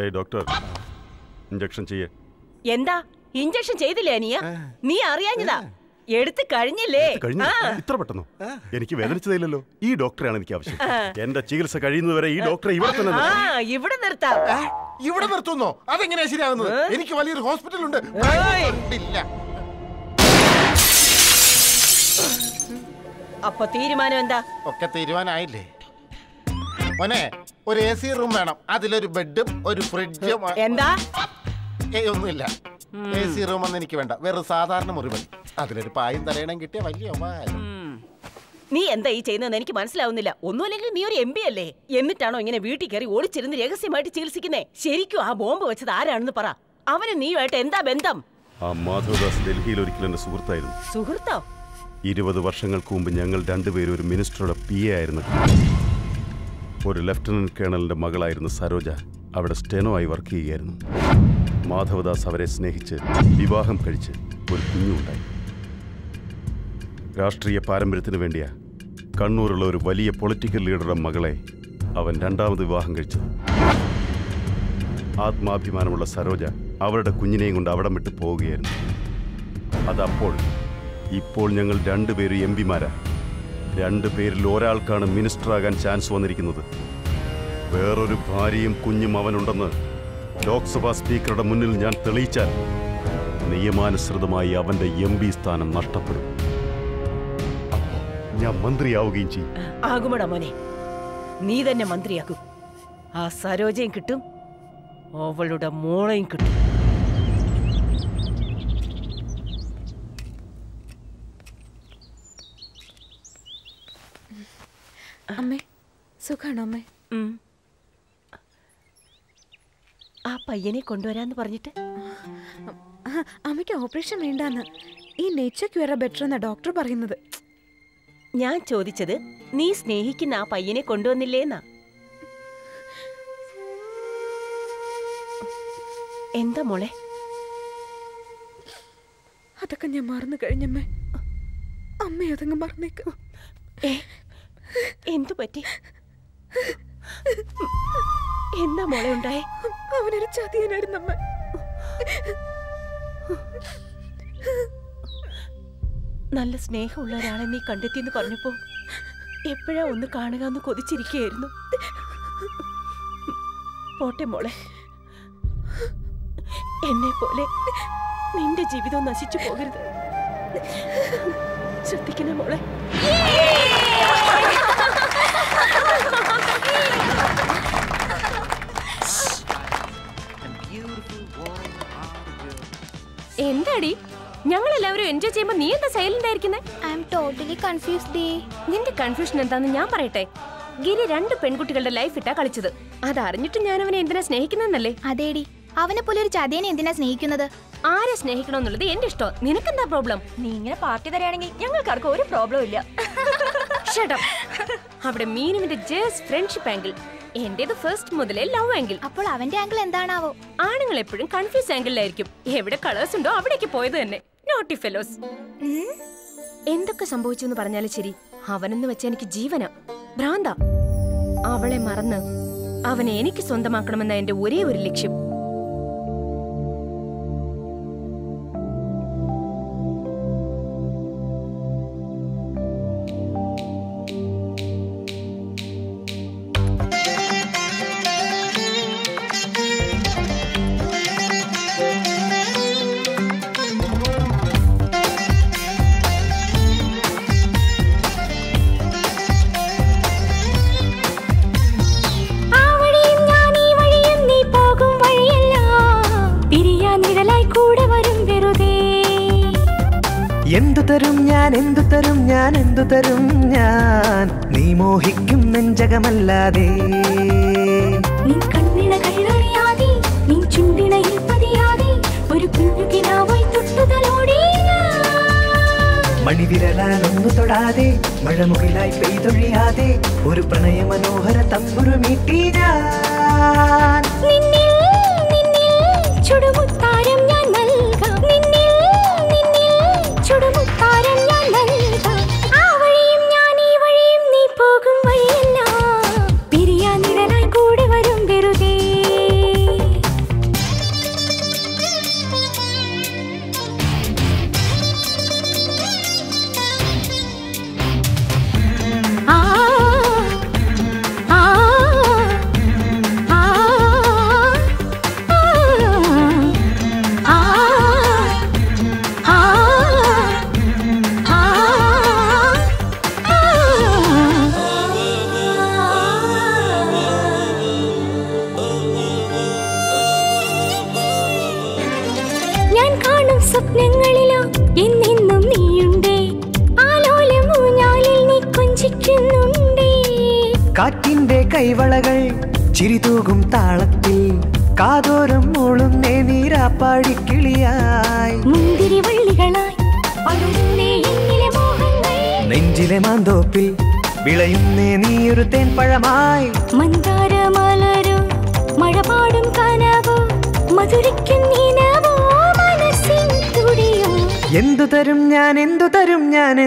Speaker 5: ഏയ് ഡോക്ടർ. ഇഞ്ചക്ഷൻ ചെയ്യേ.
Speaker 11: എന്താ? ഇഞ്ചക്ഷൻ ചെയ്തില്ലേ അനിയ നീ അറിയാഞ്ഞതാ. എടുത്ത് കഴിഞ്ഞില്ലേ?
Speaker 5: കഴിഞ്ഞു. ഇത്ര പെട്ടെന്നോ? എനിക്ക് വേദനിച്ചതില്ലല്ലോ. ഈ ഡോക്ടറാണ് എനിക്ക് ആവശ്യം. എന്റെ ചികിത്സ കഴിയുന്നതുവരെ ഈ ഡോക്ടറെ ഇവിടെ തന്നെ
Speaker 11: ആ ഇവിടെ നിർത്താം.
Speaker 7: ഇവിടെ നിർത്തുന്നോ? അതെങ്ങനെയാ ശരിയാകുന്നത്? എനിക്ക് വലിയൊരു ഹോസ്പിറ്റൽ ഉണ്ട് ഇല്ല
Speaker 11: അപ്പൊ തീരുമാനം എന്താ?
Speaker 7: ഒക്കെ തീരുമാനമായില്ലേ മോനെ ഒരു എ സി റൂം വേണം. അതിലൊരു ബെഡും ഒരു ഫ്രിഡ്ജും
Speaker 11: എന്താ?
Speaker 7: ഏയ് ഒന്നുമില്ല. എ സി റൂം ഒന്നും എനിക്ക് വേണ്ട. വെറും സാധാരണ മുറി മതി അതിലൊരു പായും തലയണം കിട്ടിയ വലിയ.
Speaker 11: നീ എന്താ ഈ ചെയ്യുന്നതെന്ന് എനിക്ക് മനസ്സിലാവുന്നില്ല. ഒന്നുമല്ലെങ്കിൽ നീ ഒരു എം പി അല്ലേ? എന്നിട്ടാണോ ഇങ്ങനെ വീട്ടിൽ കയറി ഓടിച്ചിരുന്ന് രഹസ്യമായിട്ട് ചികിത്സിക്കുന്നേ? ശരിക്കും ആ ബോംബ് വെച്ചത് ആരാണെന്ന് പറ. അവന് നീയുമായിട്ട് എന്താ ബന്ധം?
Speaker 5: ആ മാധവദാസ് ഡൽഹിയിൽ ഒരിക്കലും എന്റെ സുഹൃത്തായിരുന്നു.
Speaker 11: സുഹൃത്തോ?
Speaker 5: ഇരുപത് വർഷങ്ങൾക്ക് മുമ്പ് ഞങ്ങൾ രണ്ടുപേരും ഒരു മിനിസ്റ്ററുടെ പി എ ആയിരുന്നു. ഒരു ലഫ്റ്റനന്റ് കേണലിന്റെ മകളായിരുന്നു സരോജ. അവിടെ സ്റ്റെനോ ആയി വർക്ക് ചെയ്യുകയായിരുന്നു. മാധവദാസ് അവരെ സ്നേഹിച്ച് വിവാഹം കഴിച്ച് ഒരു കുഞ്ഞുണ്ടായി. രാഷ്ട്രീയ പാരമ്പര്യത്തിന് വേണ്ടിയാ കണ്ണൂരുള്ള ഒരു വലിയ പൊളിറ്റിക്കൽ ലീഡറുടെ മകളെ അവൻ രണ്ടാമത് വിവാഹം കഴിച്ചു ആത്മാഭിമാനമുള്ള സരോജ അവരുടെ കുഞ്ഞിനെയും കൊണ്ട് അവിടം വിട്ട് പോവുകയായിരുന്നു. അതപ്പോൾ ഇപ്പോൾ ഞങ്ങൾ രണ്ടുപേരും എം പിമാരാ. രണ്ടു പേരിൽ ഒരാൾക്കാണ് മിനിസ്റ്ററാകാൻ ചാൻസ് വന്നിരിക്കുന്നത്. വേറൊരു ഭാര്യയും കുഞ്ഞും അവനുണ്ടെന്ന് ലോക്സഭാ സ്പീക്കറുടെ മുന്നിൽ ഞാൻ തെളിയിച്ചാൽ നിയമാനുസൃതമായി അവന്റെ എം പി സ്ഥാനം നഷ്ടപ്പെടും. ഞാൻ മന്ത്രിയാവുകയും ചെയ്യും.
Speaker 11: ആകുമടാ മോനെ. നീ തന്നെ മന്ത്രിയാക്കും. ആ സരോജയും കിട്ടും അവളുടെ മോളയും കിട്ടും.
Speaker 13: അമ്മേ സുഖാണോ അമ്മേ?
Speaker 11: ആ പയ്യനെ കൊണ്ടുവരാന്ന് പറഞ്ഞിട്ട്?
Speaker 13: അമ്മയ്ക്ക് ഓപ്പറേഷൻ വേണ്ടാന്ന്. ഈ നേച്ചർ ക്യൂറ ബെറ്റർ എന്നാ ഡോക്ടർ പറയുന്നത്.
Speaker 11: ഞാൻ ചോദിച്ചത് നീ സ്നേഹിക്കുന്ന ആ പയ്യനെ കൊണ്ടുവന്നില്ലേന്നാ? എന്താ മോളെ?
Speaker 13: അതൊക്കെ ഞാൻ മറന്നു കഴിഞ്ഞമ്മേ. അമ്മ അതങ്ങ് മറന്നേക്കും.
Speaker 11: എന്തു പറ്റി? എന്താ മോളെ ഉണ്ടായേ?
Speaker 13: അവനൊരു ചതിയനായിരുന്നു അമ്മ.
Speaker 11: നല്ല സ്നേഹമുള്ള ഒരാളെ നീ കണ്ടെത്തിയെന്ന് പറഞ്ഞപ്പോ എപ്പോഴാ ഒന്ന് കാണുക എന്ന് കൊതിച്ചിരിക്കുകയായിരുന്നു? പോട്ടെ മോളെ. എന്നെ പോലെ നിന്റെ ജീവിതം നശിച്ചു പോകരുത്. ശ്രദ്ധിക്കണേ മോളെ.
Speaker 2: എന്താടി? ഞങ്ങൾ എല്ലാവരും എൻജോയ് ചെയ്യുമ്പോ നീ എന്താ silent
Speaker 12: I am totally confused
Speaker 2: നിന്റെ കൺഫ്യൂഷൻ എന്താന്ന് ഞാൻ പറയട്ടെ. ഗിരി രണ്ട് പെൺകുട്ടികളുടെ ലൈഫ് ഇട്ടാ കളിച്ചത്. അതറിഞ്ഞിട്ട് ഞാൻ അവനെ എന്തിനാ സ്നേഹിക്കുന്നല്ലേ
Speaker 12: അതേടി അവനെ പോലെ ഒരു ചതിയനെ എന്തിനാ സ്നേഹിക്കുന്നത്?
Speaker 2: ആരെ സ്നേഹിക്കണമെന്നുള്ളത് എന്റെ ഇഷ്ടം. നിനക്കെന്താ പ്രോബ്ലം
Speaker 15: നീ ഇങ്ങനെ പാർട്ടി തരാണെങ്കിൽ ഞങ്ങൾക്ക് ആർക്കും ഒരു പ്രോബ്ലം ഇല്ല.
Speaker 2: അവിടെ മീനുവിന്റെ ജസ്റ്റ് ഫ്രണ്ട്ഷിപ്പ് ആംഗിൾ എന്റേത് ഫസ്റ്റ് മുതലേ ലവ് ആംഗിൾ
Speaker 12: അപ്പോൾ അവന്റെ ആംഗിൾ എന്താണാവോ?
Speaker 2: ആണുങ്ങൾ എപ്പോഴും കൺഫ്യൂസ് ആംഗിളിലായിരിക്കും എവിടെ കളേഴ്സ് ഉണ്ടോ അവിടേക്ക് പോയത് തന്നെ. നോട്ടി ഫെലോസ് എന്തൊക്കെ സംഭവിച്ചു എന്ന് പറഞ്ഞാലും ശരി അവനെന്ന് വെച്ച എനിക്ക് ജീവന. ഭ്രാന്ത. അവളെ മറന്ന് അവനെ എനിക്ക് സ്വന്തമാക്കണമെന്ന എന്റെ ഒരേ ഒരു ലക്ഷ്യം.
Speaker 20: എന്തു തരും ഞാൻ? നീ മോഹിക്കും നെഞ്ചകമല്ലാതെ. മണിവിരലാലൊന്നു തൊടാതെ മഴമുകിലായി പെയ്തൊഴിയാതെ ഒരു പ്രണയ മനോഹര തമ്പുരു മീട്ടി ഞാൻ.
Speaker 18: നിന്നിൽ നിന്നിൽ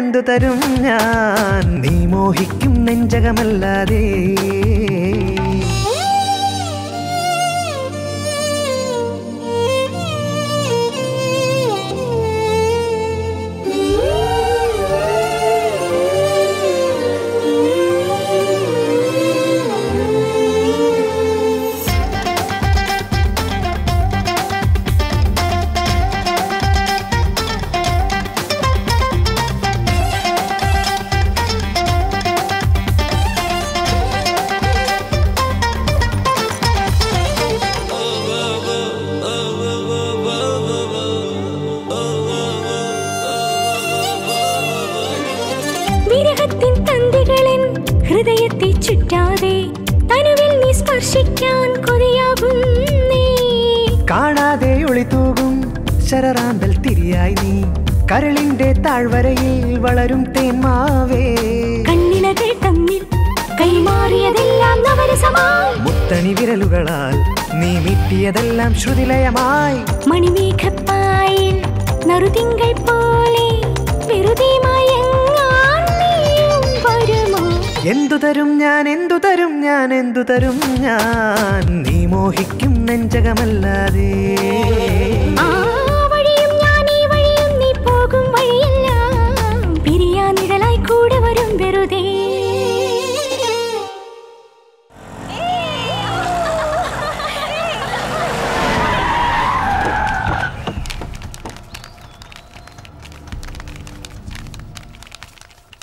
Speaker 14: എന്തു തരും ഞാൻ? നീ മോഹിക്കും നെഞ്ചകമല്ലാതെ താഴ്വരയിൽ വളരും തേന്മാവേ
Speaker 18: കണ്ണിണകൾ തമ്മിൽ കൈമാറിയതെല്ലാം നവരസമായി.
Speaker 14: മുത്തണി വിരലുകളാൽ നീ മിട്ടിയതെല്ലാം ശ്രുതിലയമായി.
Speaker 18: മണിമേഘപ്പായിൽ നറുതിങ്കൾ പോലെ
Speaker 14: എന്തു തരും ഞാൻ എന്തു തരും ഞാൻ എന്തു തരും ഞാൻ? നീ മോഹിക്കും നെഞ്ചകമല്ലാതെ.
Speaker 18: വെറുതെ.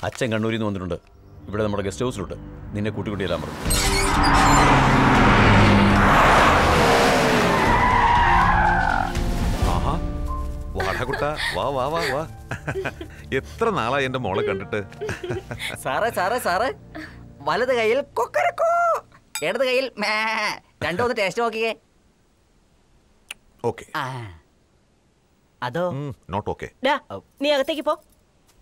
Speaker 3: അച്ഛൻ കണ്ണൂരിൽ നിന്ന് വന്നിട്ടുണ്ട്. ഇവിടെ നമ്മുടെ ഗസ്റ്റ് ഹൗസിലുണ്ട് നിന്നെ കൂട്ടിക്കൂട്ടി വരാൻ പറഞ്ഞു.
Speaker 19: ആഹാ. വാടാ കുട്ടാ. വാ വാ വാ വാ. എത്ര നാളായി എന്റെ മോളെ കണ്ടിട്ട്?
Speaker 6: സാറേ സാറേ സാറേ. വലത് കയ്യിൽ കൊക്കരക്കോ. ഇടത് കയ്യിൽ മേ. രണ്ടും ഒന്ന് ടേസ്റ്റ് നോക്കിയേ.
Speaker 19: ഓക്കെ
Speaker 6: അതോ?
Speaker 19: നോട്ട് ഓക്കെ
Speaker 11: നീ അകത്തേക്ക് പോ.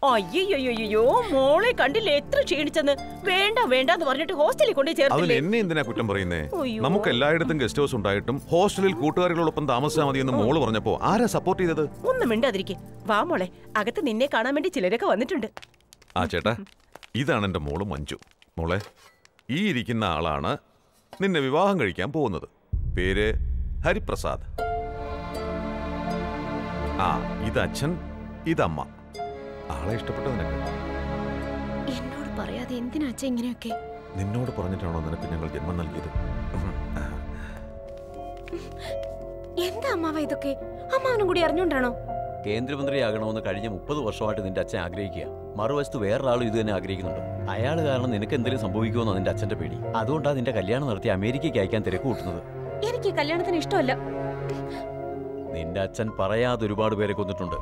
Speaker 11: അയ്യോ മോളെ കണ്ടില്ലേ എത്ര ക്ഷീണിച്ചെന്ന്? വേണ്ട വേണ്ട എന്ന് പറഞ്ഞിട്ട് ഹോസ്റ്റലിൽ കൊണ്ടു ചേർത്തില്ലേ?
Speaker 19: എന്നെ എന്തിനാ കുറ്റം പറയുന്നേ. നമുക്ക് എല്ലായിടത്തും ഗസ്റ്റ് ഹൗസ് ഉണ്ടായിട്ടും ഹോസ്റ്റലിൽ കൂട്ടുകാരികളോടൊപ്പം താമസിച്ചാൽ മതി എന്ന് മോൾ പറഞ്ഞപ്പോ ആരാ സപ്പോർട്ട് ചെയ്തത്?
Speaker 11: ഒന്നും മിണ്ടാതിരിക്കെ. വാ മോളെ അകത്ത് നിന്നെ കാണാൻ വേണ്ടി ചിലരൊക്കെ വന്നിട്ടുണ്ട്.
Speaker 19: ആ ചേട്ടാ ഇതാണ് എന്റെ മോൾ മഞ്ജു. മോളെ ഈ ഇരിക്കുന്ന ആളാണ് നിന്നെ വിവാഹം കഴിക്കാൻ പോകുന്നത്. പേര് ഹരിപ്രസാദ്. ആ ഇത് അച്ഛൻ ഇതമ്മ ആളെ ഇഷ്ടപ്പെട്ടു നിനക്ക്?
Speaker 15: എന്നോട് പറയാതെ എന്തിനാ അച്ഛ ഇങ്ങനെയൊക്കെ?
Speaker 19: നിന്നോട് പറഞ്ഞിട്ടാണോ നിനക്ക് ഞങ്ങൾ ജന്മം നൽകിയത്.
Speaker 15: എന്താ അമ്മാവ ഇതൊക്കെ? അമ്മാവനും കൂടി അറിഞ്ഞോണ്ടാണോ?
Speaker 3: കേന്ദ്രമന്ത്രിയാകണമെന്ന് കഴിഞ്ഞ മുപ്പത് വർഷമായിട്ട് നിന്റെ അച്ഛൻ ആഗ്രഹിക്കുക. മറുവശത്ത് വേറൊരാളും ഇത് തന്നെ ആഗ്രഹിക്കുന്നുണ്ട്. അയാൾ കാരണം നിനക്ക് എന്തെങ്കിലും സംഭവിക്കുമെന്നോ നിന്റെ അച്ഛന്റെ പേടി. അതുകൊണ്ടാണ് നിന്റെ കല്യാണം നടത്തി അമേരിക്കയ്ക്ക് അയക്കാൻ തിരക്ക് കൂട്ടുന്നത്.
Speaker 15: എനിക്ക് കല്യാണത്തിന് ഇഷ്ടമല്ല.
Speaker 3: നിന്റെ അച്ഛൻ പറയാതെ ഒരുപാട് പേരെ കൊന്നിട്ടുണ്ട്.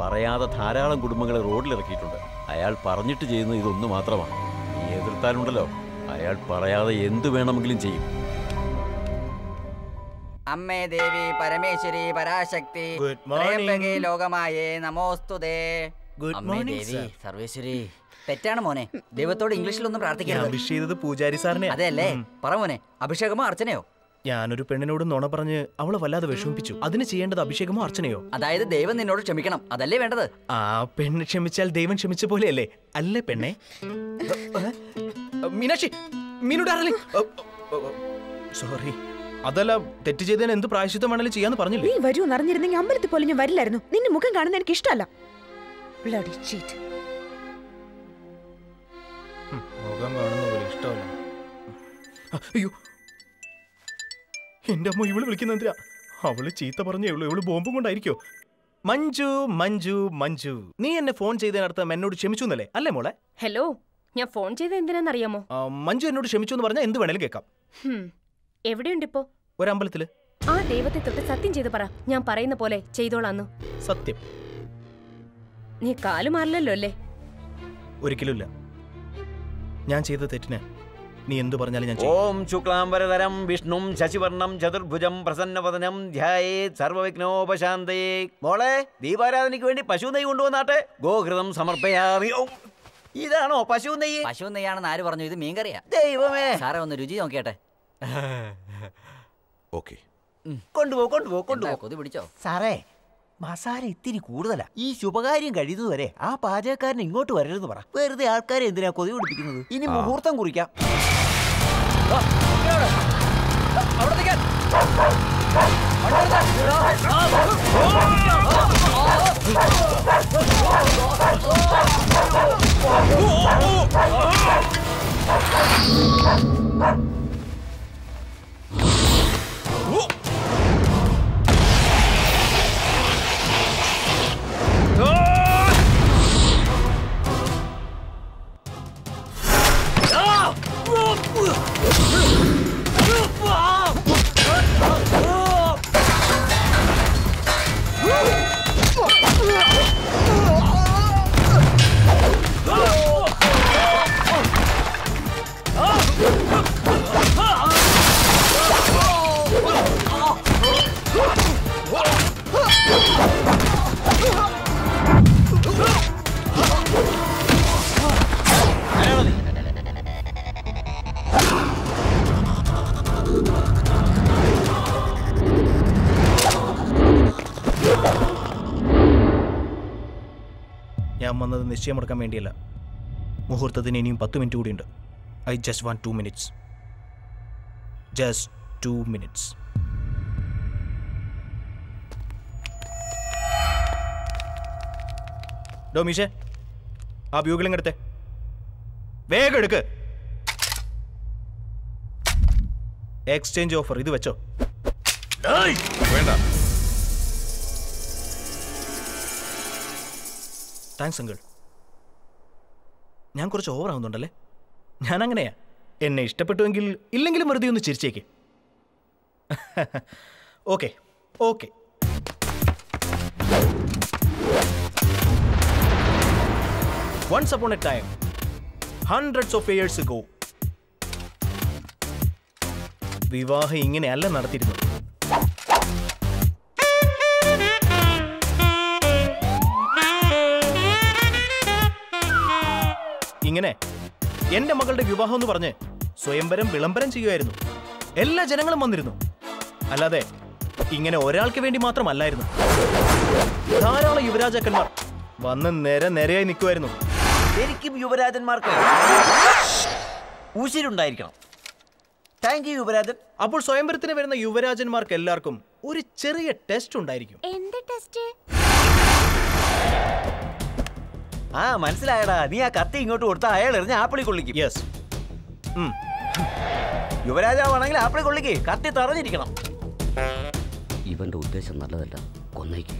Speaker 3: പറയാതെ ധാരാളം കുടുംബങ്ങളെ റോഡിലിറക്കിയിട്ടുണ്ട്. അയാൾ പറഞ്ഞിട്ട് ചെയ്യുന്നത് ഇതൊന്നു മാത്രമാണ്. നീ എതിർത്താലുണ്ടല്ലോ. അയാൾ പറയാതെ എന്തു വേണമെങ്കിലും ചെയ്യും.
Speaker 6: അമ്മേ ദേവി പരമേശ്വരി പരാശക്തി ലോകമായേ നമോസ്തുതേ.
Speaker 9: Good morning.
Speaker 6: സർവേശ്വരി. തെറ്റാണ് മോനെ. ദൈവത്തോട് ഇംഗ്ലീഷിലൊന്നും
Speaker 9: ഞാൻ അഭിഷേകത് പൂജാരി സാറിനെ
Speaker 6: അതെയല്ലേ? പറ മോനെ അഭിഷേകമോ അർച്ചനയോ?
Speaker 9: ഞാനൊരു പെണ്ണിനോട് നുണ പറഞ്ഞ് അവളെ വല്ലാതെ വിഷമിപ്പിച്ചു. അതിന് ചെയ്യേണ്ടത് അഭിഷേകമോ അർച്ചനയോ?
Speaker 6: അതായത് ദൈവം നിന്നോട് ക്ഷമിക്കണം. അതല്ലേ വേണ്ടത്?
Speaker 9: ആ പെണ്ണ് ക്ഷമിച്ചാൽ ദൈവം ക്ഷമിച്ച പോലെയല്ലേ? അല്ലേ പെണ്ണെ? Meenakshi Meenu darling sorry. അതല്ല തെറ്റ് ചെയ്തതിന് എന്ത് പ്രായശിത്തം വേണേലും ചെയ്യാന്ന് പറഞ്ഞില്ലേ?
Speaker 13: നീ വരൂ എന്നറിഞ്ഞിരുന്നെങ്കിൽ അമ്പലത്തിൽ പോലും ഞാൻ വരില്ലായിരുന്നു. നിന്റെ മുഖം കാണുന്ന എനിക്ക് ഇഷ്ടമല്ല.
Speaker 9: മുഖം കാണുന്ന പോലെ ഇഷ്ടമല്ല. അയ്യോ എന്റെ അമ്മ ഇവൾ വിളിക്കുന്ന എന്തിനാ? അവൾ ചീത്ത പറഞ്ഞേ ഉള്ളൂ. ഇവൾ ബോംബും കൊണ്ടായിരിക്കോ? മഞ്ജു മഞ്ജു മഞ്ജു. നീ എന്നെ ഫോൺ ചെയ്തതിനർത്ഥം എന്നോട് ക്ഷമിച്ചു എന്നല്ലേ അല്ലേ മോളെ?
Speaker 2: ഹലോ ഞാൻ ഫോൺ ചെയ്ത് എന്തിനാന്നറിയാമോ?
Speaker 9: മഞ്ജു എന്നോട് ക്ഷമിച്ചു എന്ന് പറഞ്ഞാൽ എന്ത് വേണേലും കേൾക്കാം.
Speaker 2: എവിടെയുണ്ട് ഇപ്പോ
Speaker 9: ഒരമ്പലത്തിൽ.
Speaker 2: ആ ദൈവത്തെ തൊട്ട് സത്യം ചെയ്ത് പറ. ഞാൻ പറയുന്ന പോലെ ചെയ്തോളാന്നു.
Speaker 9: സത്യം.
Speaker 2: നീ കാലു മാറില്ലല്ലോ അല്ലേ?
Speaker 9: ഒരിക്കലുമില്ല ഞാൻ ചെയ്ത തെറ്റിന് നീ എന്തു പറഞ്ഞാലും ഞാൻ
Speaker 3: ഓം ശുക്ലാംബരതരം വിഷ്ണു ശശിവർണം ചതുർഭുജം പ്രസന്നവദനം ധ്യായേ സർവവിഘ്നോപശാന്തയേ മോളെ ദീപാരാധനയ്ക്ക് വേണ്ടി പശു നെയ്യ് കൊണ്ടുവന്നാട്ടെ. ഗോഹൃതം സമർപ്പയാമി. ഓം. ഇതാണോ പശു നെയ്യ്?
Speaker 6: പശു നെയ്യാണെന്ന് ആര് പറഞ്ഞു? ഇത് മീൻകറിയാ.
Speaker 3: ദൈവമേ.
Speaker 6: സാറേ ഒന്ന് രുചി നോക്കിയാട്ടെ.
Speaker 19: ഓക്കെ.
Speaker 3: കൊണ്ടുപോ കൊണ്ടുപോ കൊണ്ടുപോ.
Speaker 6: കൊതി പിടിച്ചോ?
Speaker 3: സാറേ മസാല ഇത്തിരി കൂടുതലാ. ഈ ശുഭകാര്യം കഴിയുന്നതുവരെ ആ പാചകക്കാരൻ ഇങ്ങോട്ട് വരരുത് പറ. വെറുതെ ആൾക്കാരെ എന്തിനാ കൊതി പിടിപ്പിക്കുന്നത്? ഇനി മുഹൂർത്തം കുറിക്കാം. ആ, ഇവിടെ.
Speaker 9: ഞാൻ വന്നത് നിശ്ചയമെടുക്കാൻ വേണ്ടിയല്ല. മുഹൂർത്തത്തിന് ഇനിയും പത്ത് മിനിറ്റ് കൂടിയുണ്ട്. I just want two minutes just two minutes ഡോ മീഷേ ആ ബ്യൂഗിളിങ് എടുത്തേ? വേഗം എടുക്ക്. എക്സ്ചേഞ്ച് ഓഫർ ഇത് വെച്ചോ.
Speaker 19: വേണ്ട.
Speaker 9: താങ്ക്സ് അങ്കിൾ ഞാൻ കുറച്ച് ഓവർ ആവുന്നുണ്ടല്ലേ ഞാൻ അങ്ങനെയാ എന്നെ ഇഷ്ടപ്പെട്ടുവെങ്കിൽ ഇല്ലെങ്കിലും വെറുതെ ഒന്ന് ചിരിച്ചേക്ക്. Okay okay once upon a time hundreds of years go വിവാഹം ഇങ്ങനെയല്ല നടത്തിയിരുന്നത്. എന്റെ മകളുടെ വിവാഹം എന്ന് പറഞ്ഞ് സ്വയംവരം വിളംബരം ചെയ്യുമായിരുന്നു എല്ലാ ജനങ്ങളും വന്നിരുന്നു. അല്ലാതെ ഇങ്ങനെ ഒരാൾക്ക് വേണ്ടി മാത്രമല്ലായിരുന്നു. ധാരാളം യുവരാജാക്കന്മാർ വന്ന് നേരെ നേരെയായി നിൽക്കുമായിരുന്നു
Speaker 3: ശരിക്കും യുവരാജന്മാർക്ക് ഉശിരുണ്ടായിരിക്കണം താങ്ക് യു യുവരാജൻ.
Speaker 9: അപ്പോൾ സ്വയംവരത്തിന് വരുന്ന യുവരാജന്മാർക്ക് എല്ലാവർക്കും ഒരു ചെറിയ ടെസ്റ്റ് ഉണ്ടായിരിക്കും.
Speaker 15: എന്ത് ടെസ്റ്റ്
Speaker 3: ആ മനസ്സിലായടാ. നീ ആ കത്തി ഇങ്ങോട്ട് കൊടുത്ത അയാൾ എറിഞ്ഞ ആപ്പിളി കൊള്ളിക്കും.
Speaker 9: യെസ്
Speaker 3: യുവരാജാവാണെങ്കിൽ ആപ്പിളി കൊള്ളിക്ക്. കത്തി തറഞ്ഞിരിക്കണം.
Speaker 16: ഇവന്റെ ഉദ്ദേശം നല്ലതല്ല. കൊന്നേക്ക്.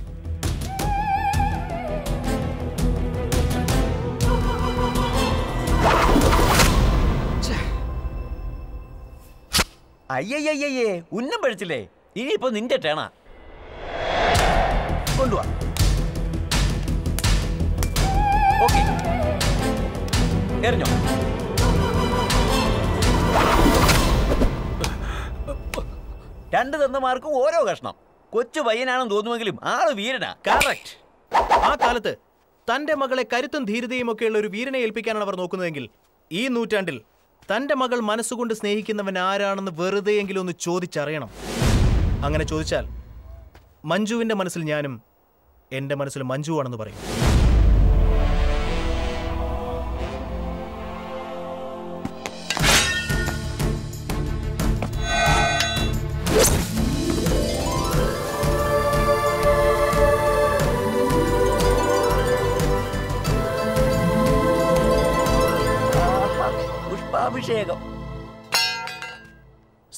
Speaker 3: അയ്യയ്യയ്യേ ഉന്നം പഴിച്ചില്ലേ? ഇനിയിപ്പോ നിന്റെ ടേണ. കൊണ്ടുവാ. ഓക്കെ എറിഞ്ഞോ രണ്ട് തന്നമാർക്കും ഓരോ കഷ്ണം. കൊച്ചു പയ്യനാണെന്ന് തോന്നുമെങ്കിലും ആൾ വീരനാ.
Speaker 9: കറക്റ്റ് ആ കാലത്ത് തന്റെ മകളെ കരുത്തും ധീരതയും ഒക്കെയുള്ള ഒരു വീരനെ ഏൽപ്പിക്കാനാണ് അവർ നോക്കുന്നതെങ്കിൽ ഈ നൂറ്റാണ്ടിൽ തന്റെ മകൾ മനസ്സുകൊണ്ട് സ്നേഹിക്കുന്നവൻ ആരാണെന്ന് വെറുതെയെങ്കിലും ഒന്ന് ചോദിച്ചറിയണം. അങ്ങനെ ചോദിച്ചാൽ മഞ്ജുവിന്റെ മനസ്സിൽ ഞാനും എന്റെ മനസ്സിൽ മഞ്ജുവാണെന്ന് പറയും.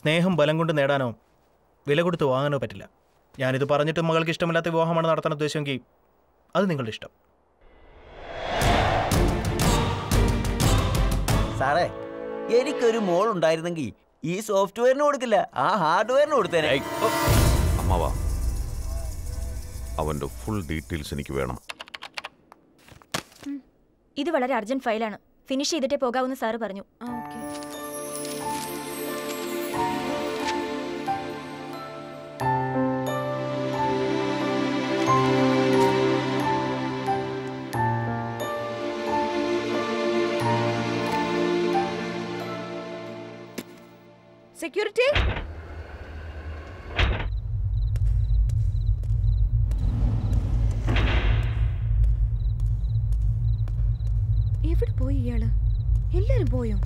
Speaker 9: സ്നേഹം ബലം കൊണ്ട് നേടാനോ വില കൊടുത്ത് വാങ്ങാനോ പറ്റില്ല. ഞാനിത് പറഞ്ഞിട്ട് മകൾക്ക് ഇഷ്ടമില്ലാത്ത വിവാഹമാണ് നടത്താൻ ഉദ്ദേശമെങ്കിൽ അത് നിങ്ങളുടെ ഇഷ്ടം.
Speaker 3: സാറേ എനിക്കൊരു മോൾ ഉണ്ടായിരുന്നെങ്കിൽ ഈ സോഫ്റ്റ്വെയറിന് കൊടുക്കില്ല ആ ഹാർഡ്വെയറിന് കൊടുത്തേനെ.
Speaker 19: അമ്മാവാ അവന്റെ ഫുൾ ഡീറ്റെയിൽസ് എനിക്ക് വേണം.
Speaker 15: ഇത് വളരെ അർജന്റ് ഫയലാണ്. ഫിനിഷ് ചെയ്തിട്ടേ പോകാവുന്ന സാറ് പറഞ്ഞു.
Speaker 13: സെക്യൂരിറ്റി എവിടെ പോയി ഇയാൾ? എല്ലാരും പോയോ?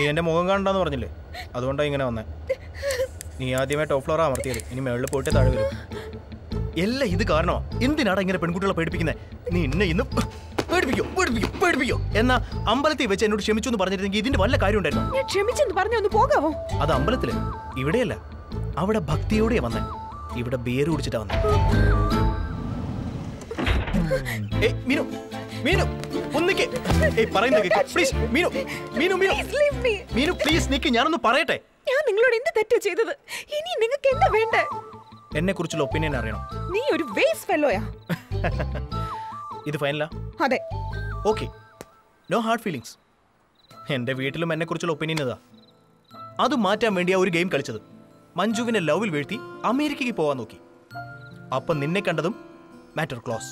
Speaker 9: നീ എന്റെ മുഖം കാണണ്ടെന്ന് പറഞ്ഞില്ലേ? അതുകൊണ്ടാണ് ഇങ്ങനെ വന്നേ. നീ ആദ്യമേ ടോപ്പ് ഫ്ലോറാ അമർത്തിയത്. ഇനി മേളിൽ പോയിട്ട് താഴെ വരും. എല്ലാം ഇത് കാരണമാ. എന്തിനാടാ ഇങ്ങനെ പെൺകുട്ടികളെ പേടിപ്പിക്കുന്നത് നീ എന്നെ ഇന്ന് പേടിപ്പിക്കോ പേടിപ്പിക്കോ പേടിപ്പിക്കോ. എന്നാ അമ്പലത്തിൽ വെച്ച് എന്നോട് ക്ഷമിച്ചു എന്ന് പറഞ്ഞിരുന്നെങ്കിൽ ഇതിന്റെ വല്ല കാര്യം ഉണ്ടായിരുന്നു
Speaker 13: ഞാൻ ക്ഷമിച്ചെന്ന് പറഞ്ഞു ഒന്ന് പോകാവോ?
Speaker 9: അത് അമ്പലത്തിൽ. ഇവിടെയല്ല. അവിടെ ഭക്തിയോടെയാ വന്നേ. ഇവിടെ ബിയർ കുടിച്ചിട്ടാ വന്നേ. ഏയ് മീനു. മീനു ഒന്നിക്ക് ഏയ് പറയുന്നത് കേക്ക്. പ്ലീസ് മീനു മീനു മീനു. മീനു പ്ലീസ് നിക്ക് ഞാൻ ഞാനൊന്ന് പറയട്ടെ.
Speaker 13: ഞാൻ നിങ്ങളോട് എന്ത് തെറ്റാ ചെയ്തത്? ഇനി നിങ്ങൾക്ക് എന്താ വേണ്ടേ?
Speaker 9: എന്നെ കുറിച്ചുള്ള ഒപ്പീനിയൻ അറിയണം.
Speaker 13: നീ ഒരു വേസ്റ്റ് ഫെല്ലോയാ *laughs*
Speaker 9: ഇത് ഫൈനലാ
Speaker 13: അതെ.
Speaker 9: ഓക്കെ നോ ഹാർഡ് ഫീലിങ്സ് എന്റെ വീട്ടിലും എന്നെ കുറിച്ചുള്ള ഒപ്പീനിയൻ ഇതാ. അത് മാറ്റാൻ വേണ്ടിയാ ഒരു ഗെയിം കളിച്ചത്. മഞ്ജുവിനെ ലവിൽ വീഴ്ത്തി അമേരിക്കയ്ക്ക് പോവാൻ നോക്കി. അപ്പം നിന്നെ കണ്ടതും മാറ്റർ ക്ലോസ്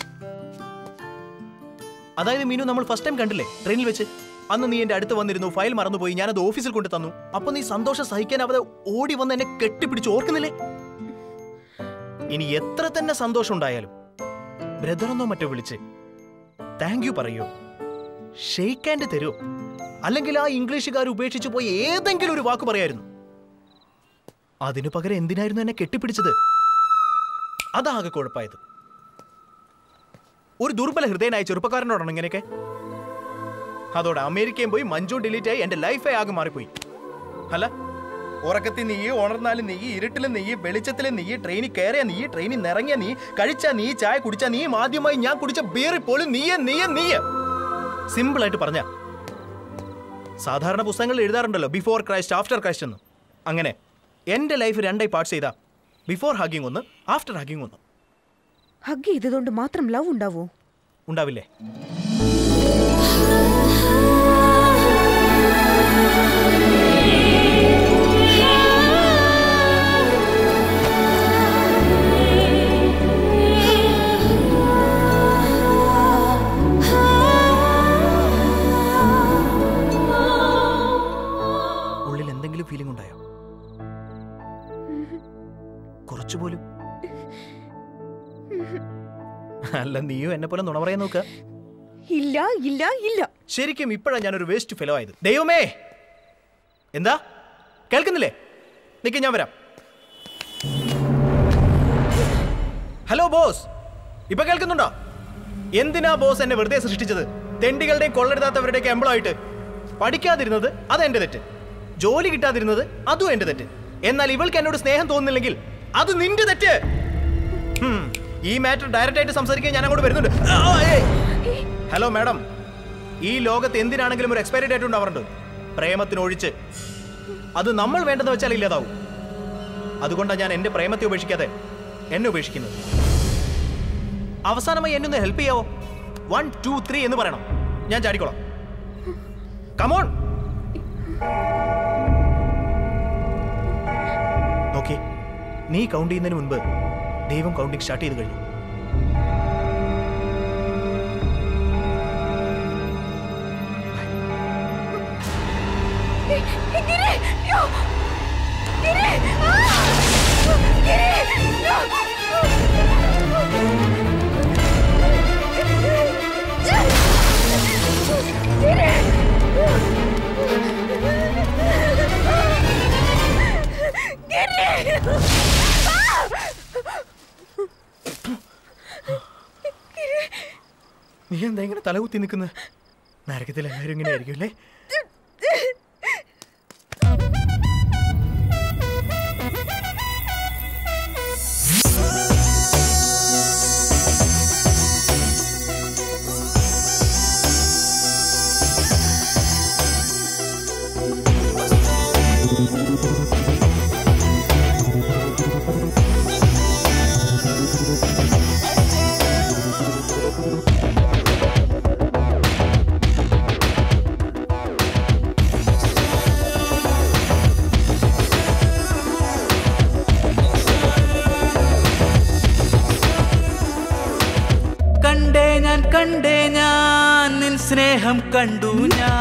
Speaker 9: അതായത് മീനു നമ്മൾ ഫസ്റ്റ് ടൈം കണ്ടില്ലേ? ട്രെയിനിൽ വെച്ച്. അന്ന് നീ എന്റെ അടുത്ത് വന്നിരുന്നു ഫയൽ മറന്നുപോയി ഞാനത് ഓഫീസിൽ കൊണ്ട് തന്നു. അപ്പൊ നീ സന്തോഷം സഹിക്കാൻ അവരെ ഓടി വന്ന് എന്നെ കെട്ടിപ്പിടിച്ച് ഓർക്കുന്നില്ലേ? ഇനി എത്ര തന്നെ സന്തോഷം ഉണ്ടായാലും ബ്രദറെന്നോ മറ്റോ വിളിച്ച് താങ്ക് യു പറയൂ? ഷെയ്ക്ക് ഹാൻഡ് തരൂ അല്ലെങ്കിൽ ആ ഇംഗ്ലീഷുകാർ ഉപേക്ഷിച്ചു പോയി ഏതെങ്കിലും ഒരു വാക്ക് പറയായിരുന്നു? അതിനു പകരം എന്തിനായിരുന്നു എന്നെ കെട്ടിപ്പിടിച്ചത്? അതാകെ കുഴപ്പമായത്. ഒരു ദുർബല ഹൃദയനായ ചെറുപ്പക്കാരനോടാണ് ഇങ്ങനെയൊക്കെ. അതോടെ അമേരിക്കയും പോയി മഞ്ജു ഡിലീറ്റ് ആയി എന്റെ ലൈഫേ ആകെ മാറിപ്പോയി. അല്ല ഉറക്കത്തിൽ നീ ഉണർന്നാലും നീ ഇരുട്ടിലും നീ വെളിച്ചത്തിലും നീ ട്രെയിനിൽ കയറിയ നീ ട്രെയിനിൽ നിറങ്ങിയ നീ കഴിച്ച നീ ചായ കുടിച്ച നീ ആദ്യമായി ഞാൻ കുടിച്ച ബീറി പോലും നീയെ നീയെ നീയെ. സിമ്പിൾ ആയിട്ട് പറഞ്ഞ സാധാരണ പുസ്തകങ്ങളിൽ എഴുതാറുണ്ടല്ലോ ബിഫോർ ക്രൈസ്റ്റ് ആഫ്റ്റർ ക്രൈസ്റ്റ് എന്ന്. അങ്ങനെ എന്റെ ലൈഫ് രണ്ടായി പാർട്സ് ചെയ്താ. ബിഫോർ ഹാഗിങ് ഒന്ന് ആഫ്റ്റർ ഹാഗിങ് ഒന്ന്.
Speaker 13: ഹഗ് ചെയ്തതുകൊണ്ട് മാത്രം ലവ് ഉണ്ടാവോ?
Speaker 9: ഉണ്ടാവില്ലേ? ഉള്ളിൽ എന്തെങ്കിലും ഫീലിംഗ് ഉണ്ടായോ? *laughs* കുറച്ചുപോലും. അല്ല നീയും എന്നെ പോലെ നുണ പറയാൻ നോക്കുക
Speaker 13: ഇല്ല ഇല്ല ഇല്ല.
Speaker 9: ശരിക്കും ഇപ്പോഴാണ് ഞാനൊരു വേസ്റ്റ് ഫെലോ ആയത്. ദൈവമേ! എന്താ? കേൾക്കുന്നില്ലേ? നിക്ക് ഞാൻ വരാം. Hello boss. ഇപ്പൊ കേൾക്കുന്നുണ്ടോ? എന്തിനാ ബോസ് എന്നെ വെറുതെ സൃഷ്ടിച്ചത്? തെണ്ടികളുടെയും കൊള്ളരുതാത്തവരുടെയൊക്കെ എംപ്ലോയിട്ട് പഠിക്കാതിരുന്നത് അത് എന്റെ തെറ്റ്. ജോലി കിട്ടാതിരുന്നത് അതും എന്റെ തെറ്റ്. എന്നാൽ ഇവൾക്ക് എന്നോട് സ്നേഹം തോന്നുന്നില്ലെങ്കിൽ അത് നിന്റെ തെറ്റ്. ഈ മാറ്റർ ഡയറക്റ്റ് ആയിട്ട് സംസാരിക്കാൻ ഞാൻ അങ്ങോട്ട് വരുന്നുണ്ട് ഹലോ മാഡം. ഈ ലോകത്ത് എന്തിനാണെങ്കിലും ഒരു എക്സ്പയറി ഡേറ്റ് ഉണ്ടാവാറുണ്ട്. പ്രേമത്തിനൊഴിച്ച്. അത് നമ്മൾ വേണ്ടെന്ന് വെച്ചാൽ ഇല്ലാതാവും. അതുകൊണ്ടാണ് ഞാൻ എന്റെ പ്രേമത്തെ ഉപേക്ഷിക്കാതെ എന്നെ ഉപേക്ഷിക്കുന്നത്. അവസാനമായി എന്നെ ഒന്ന് ഹെൽപ്പ് ചെയ്യാവോ? വൺ ടു ത്രീ എന്ന് പറയണം. ഞാൻ ചാടിക്കോളാം. കമോൺ നോക്കി. നീ കൗണ്ട് ചെയ്യുന്നതിന് മുൻപ് ദൈവം കൗണ്ടിങ് സ്റ്റാർട്ട് ചെയ്ത് കഴിഞ്ഞു നീ എന്താ ഇങ്ങനെ തലകുത്തി നിൽക്കുന്നത് നരകത്തിൽ എല്ലാവരും ഇങ്ങനെ ആയിരിക്കും അല്ലേ?
Speaker 21: കണ്ടു ഞാൻ.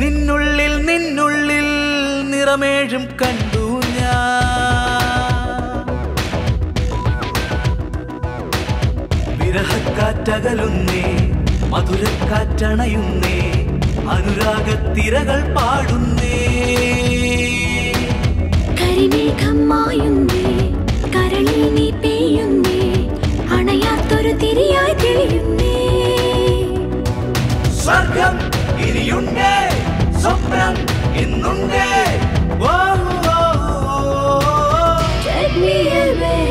Speaker 21: നിന്നുള്ളിൽ നിന്നുള്ളിൽ നിറമേഴും കണ്ടു ഞാൻ. വിരഹക്കാറ്റകലുന്നേ മധുരക്കാറ്റണയുന്നേ അനുരാഗത്തിരകൾ പാടുന്നേ.
Speaker 18: കരിമേഘം മായുന്നേ കരളിൽ നീ പെയ്യുന്നേ അണയാത്തൊരു തിരിയായി തെളിയുന്നേ
Speaker 21: സ്വർഗം ഇനിയുണ്ടേ സ്വപ്നം ഇന്നുണ്ടേ ഓ, ഓ, ഓ, ഓ.
Speaker 18: Take me away,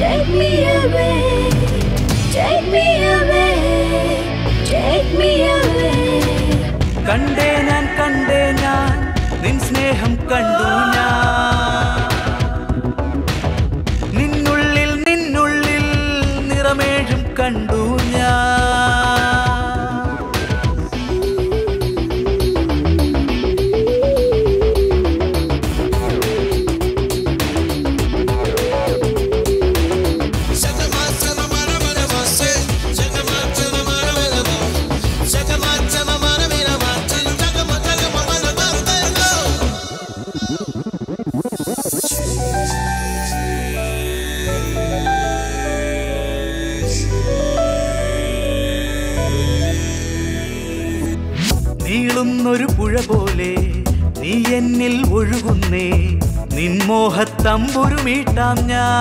Speaker 18: take me away, take me away, take me away.
Speaker 21: കണ്ടേ ഞാൻ കണ്ടേ ഞാൻ നിൻ സ്നേഹം കണ്ടു ഞാൻ നിൻമോഹത്തമ്പുരു മീട്ടാം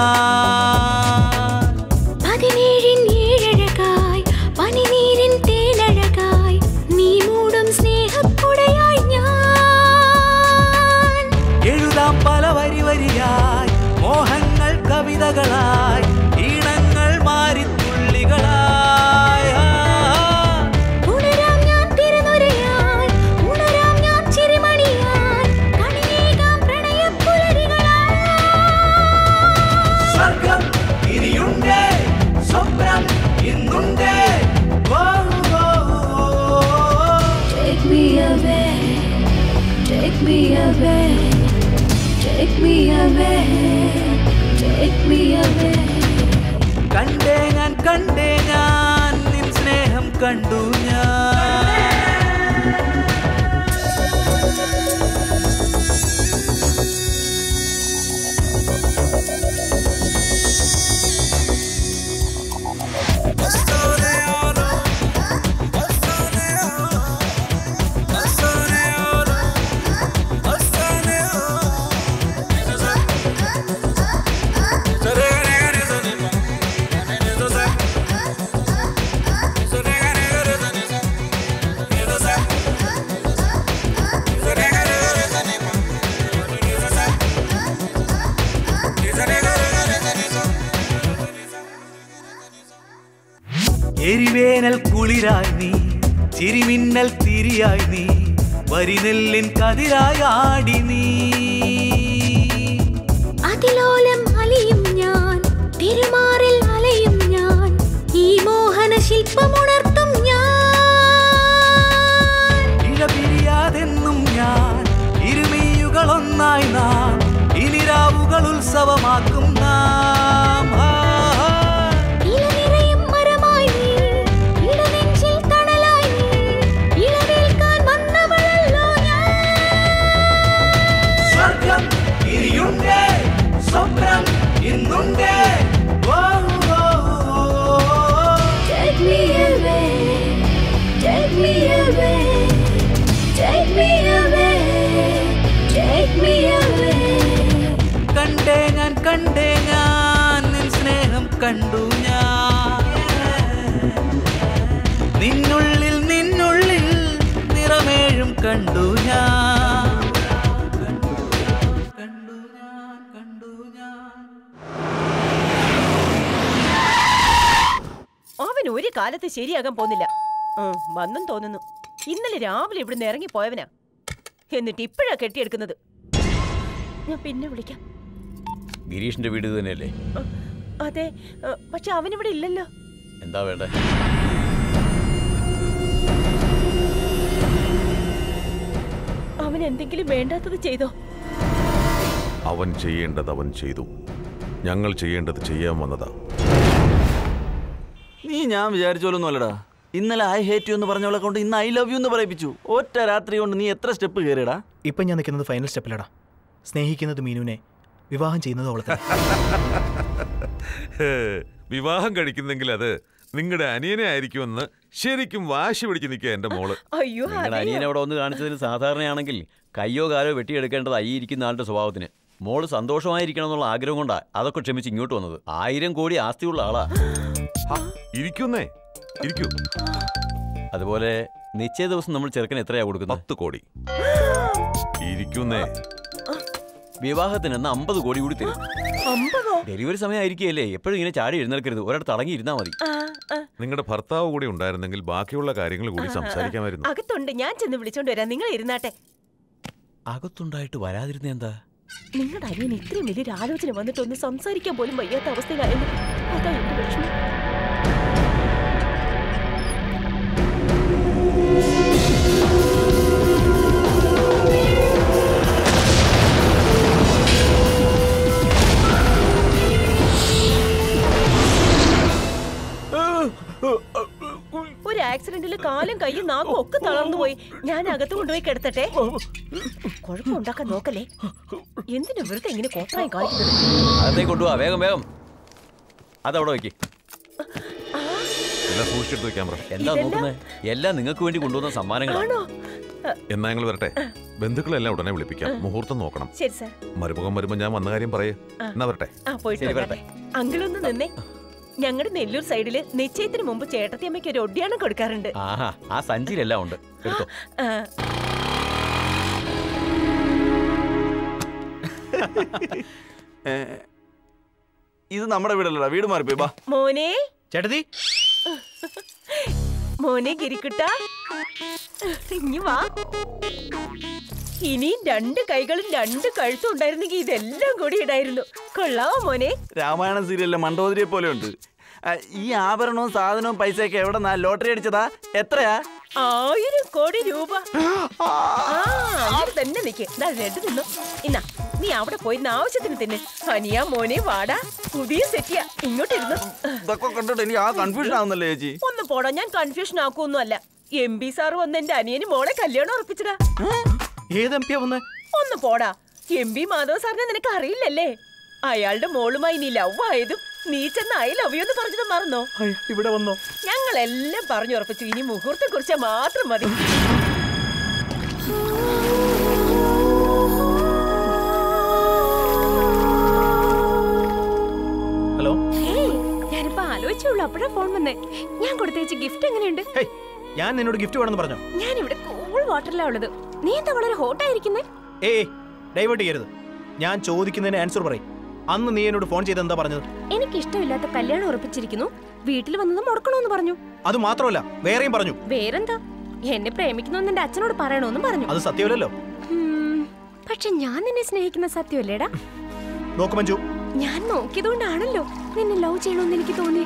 Speaker 11: ശരിയാകാൻ പോകുന്നില്ല. വന്നും തോന്നുന്നു. ഇന്നലെ രാവിലെ ഇവിടുന്ന് ഇറങ്ങി പോയവനാ. എന്നിട്ട് ഇപ്പോഴാ കെട്ടിയെടുക്കുന്നത്. ഞാൻ പിന്നെ വിളിക്കാം.
Speaker 3: ഗിരീഷിന്റെ വീട് തന്നെയല്ലേ?
Speaker 11: അതെ. പക്ഷെ അവനിവിടെ ഇല്ലല്ലോ.
Speaker 3: എന്താ വേണ്ടേ?
Speaker 11: അവൻ എന്തെങ്കിലും വേണ്ടാത്തത് ചെയ്തോ?
Speaker 19: അവൻ ചെയ്യേണ്ടത് അവൻ ചെയ്തു. ഞങ്ങൾ ചെയ്യേണ്ടത് ചെയ്യാൻ വന്നതാ.
Speaker 8: ഞാൻ വിചാരിച്ചോലൊന്നും അല്ലടാ ഇന്നലെ ഐ ഹേറ്റ് യു എന്ന് പറഞ്ഞവളെ കൊണ്ട് ഇന്ന് ഐ ലവ് യു എന്ന് പറയിപ്പിച്ചു. ഒറ്റ രാത്രി കൊണ്ട് നീ എത്ര സ്റ്റെപ്പ് കയറിയടാ
Speaker 9: ഇപ്പം ഞാൻ നിൽക്കുന്നത് ഫൈനൽ സ്റ്റെപ്പിലടാ സ്നേഹിക്കുന്നത് മീനുവിനെ വിവാഹം ചെയ്യുന്നത് അവളെ തന്നെ. *laughs*
Speaker 19: വിവാഹം കഴിക്കുന്നെങ്കിൽ അത് നിങ്ങളുടെ അനിയനെ ആയിരിക്കുമെന്ന് ശരിക്കും വാശി പിടിച്ച് നിൽക്കുക എന്റെ മോൾ.
Speaker 11: അയ്യോ
Speaker 3: അനിയനെ അവിടെ ഒന്ന് കാണിച്ചതിന് സാധാരണയാണെങ്കിൽ കയ്യോ കാലോ വെട്ടിയെടുക്കേണ്ടത് അയ്യ ഇരിക്കുന്ന ആളുടെ സ്വഭാവത്തിന്. മോൾ സന്തോഷമായിരിക്കണം എന്നുള്ള ആഗ്രഹം കൊണ്ടാ അതൊക്കെ ക്ഷമിച്ച് ഇങ്ങോട്ട് വന്നത്. ആയിരം കോടി ആസ്തിയുള്ള ആളാ.
Speaker 19: ഇരിക്കുന്നേ. ഇരിക്കൂ.
Speaker 3: അതുപോലെ നിശ്ചയ ദിവസം നമ്മൾ ചെറുക്കൻ എത്രയാ കൊടുക്കുന്നത്?
Speaker 19: പത്ത് കോടി. *gasps* ഇരിക്കുന്നേ.
Speaker 3: വിവാഹത്തിന് എന്ന് അമ്പത് കോടി കൂടി തരും. *gasps* ഡെലിവറി സമയമായിരിക്കുകയല്ലേ? എപ്പോഴും ഇങ്ങനെ ചാടി എഴുന്നേൽക്കരുത്. ഒരിടത്ത് അടങ്ങി ഇരുന്നാ മതി
Speaker 19: നിങ്ങളുടെ ഭർത്താവ് കൂടി ഉണ്ടായിരുന്നെങ്കിൽ ബാക്കിയുള്ള കാര്യങ്ങൾ കൂടി. സംസാരിക്കാമായിരുന്നു.
Speaker 11: അകത്തുണ്ട്. ഞാൻ ചെന്ന് വിളിച്ചോണ്ട് വരാം. നിങ്ങൾ ഇരുന്നാട്ടെ.
Speaker 3: അകത്തുണ്ടായിട്ട് വരാതിരുന്ന എന്താ?
Speaker 11: നിങ്ങളുടെ അനിയൻ ഇത്രയും വലിയൊരു ആലോചന വന്നിട്ട് ഒന്ന് സംസാരിക്കാൻ പോലും വയ്യാത്ത അവസ്ഥയിലായിരുന്നു അതാ എന്റെ വിഷമം ഒരു ആക്സിഡന്റിൽ കാലും കൈയും നാക്കും ഒക്കെ തളർന്നു പോയി ഞാൻ അകത്ത് കൊണ്ടുപോയി കിടത്തട്ടെ? കുഴപ്പമുണ്ടാക്കാൻ നോക്കല്ലേ. എന്തിനാ വെറുതെ ഇങ്ങനെ കോട്ടറായി കാണിക്കുന്നത്
Speaker 3: അതേ കൊണ്ടുപോവാ വേഗം വേഗം. അതവിടെ വെക്ക്
Speaker 19: എല്ലാം സൂക്ഷിച്ചെടുത്ത് വെക്കാൻ പറ.
Speaker 3: എന്താ നോക്കുന്നത് എല്ലാം നിങ്ങൾക്ക് വേണ്ടി കൊണ്ടുവന്ന സമ്മാനങ്ങളാണ്
Speaker 19: എന്നാ ഞങ്ങൾ വരട്ടെ? ബന്ധുക്കളെല്ലാം ഉടനെ വിളിപ്പിക്കാം. മുഹൂർത്തം നോക്കണം.
Speaker 11: ശരി സാർ.
Speaker 19: മരുമുഖം വരുമ്പോ ഞാൻ വന്ന കാര്യം പറയേ. എന്നാ വരട്ടെ.
Speaker 11: അങ്കിളൊന്ന് നിന്നേ. ഞങ്ങളുടെ നെല്ലൂർ സൈഡിൽ നിശ്ചയത്തിന് മുമ്പ് ചേട്ടത്തിയമ്മയ്ക്ക് ഒരു ഒടിയാണം കൊടുക്കാറുണ്ട്.
Speaker 3: ആ സഞ്ചിയിലെല്ലാം ഉണ്ട്.
Speaker 8: ഇത് നമ്മുടെ വീടല്ലടാ. വീട് മാറിപ്പോയി ബാ.
Speaker 11: മോനെ.
Speaker 9: ചേട്ടത്തി?
Speaker 11: മോനെ ഗിരിക്കുട്ട. ഇനി വാ. ഇനിയും രണ്ട് കൈകളും രണ്ട് കഴുത്തും ഉണ്ടായിരുന്നെങ്കിൽ ഇതെല്ലാം കൂടി ഇടായിരുന്നു. കൊള്ളാവോ മോനെ?
Speaker 8: രാമായണ സീരിയലിലെ മണ്ടോദരിയെ പോലെ ഉണ്ട്. ഈ ആഭരണവും സാധനവും പൈസയൊക്കെ എവിടെ നിന്നാ ലോട്ടറി അടിച്ചതാ? എത്രയാ?
Speaker 11: ആയിരം കോടി രൂപ. തന്നെ നിക്ക്. ദാ ലഡു തിന്നു ഇന്നാ നീ അവിടെ പോയി ആവശ്യത്തിന് തന്നെ. അനിയാ മോനെ വാടാ. പുതിയ സെറ്റിയാ ഇങ്ങോട്ടിരുന്നു
Speaker 8: ഇതൊക്കെ കണ്ടിട്ട് എനിക്ക് ആ കൺഫ്യൂഷൻ ആവുന്നല്ലേ ചേച്ചി?
Speaker 11: ഒന്ന് പോടാ ഞാൻ കൺഫ്യൂഷൻ ആക്കുമൊന്നും അല്ല എം പി സാർ വന്ന് എന്റെ അനിയന് മോളെ കല്യാണം ഉറപ്പിച്ചടാ
Speaker 9: ഏത് എം പിയാ വന്ന്?
Speaker 11: ഒന്ന് പോടാ. എം പി മാധവ സാറിനെ നിനക്ക് അറിയില്ലല്ലേ? അയാളുടെ മോളുമായി നീ ലവ് ആയതും നീ ചെന്ന് ഐ ലവ് യു എന്ന് പറഞ്ഞത് മറന്നോ?
Speaker 9: ഇവിടെ വന്നോ?
Speaker 11: ഞങ്ങളെല്ലാം പറഞ്ഞുറപ്പിച്ചു ഇനി മുഹൂർത്തം കുറിച്ചാൽ മാത്രം മതി.
Speaker 9: ഹലോ?
Speaker 2: ഏയ്, ഞാനിപ്പോ ആലോചിച്ചുള്ളൂ അപ്പോഴാ ഫോൺ വന്നേ. ഞാൻ കൊടുത്തേച്ച ഗിഫ്റ്റ് എങ്ങനെയുണ്ട്?
Speaker 9: ഞാൻ നിന്നോട് ഗിഫ്റ്റ് വേണമെന്ന് പറഞ്ഞോ?
Speaker 2: ഞാൻ ഇവിടെ കൂൾ വാട്ടറിലാ ഉള്ളത്. നീ എന്താ വളരെ ഹോട്ട് ആയിരിക്കുന്നേ?
Speaker 9: ഏയ് ഡൈവേർട്ട് ചെയ്യരുത്. ഞാൻ ചോദിക്കുന്നതിന് ആൻസർ പറയും. അന്ന് നീ എന്നോട് ഫോൺ ചെയ്ത് എന്താ പറഞ്ഞത്?
Speaker 2: എനിക്ക് ഇഷ്ടമില്ലാത്ത കല്യാണം ഉറപ്പിച്ചിരിക്കുന്നു. വീട്ടിൽ വന്നത് മുടക്കണമെന്ന് പറഞ്ഞു.
Speaker 9: അത് മാത്രമല്ല വേറെയും പറഞ്ഞു.
Speaker 2: വേറെന്താ? എന്നെ പ്രേമിക്കുന്നു എന്റെ അച്ഛനോട് പറയണമെന്നും പറഞ്ഞു.
Speaker 9: അത് സത്യമല്ലല്ലോ.
Speaker 2: പക്ഷെ ഞാൻ നിന്നെ സ്നേഹിക്കുന്ന സത്യമല്ലേടാ?
Speaker 9: നോക്ക് മഞ്ജു.
Speaker 2: ഞാൻ നോക്കിയതുകൊണ്ടാണല്ലോ നിന്നെ ലവ് ചെയ്യണമെന്ന് എനിക്ക് തോന്നി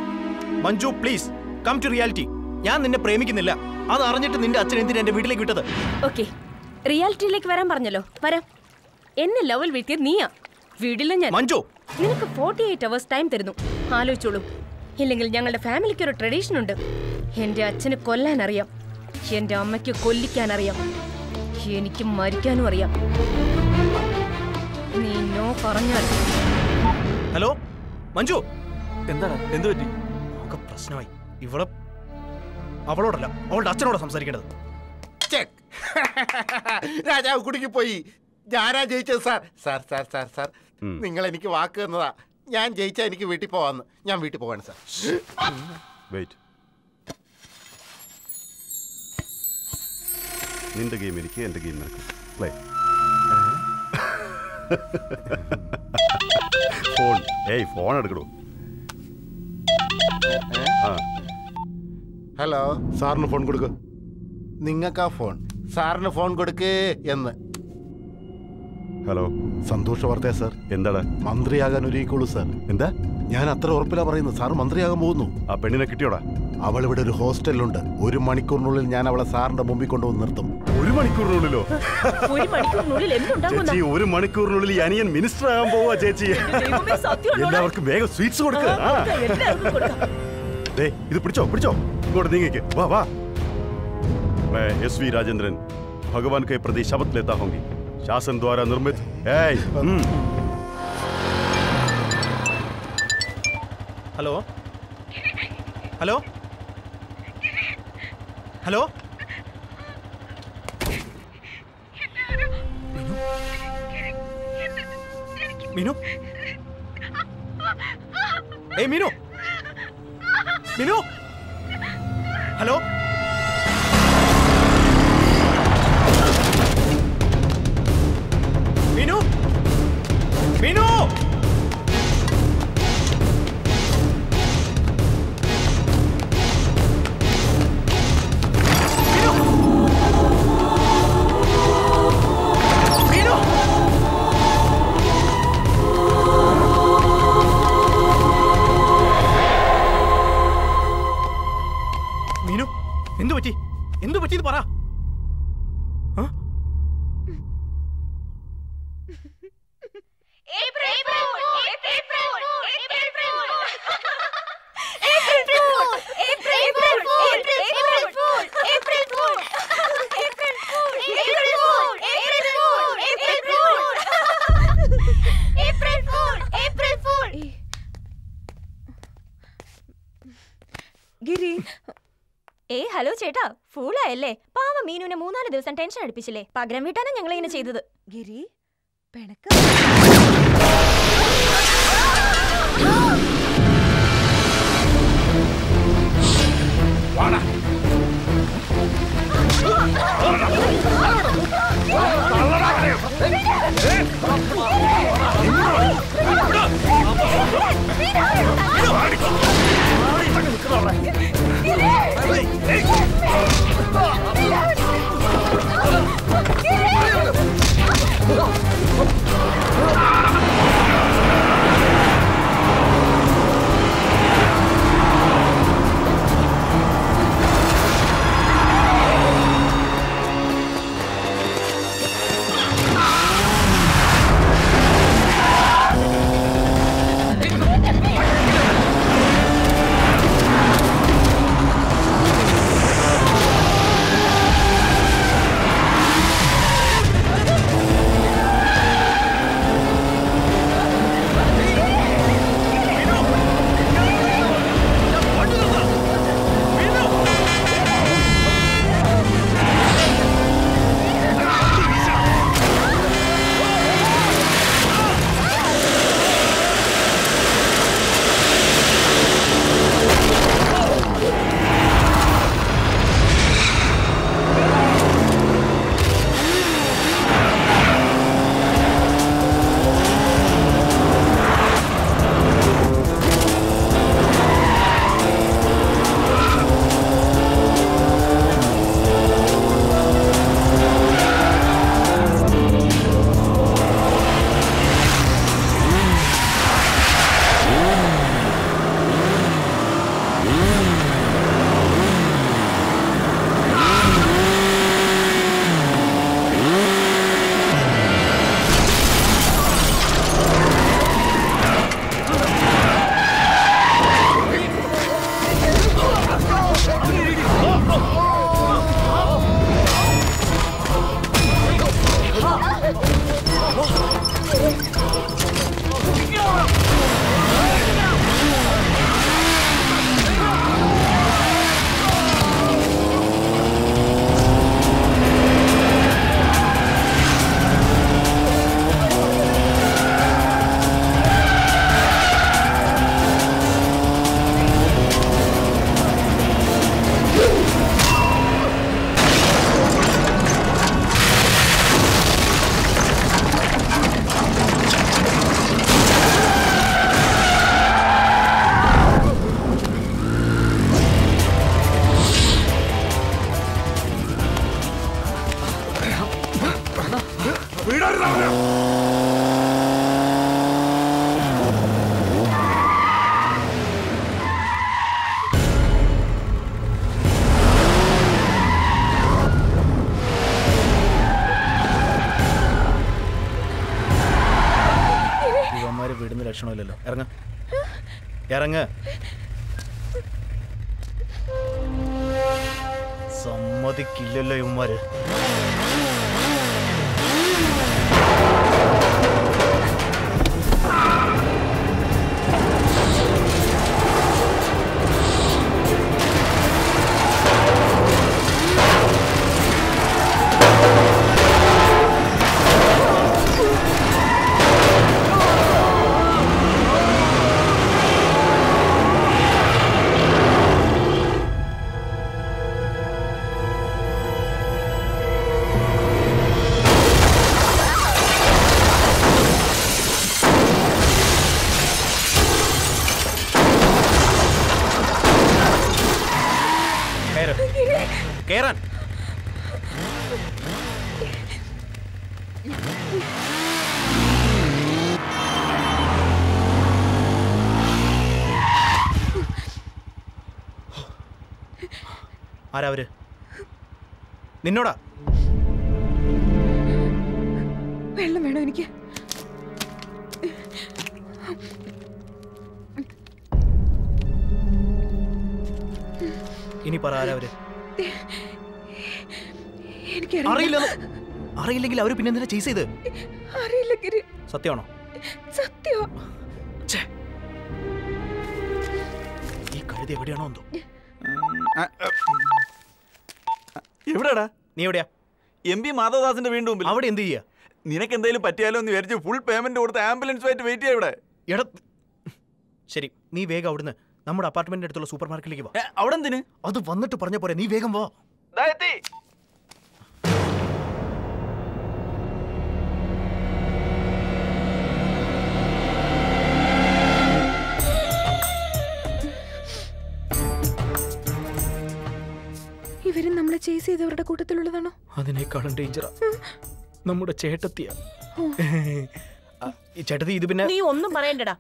Speaker 9: Manju please come to reality ഞാൻ നിന്നെ പ്രേമിക്കുന്നില്ല. അത് അറിഞ്ഞിട്ട് നിന്റെ അച്ഛൻ എന്തിനാ എന്റെ വീട്ടിലേക്ക് വിട്ടത്?
Speaker 2: ഓക്കെ റിയാലിറ്റിയിലേക്ക് വരാൻ പറഞ്ഞല്ലോ. വരാം. എന്നെ ലവൽ വീട്ടിയത് നീയാ. വീടില്ല ഞാൻ.
Speaker 9: മഞ്ജു.
Speaker 2: നിനക്ക് ഫോർട്ടി എയ്റ്റ് അവേഴ്സ് ടൈം തരുന്നു. ആലോചിച്ചോളൂ. ഇല്ലെങ്കിൽ ഞങ്ങളുടെ ഫാമിലിക്ക് ഒരു ട്രഡീഷൻ ഉണ്ട്. എന്റെ അച്ഛന് കൊല്ലാൻ അറിയാം എന്റെ അമ്മയ്ക്ക് കൊല്ലിക്കാൻ അറിയാം എനിക്ക് മരിക്കാനും അറിയാം. നീ നോ പറഞ്ഞാൽ.
Speaker 9: ഹലോ? മഞ്ജു.
Speaker 8: എന്താണ്? എന്ത് പറ്റി?
Speaker 9: ഒക്കെ പ്രശ്നമായി. ഇവിടെ അവളോടല്ല അവളുടെ അച്ഛനോട് സംസാരിക്കേണ്ടത്.
Speaker 7: ചെക്ക് രാജാവ് കുടുങ്ങിപ്പോയി. ഞാനാ ജയിച്ചത് sir. Sir sir sir sir. നിങ്ങൾ എനിക്ക് വാക്ക് തന്നതാ. ഞാൻ ജയിച്ചാ എനിക്ക് വീട്ടിൽ പോവാന്ന്. ഞാൻ വീട്ടിൽ പോവാണ് സാർ.
Speaker 5: വെയിറ്റ് നിന്റെ ഗെയിം എനിക്ക് എന്റെ ഗെയിം നിനക്ക്. പ്ലേ ഫോൺ ഏയ് ഫോൺ എടുക്കണോ
Speaker 7: ഹലോ
Speaker 5: സാറിന് ഫോൺ കൊടുക്ക.
Speaker 7: നിങ്ങൾക്കാ ഫോൺ സാറിന് ഫോൺ കൊടുക്കേ എന്ന്.
Speaker 5: ഹലോ
Speaker 7: സന്തോഷ വാർത്തയാ സാർ
Speaker 5: എന്താടാ
Speaker 7: മന്ത്രിയാകാൻ ഒരുക്കിക്കോളൂ സാർ
Speaker 5: എന്താ?
Speaker 7: ഞാൻ അത്ര ഉറപ്പില്ല പറയുന്നു സാർ മന്ത്രിയാകാൻ പോകുന്നു.
Speaker 5: ആ പെണ്ണിനെ കിട്ടിയോടാ?
Speaker 7: അവൾ ഇവിടെ ഒരു ഹോസ്റ്റലിലുണ്ട്. ഒരു മണിക്കൂറിനുള്ളിൽ ഞാൻ അവളെ സാറിന്റെ മുമ്പിൽ കൊണ്ടുവന്ന് നിർത്തും.
Speaker 5: ഒരു മണിക്കൂറിനുള്ളിലോ? ചേച്ചി ഒരു മണിക്കൂറിനുള്ളിൽ അനിയൻ മിനിസ്റ്റർ ആകാൻ പോവാ ചേച്ചി. എല്ലാവർക്കും വേഗം സ്വീറ്റ്സ് കൊടുക്കുക ഇത് പിടിച്ചോ പിടിച്ചോ. ഇങ്ങോട്ട് നീങ്ങിക്ക്. വാ വാ.
Speaker 9: എസ് വി രാജേന്ദ്രൻ ഭഗവാൻ കൈ പ്രതി ശബത്തിലെത്താ ഹോങ്കി. శాసన ద్వారా నిర్మిత్ ఏయ్ హలో
Speaker 15: హలో హలో మీను ఏ మీను మీను హలో ¡Minuto! ദിവസം ടെൻഷൻ അടിപ്പിച്ചില്ലേ? പകരം വീട്ടാനാ ഞങ്ങൾ ഇങ്ങനെ ചെയ്തത്.
Speaker 13: ഗിരി പിണക്ക.
Speaker 9: Hey! 不够。സമ്മതിക്കില്ലല്ലോ ഇവന്മാര്. നിന്നോടാ.
Speaker 13: വെള്ളം വേണോ എനിക്ക്?
Speaker 9: ഇനി പറ ആരാ അവർ?
Speaker 13: എനിക്കറിയില്ല.
Speaker 9: അറിയില്ല അറിയില്ലെങ്കിൽ അവർ പിന്നെ എന്തിനാ ചേസ് ചെയ്ത്?
Speaker 13: അറിയില്ല ഗിരി.
Speaker 9: സത്യമാണോ?
Speaker 13: സത്യോ?
Speaker 9: ഈ കഴുതി എവിടെയാണോ എന്തോ?
Speaker 8: എവിടെടാ?
Speaker 9: നീ എവിടെയാ?
Speaker 8: എം പി മാധവദാസിന്റെ വീണ്ടും മുമ്പിൽ.
Speaker 9: അവിടെ എന്ത് ചെയ്യാ?
Speaker 8: നിനക്ക് എന്തെങ്കിലും പറ്റിയാലോ എന്ന് വിചാരിച്ച് ഫുൾ പേയ്മെന്റ് കൊടുത്ത് ആംബുലൻസ് ആയിട്ട് വെയിറ്റ് ചെയ്യാം ഇവിടെ.
Speaker 9: എടാ ശരി നീ വേഗം അവിടുന്ന് നമ്മുടെ അപ്പാർട്ട്മെന്റിന്റെ അടുത്തുള്ള സൂപ്പർ മാർക്കറ്റിലേക്ക് വാ.
Speaker 8: അവിടെ എന്തിന്
Speaker 9: അത് വന്നിട്ട് പറഞ്ഞ പോരെ നീ വേഗം വാ.
Speaker 13: ഇവരും നമ്മളെ ചേസ് ചെയ്തവരുടെ കൂട്ടത്തിലുള്ളതാണോ?
Speaker 9: അതിനേക്കാളും ഡേഞ്ചറാ നമ്മുടെ ചേട്ടത്തിയ. ഈ ചേട്ടത്തി ഇത് പിന്നെ
Speaker 11: നീ ഒന്നും പറയണ്ടടാ.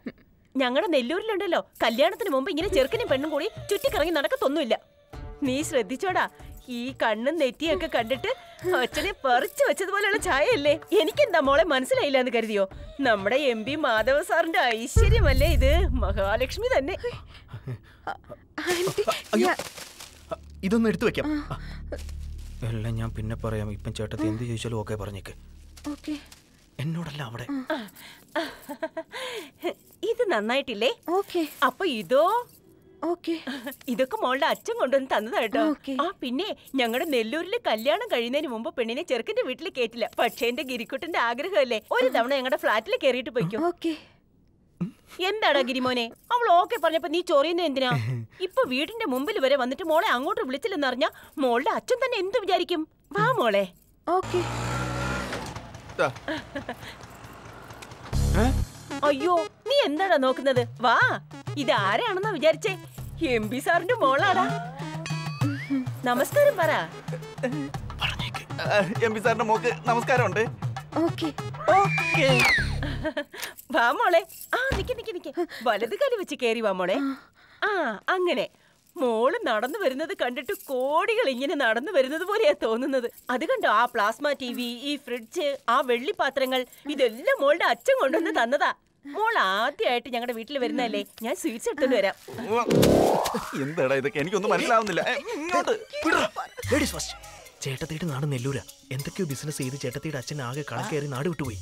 Speaker 11: ഞങ്ങളുടെ നെല്ലൂരിലുണ്ടല്ലോ. കല്യാണത്തിന് മുമ്പ് ഇങ്ങനെ ചെറുക്കനും പെണ്ണും കൂടി ചുറ്റിക്കറങ്ങി നടക്കത്തൊന്നുമില്ല. നീ ശ്രദ്ധിച്ചോടാ. ഈ കണ്ണും നെറ്റിയൊക്കെ കണ്ടിട്ട് അച്ഛനെ പറിച്ചു വെച്ചതുപോലെയുള്ള ചായയല്ലേ എനിക്കെന്താ മോളെ മനസ്സിലായില്ല എന്ന് കരുതിയോ? നമ്മുടെ എം പി മാധവ സാറിന്റെ ഐശ്വര്യമല്ലേ ഇത്? മഹാലക്ഷ്മി തന്നെ.
Speaker 9: ഇതൊന്ന് എടുത്തു വെക്കാം. എല്ലാം ഞാൻ പിന്നെ പറയാം. ഇപ്പം ചേട്ടത്തി എന്ത് ചോദിച്ചാലും ഓക്കെ പറഞ്ഞേക്ക്.
Speaker 13: ഓക്കെ.
Speaker 9: എന്നോടല്ല അവിടെ.
Speaker 11: ഇത് നന്നായിട്ടില്ലേ?
Speaker 13: ഓക്കെ.
Speaker 11: അപ്പൊ ഇതോ?
Speaker 13: ഓക്കെ.
Speaker 11: ഇതൊക്കെ മോളുടെ അച്ഛൻ കൊണ്ടുവന്ന് തന്നതാ കേട്ടോ. ആ പിന്നെ ഞങ്ങളുടെ നെല്ലൂരിൽ കല്യാണം കഴിയുന്നതിന് മുമ്പ് പെണ്ണിനെ ചെറുക്കന്റെ വീട്ടിൽ കേറ്റില്ല. പക്ഷേ എന്റെ ഗിരിക്കുട്ടന്റെ ആഗ്രഹമല്ലേ? ഒരു തവണ ഞങ്ങളുടെ ഫ്ലാറ്റിൽ കയറിയിട്ട് പോയിക്കും.
Speaker 13: ഓക്കെ.
Speaker 11: എന്താടാ ഗിരിമോനെ? അവൾ ഓക്കെ പറഞ്ഞപ്പോ നീ ചൊറിയുന്ന എന്തിനാ? ഇപ്പൊ വീടിന്റെ മുമ്പിൽ വരെ വന്നിട്ട് മോളെ അങ്ങോട്ട് വിളിച്ചില്ലെന്ന് അറിഞ്ഞ മോളുടെ അച്ഛൻ തന്നെ എന്ത് വിചാരിക്കും? വാ മോളെ.
Speaker 13: ഓക്കെ.
Speaker 11: അയ്യോ നീ എന്താടാ നോക്കുന്നത്? വാ. ഇത് ആരാണെന്നാ വിചാരിച്ചേ? എം പി സാറിന്റെ മോളാടാ. നമസ്കാരം പറ.
Speaker 8: എം പി സാറിന്റെ മോക്ക് നമസ്കാരമുണ്ട്.
Speaker 13: Okay
Speaker 11: okay. വാ മോളെ. ആ നിക്ക് നിക്ക് നിക്ക്. വലത് കാലി വെച്ച് കേറി വാ മോളെ. ആ. അങ്ങനെ. മോൾ നടന്നു വരുന്നത് കണ്ടിട്ട് കോടികൾ ഇങ്ങനെ നടന്നു വരുന്നത് പോലെയാ തോന്നുന്നത്. അത് കണ്ടോ? ആ പ്ലാസ്മ ടി വി ഈ ഫ്രിഡ്ജ് ആ വെള്ളിപ്പാത്രങ്ങൾ ഇതെല്ലാം മോളുടെ അച്ഛൻ കൊണ്ടുവന്ന് തന്നതാ. മോൾ ആദ്യമായിട്ട് ഞങ്ങളുടെ വീട്ടിൽ വരുന്നല്ലേ ഞാൻ സ്വീറ്റ്സ് എടുത്തോണ്ട് വരാം.
Speaker 8: എന്താടാ ഇതൊക്കെ? എനിക്കൊന്നും മനസ്സിലാവുന്നില്ല. ഇങ്ങോട്ട്.
Speaker 9: ലേഡീസ് ഫസ്റ്റ് ചേട്ടത്തിയുടെ നാട് നെല്ലൂര. എന്തൊക്കെയോ ബിസിനസ് ചെയ്ത് ചേട്ടത്തിയുടെ അച്ഛൻ ആകെ കളം കയറി നാട് വിട്ടുപോയി.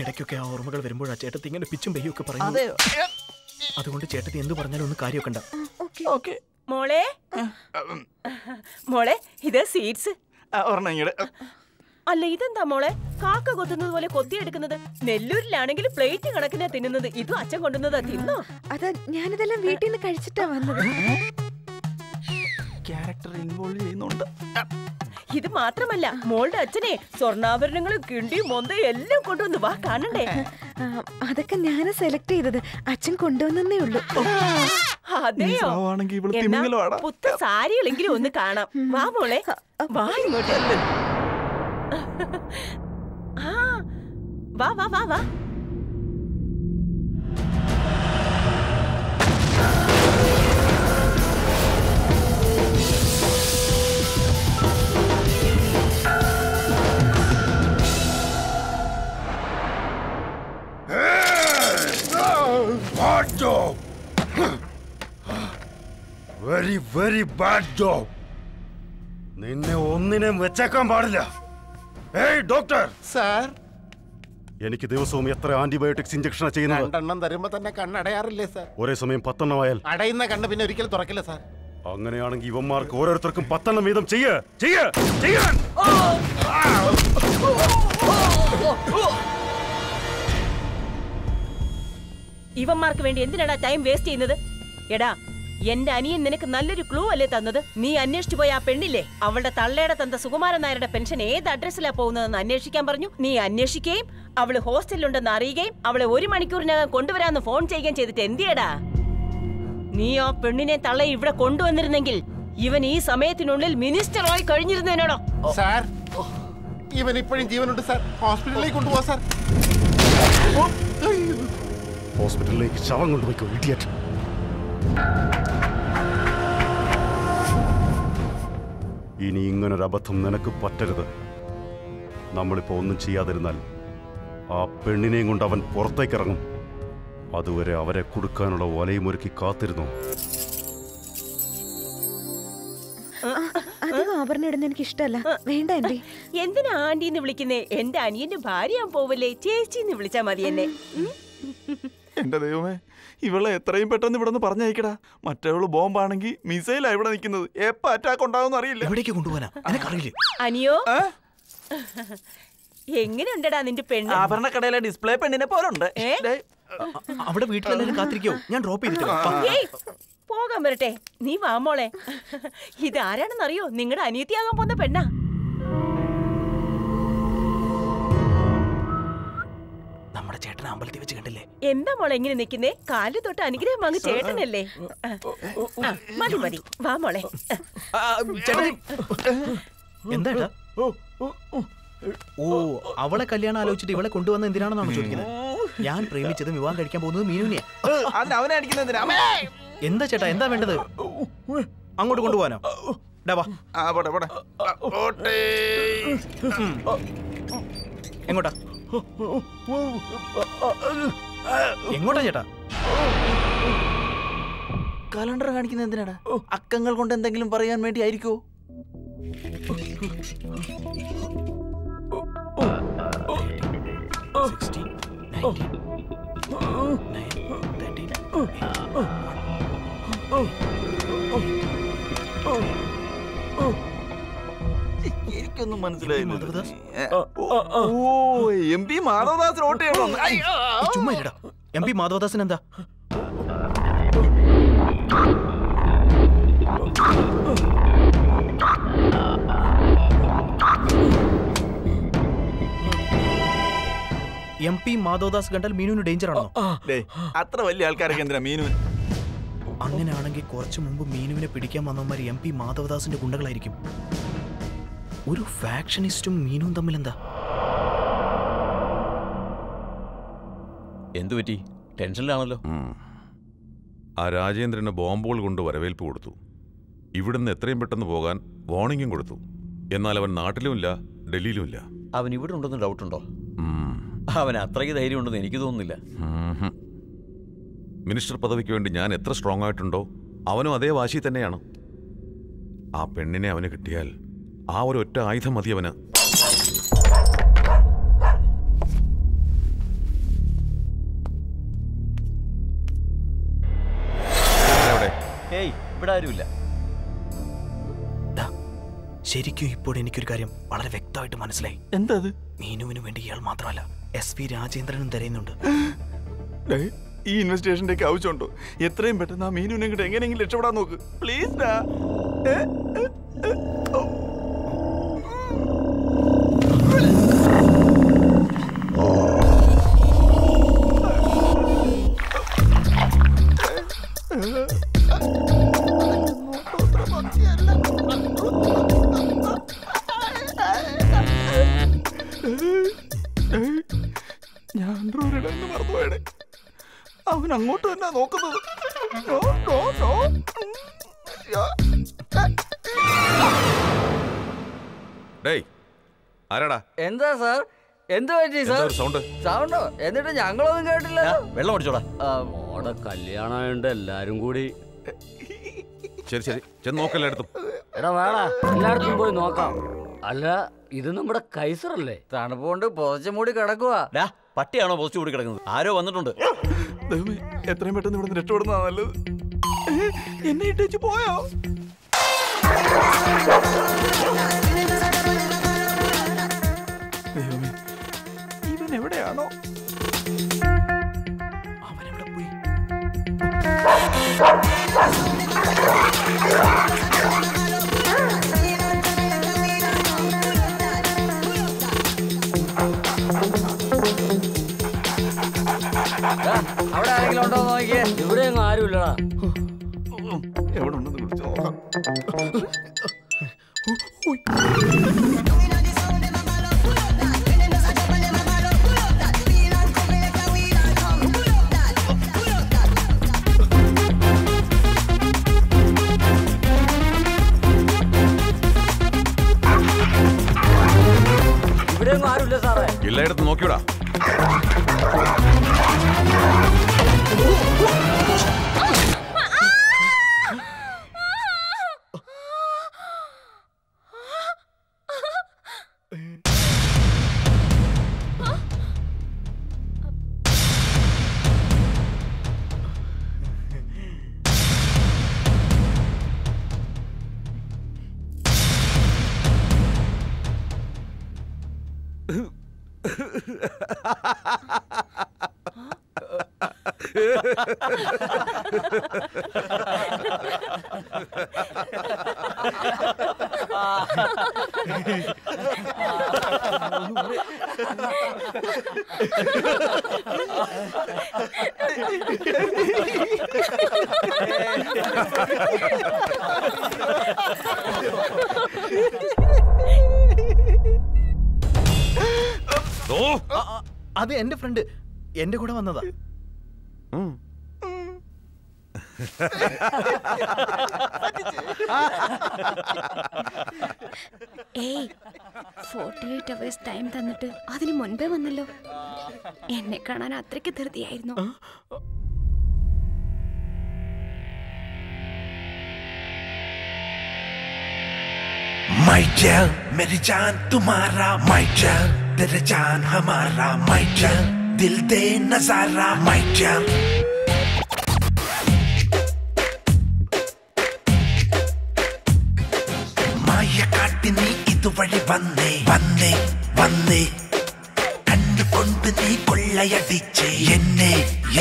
Speaker 9: ഇടയ്ക്കൊക്കെ ആ ഓർമ്മകൾ വരുമ്പോഴാ ചേട്ടത്തി ഇങ്ങനെ പിച്ചും പെയ്യും ഒക്കെ പറയുന്നത്. അതുകൊണ്ട് ചേട്ടത്തി എന്ത് പറഞ്ഞാലും ഒന്ന് കാര്യമൊക്കെ
Speaker 8: ഓക്കെ.
Speaker 11: മോളെ? മോളെ ഇത് സീഡ്സ് അല്ല ഇതെന്താ മോളെ? കാക്ക കൊത്തുന്നത് പോലെ കൊത്തി കൊത്തിയെടുക്കുന്നത് നെല്ലൂരിലാണെങ്കിൽ പ്ലേറ്റ് കണക്കിനാ തിന്നുന്നത്. ഇതും അച്ഛൻ കൊണ്ടുവന്നതാ. തിന്നോ?
Speaker 13: അതാ ഞാനിതെല്ലാം വീട്ടിൽ നിന്ന് കഴിച്ചിട്ടാ വന്നത്.
Speaker 8: ക്യാരക്ടർ ഇൻവോൾവ് ചെയ്യുന്നുണ്ട്.
Speaker 11: ഇത് മാത്രമല്ല മോളുടെ അച്ഛനെ സ്വർണാഭരണങ്ങളും കിണ്ടി മൊന്ത എല്ലാം കൊണ്ടുവന്ന് വാ കാണണ്ടേ?
Speaker 13: അതൊക്കെ ഞാൻ സെലക്ട് ചെയ്തത്. അച്ഛൻ കൊണ്ടുവന്നേ ഉള്ളൂ.
Speaker 11: അതെയോ. പുത്ത സാരികളെങ്കിലും ഒന്ന് കാണാം. വാ മോളെ. വാ ഇങ്ങോട്ട്. ആ വാ വാ വാ വാ.
Speaker 5: വെരി ബാഡ് ജോബ് നിന്നെ ഒന്നിനെയും വെച്ചേക്കാൻ പാടില്ല. ഏയ് ഡോക്ടർ
Speaker 7: സാർ
Speaker 5: എനിക്ക് ദിവസവും എത്ര ആന്റിബയോട്ടിക്സ് ഇഞ്ചക്ഷൻ ചെയ്യുന്നത്?
Speaker 7: രണ്ടെണ്ണം തരുമ്പോ തന്നെ കണ്ണടയാറില്ലേ സാർ
Speaker 5: ഒരേ സമയം പത്തെണ്ണമായാൽ
Speaker 7: അടയുന്ന കണ്ണ് പിന്നെ ഒരിക്കലും തുറക്കില്ല സാർ
Speaker 5: അങ്ങനെയാണെങ്കിൽ ഇവന്മാർക്ക് ഓരോരുത്തർക്കും പത്തെണ്ണം വീതം ചെയ്യ. ചെയ്യ. ചെയ്യാൻ
Speaker 11: ഇവന്മാർക്ക് വേണ്ടി എന്തിനാടാ ടൈം വേസ്റ്റ് ചെയ്യുന്നത്? എടാ എന്റെ അനിയൻ നിനക്ക് നല്ലൊരു ക്ലൂ അല്ലേ തന്നത്? നീ അന്വേഷിച്ചു പോയ ആ പെണ്ണില്ലേ? അവളുടെ തള്ളയുടെ തന്ന സുകുമാരൻ നായരുടെ പെൻഷൻ ഏത് അഡ്രസ്സിലാ പോകുന്നതെന്ന് അന്വേഷിക്കാൻ പറഞ്ഞു. നീ അന്വേഷിക്കുകയും അവൾ ഹോസ്റ്റലിലുണ്ടെന്ന് അറിയുകയും അവളെ ഒരു മണിക്കൂറിനകം കൊണ്ടുവരാമെന്ന് ഫോൺ ചെയ്യുകയും ചെയ്തിട്ട് എന്തിയടാ? നീ ആ പെണ്ണിനെ തള്ള ഇവിടെ കൊണ്ടുവന്നിരുന്നെങ്കിൽ ഇവൻ ഈ സമയത്തിനുള്ളിൽ മിനിസ്റ്ററായി കഴിഞ്ഞിരുന്നേനോടോ?
Speaker 7: സാർ ഇവൻ ഇപ്പോഴും ജീവനുണ്ട് സാർ. ഹോസ്പിറ്റലിലേക്ക് കൊണ്ടുപോവാ സാർ.
Speaker 5: ഹോസ്പിറ്റലിലേക്ക് ശവം കൊണ്ടുപോയിക്കോ ഇഡിയറ്റ്. ഇനി ഇങ്ങനൊരു അബദ്ധം നിനക്ക് പറ്റരുത്. നമ്മളിപ്പോ ഒന്നും ചെയ്യാതിരുന്നാൽ ആ പെണ്ണിനെയും കൊണ്ട് അവൻ പുറത്തേക്കിറങ്ങും. അതുവരെ അവരെ കൊടുക്കാനുള്ള വലയും ഒരുക്കി കാത്തിരുന്നു?
Speaker 13: അധികം ആഭരണം ഇടുന്ന എനിക്ക് ഇഷ്ടമല്ല വേണ്ട എന്റെ
Speaker 11: എന്തിനാ ആന്റിന്ന് വിളിക്കുന്നേ? എന്റെ അനിയന്റെ ഭാര്യ പോവല്ലേ? ചേച്ചിന്ന് വിളിച്ചാ മതി എന്നെ
Speaker 8: എന്റെ ദൈവമേ. ഇവളെ എത്രയും പെട്ടെന്ന് ഇവിടെ നിന്ന് പറഞ്ഞയക്കടാ. മറ്റവൾ ബോംബാണെങ്കിൽ മിസൈലാ ഇവിടെ നിൽക്കുന്നത് എപ്പ അറ്റാക്ക് ഉണ്ടാവും അറിയില്ല.
Speaker 9: എവിടേക്ക് കൊണ്ടുപോകാനാ എനക്കറിയില്ലേ?
Speaker 11: അനിയോ? എങ്ങനെയുണ്ടടാ നിന്റെ പെണ്ണ്?
Speaker 8: ആഭരണക്കടയിലെ ഡിസ്പ്ലേ പെണ്ണിനെ പോലുണ്ട്.
Speaker 9: അവിടെ വീട്ടിലെല്ലാരും കാത്തിരിക്കോ? ഞാൻ ഡ്രോപ്പ് ചെയ്തിട്ട്.
Speaker 11: പോകാൻ വരട്ടെ. നീ വാമോളെ ഇത് ആരാണെന്നറിയോ? നിങ്ങളുടെ അനിയത്തിയാകാൻ പോകുന്ന പെണ്ണാ.
Speaker 9: നമ്മുടെ ചേട്ടൻ അമ്പലത്തിൽ വെച്ച് കണ്ടില്ലേ?
Speaker 11: എന്താ മോളെ എങ്ങനെ നിൽക്കുന്നേ? കാൽ തൊട്ട് അനുഗ്രഹം വാങ്ങി ചേട്ടനല്ലേ? മതി മതി. വാ മോളെ.
Speaker 9: എന്താ ഓ അവളെ കല്യാണം ആലോചിച്ചിട്ട് ഇവളെ കൊണ്ടുവന്ന എന്തിനാണെന്നാണ് ചോദിക്കുന്നത്? ഞാൻ പ്രേമിച്ചത് വിവാഹം കഴിക്കാൻ പോകുന്നത് മീനുനെയാ
Speaker 8: അല്ല അവനെ അടിക്കുന്നതിനാ
Speaker 9: എന്താ ചേട്ടാ എന്താ വേണ്ടത്? അങ്ങോട്ട് കൊണ്ടുപോകാനോ? എങ്ങോട്ടാ? എങ്ങോട്ടാ ചേട്ടാ?
Speaker 8: കലണ്ടർ കാണിക്കുന്ന എന്തിനാടാ? അക്കങ്ങൾ കൊണ്ട് എന്തെങ്കിലും പറയാൻ വേണ്ടി ആയിരിക്കോ എനിക്കൊന്നും മനസ്സിലായില്ല. ഓ എം പി മാധവദാസ് വോട്ട് ചെയ്യണം?
Speaker 9: ചുമ്മാ എം പി മാധവദാസൻ എന്താ? എം പി മാധവദാസ് കണ്ടാൽ മീനുവിന് ഡേഞ്ചർ ആണോ?
Speaker 8: അത്ര വലിയ ആൾക്കാരൊക്കെ എന്തിനാ മീനു
Speaker 9: അങ്ങനെയാണെങ്കിൽ കുറച്ചു മുമ്പ് മീനുവിനെ പിടിക്കാൻ വന്നവന്മാർ എം പി മാധവദാസിന്റെ ഗുണ്ടകളായിരിക്കും. ഒരു ഫാക്ഷനിസ്റ്റും മീനും തമ്മിൽ എന്താ
Speaker 3: എന്തു പറ്റി? ടെൻഷനിലാണല്ലോ.
Speaker 19: ആ രാജേന്ദ്രന് ബോംബുകൾ കൊണ്ട് വരവേൽപ്പ് കൊടുത്തു. ഇവിടുന്ന് എത്രയും പെട്ടെന്ന് പോകാൻ വാർണിംഗും കൊടുത്തു. എന്നാൽ അവൻ നാട്ടിലുമില്ല ഡൽഹിയിലുമില്ല.
Speaker 3: അവൻ ഇവിടെ ഉണ്ടെന്ന് ഡൗട്ട് ഉണ്ടോ അവൻ അത്രയ്ക്ക് ധൈര്യം ഉണ്ടെന്ന് എനിക്ക് തോന്നുന്നില്ല.
Speaker 19: മിനിസ്റ്റർ പദവിക്ക് വേണ്ടി ഞാൻ എത്ര സ്ട്രോങ് ആയിട്ടുണ്ടോ? അവനും അതേ വാശി തന്നെയാണ്. ആ പെണ്ണിനെ അവന് കിട്ടിയാൽ ആ ഒരു ഒറ്റ ആയുധം മതി അവന്.
Speaker 3: ഏയ് ഇവിടെ ആരുമില്ല.
Speaker 9: ശരിക്കും ഇപ്പോൾ എനിക്കൊരു കാര്യം വളരെ വ്യക്തമായിട്ട് മനസ്സിലായി.
Speaker 8: എന്താ
Speaker 9: മീനുവിന് വേണ്ടി ഇയാൾ മാത്രമല്ല എസ് പി രാജേന്ദ്രനും തിരയുന്നുണ്ട്.
Speaker 8: ഈ ഇൻവെസ്റ്റിഗേഷന്റെ ഒക്കെ ആവശ്യമുണ്ടോ? എത്രയും പെട്ടെന്ന് ആ മീനുവിനെ ഇങ്ങോട്ട് എങ്ങനെയെങ്കിലും രക്ഷപ്പെടാൻ നോക്ക്. പ്ലീസ് നോക്കുന്നത്. No, no, no. യാ.
Speaker 19: ഡേയ് ആരാടാ?
Speaker 22: എന്താ സാർ? എന്ത് പറ്റി
Speaker 19: എന്താ ഒരു sound?
Speaker 22: സൗണ്ടോ? എന്നിട്ട് ഞങ്ങളൊന്നും കേട്ടില്ല
Speaker 3: വെള്ളം അടിച്ചോടാ
Speaker 16: മോടെ കല്യാണമായോണ്ട് എല്ലാരും കൂടി.
Speaker 19: ശരി ശരി. ചെന്ന് നോക്കല്ലേ എടുത്തു
Speaker 16: എടാ വേടാ. എല്ലായിടത്തും പോയി നോക്കാം. അല്ല ഇത് നമ്മുടെ കൈസറല്ലേ?
Speaker 22: തണുപ്പുകൊണ്ട് പുതച്ചു മൂടി കിടക്കുക
Speaker 3: പട്ടിയാണോ പോസ്റ്റ് കൂടി കിടക്കുന്നത്? ആരോ വന്നിട്ടുണ്ട്.
Speaker 8: എത്രയും പെട്ടെന്ന് ഇവിടെ രക്ഷപ്പെടുന്നതാ നല്ലത്. എന്നെ ഇട്ടേച്ച് പോയോ? ദൈവമേ ഇവൻ എവിടെയാണോ? അവൻ എവിടെ പോയി?
Speaker 16: ആരുമില്ലടാ
Speaker 8: എവിടെ ഉണ്ടെന്ന് വിളിച്ചു നോക്കാം.
Speaker 16: ഇവിടെ ഒന്നും ആരുമില്ല സാറേ.
Speaker 19: എല്ലായിടത്തും നോക്കിയോടാ
Speaker 9: അത് എന്റെ ഫ്രണ്ട് എന്റെ കൂടെ വന്നതാ.
Speaker 2: ഏയ് ഫോർട്ടി എയ്റ്റ് അവേഴ്സ് ടൈം തന്നിട്ട് അതിന് മുൻപേ വന്നല്ലോ എന്നെ കാണാൻ അത്രയ്ക്ക് ധൃതിയായിരുന്നു
Speaker 23: माई चल मेरी जान तुम्हारा माई चल तेरे जान हमारा माई चल दिल दे नजारा माई चल മായ കാട്ടി നീ ഇതുവഴി വന്നേ വന്നേ വന്നേ കണ്ണുകൊണ്ട് നീ കൊള്ളയടിച്ച് എന്നെ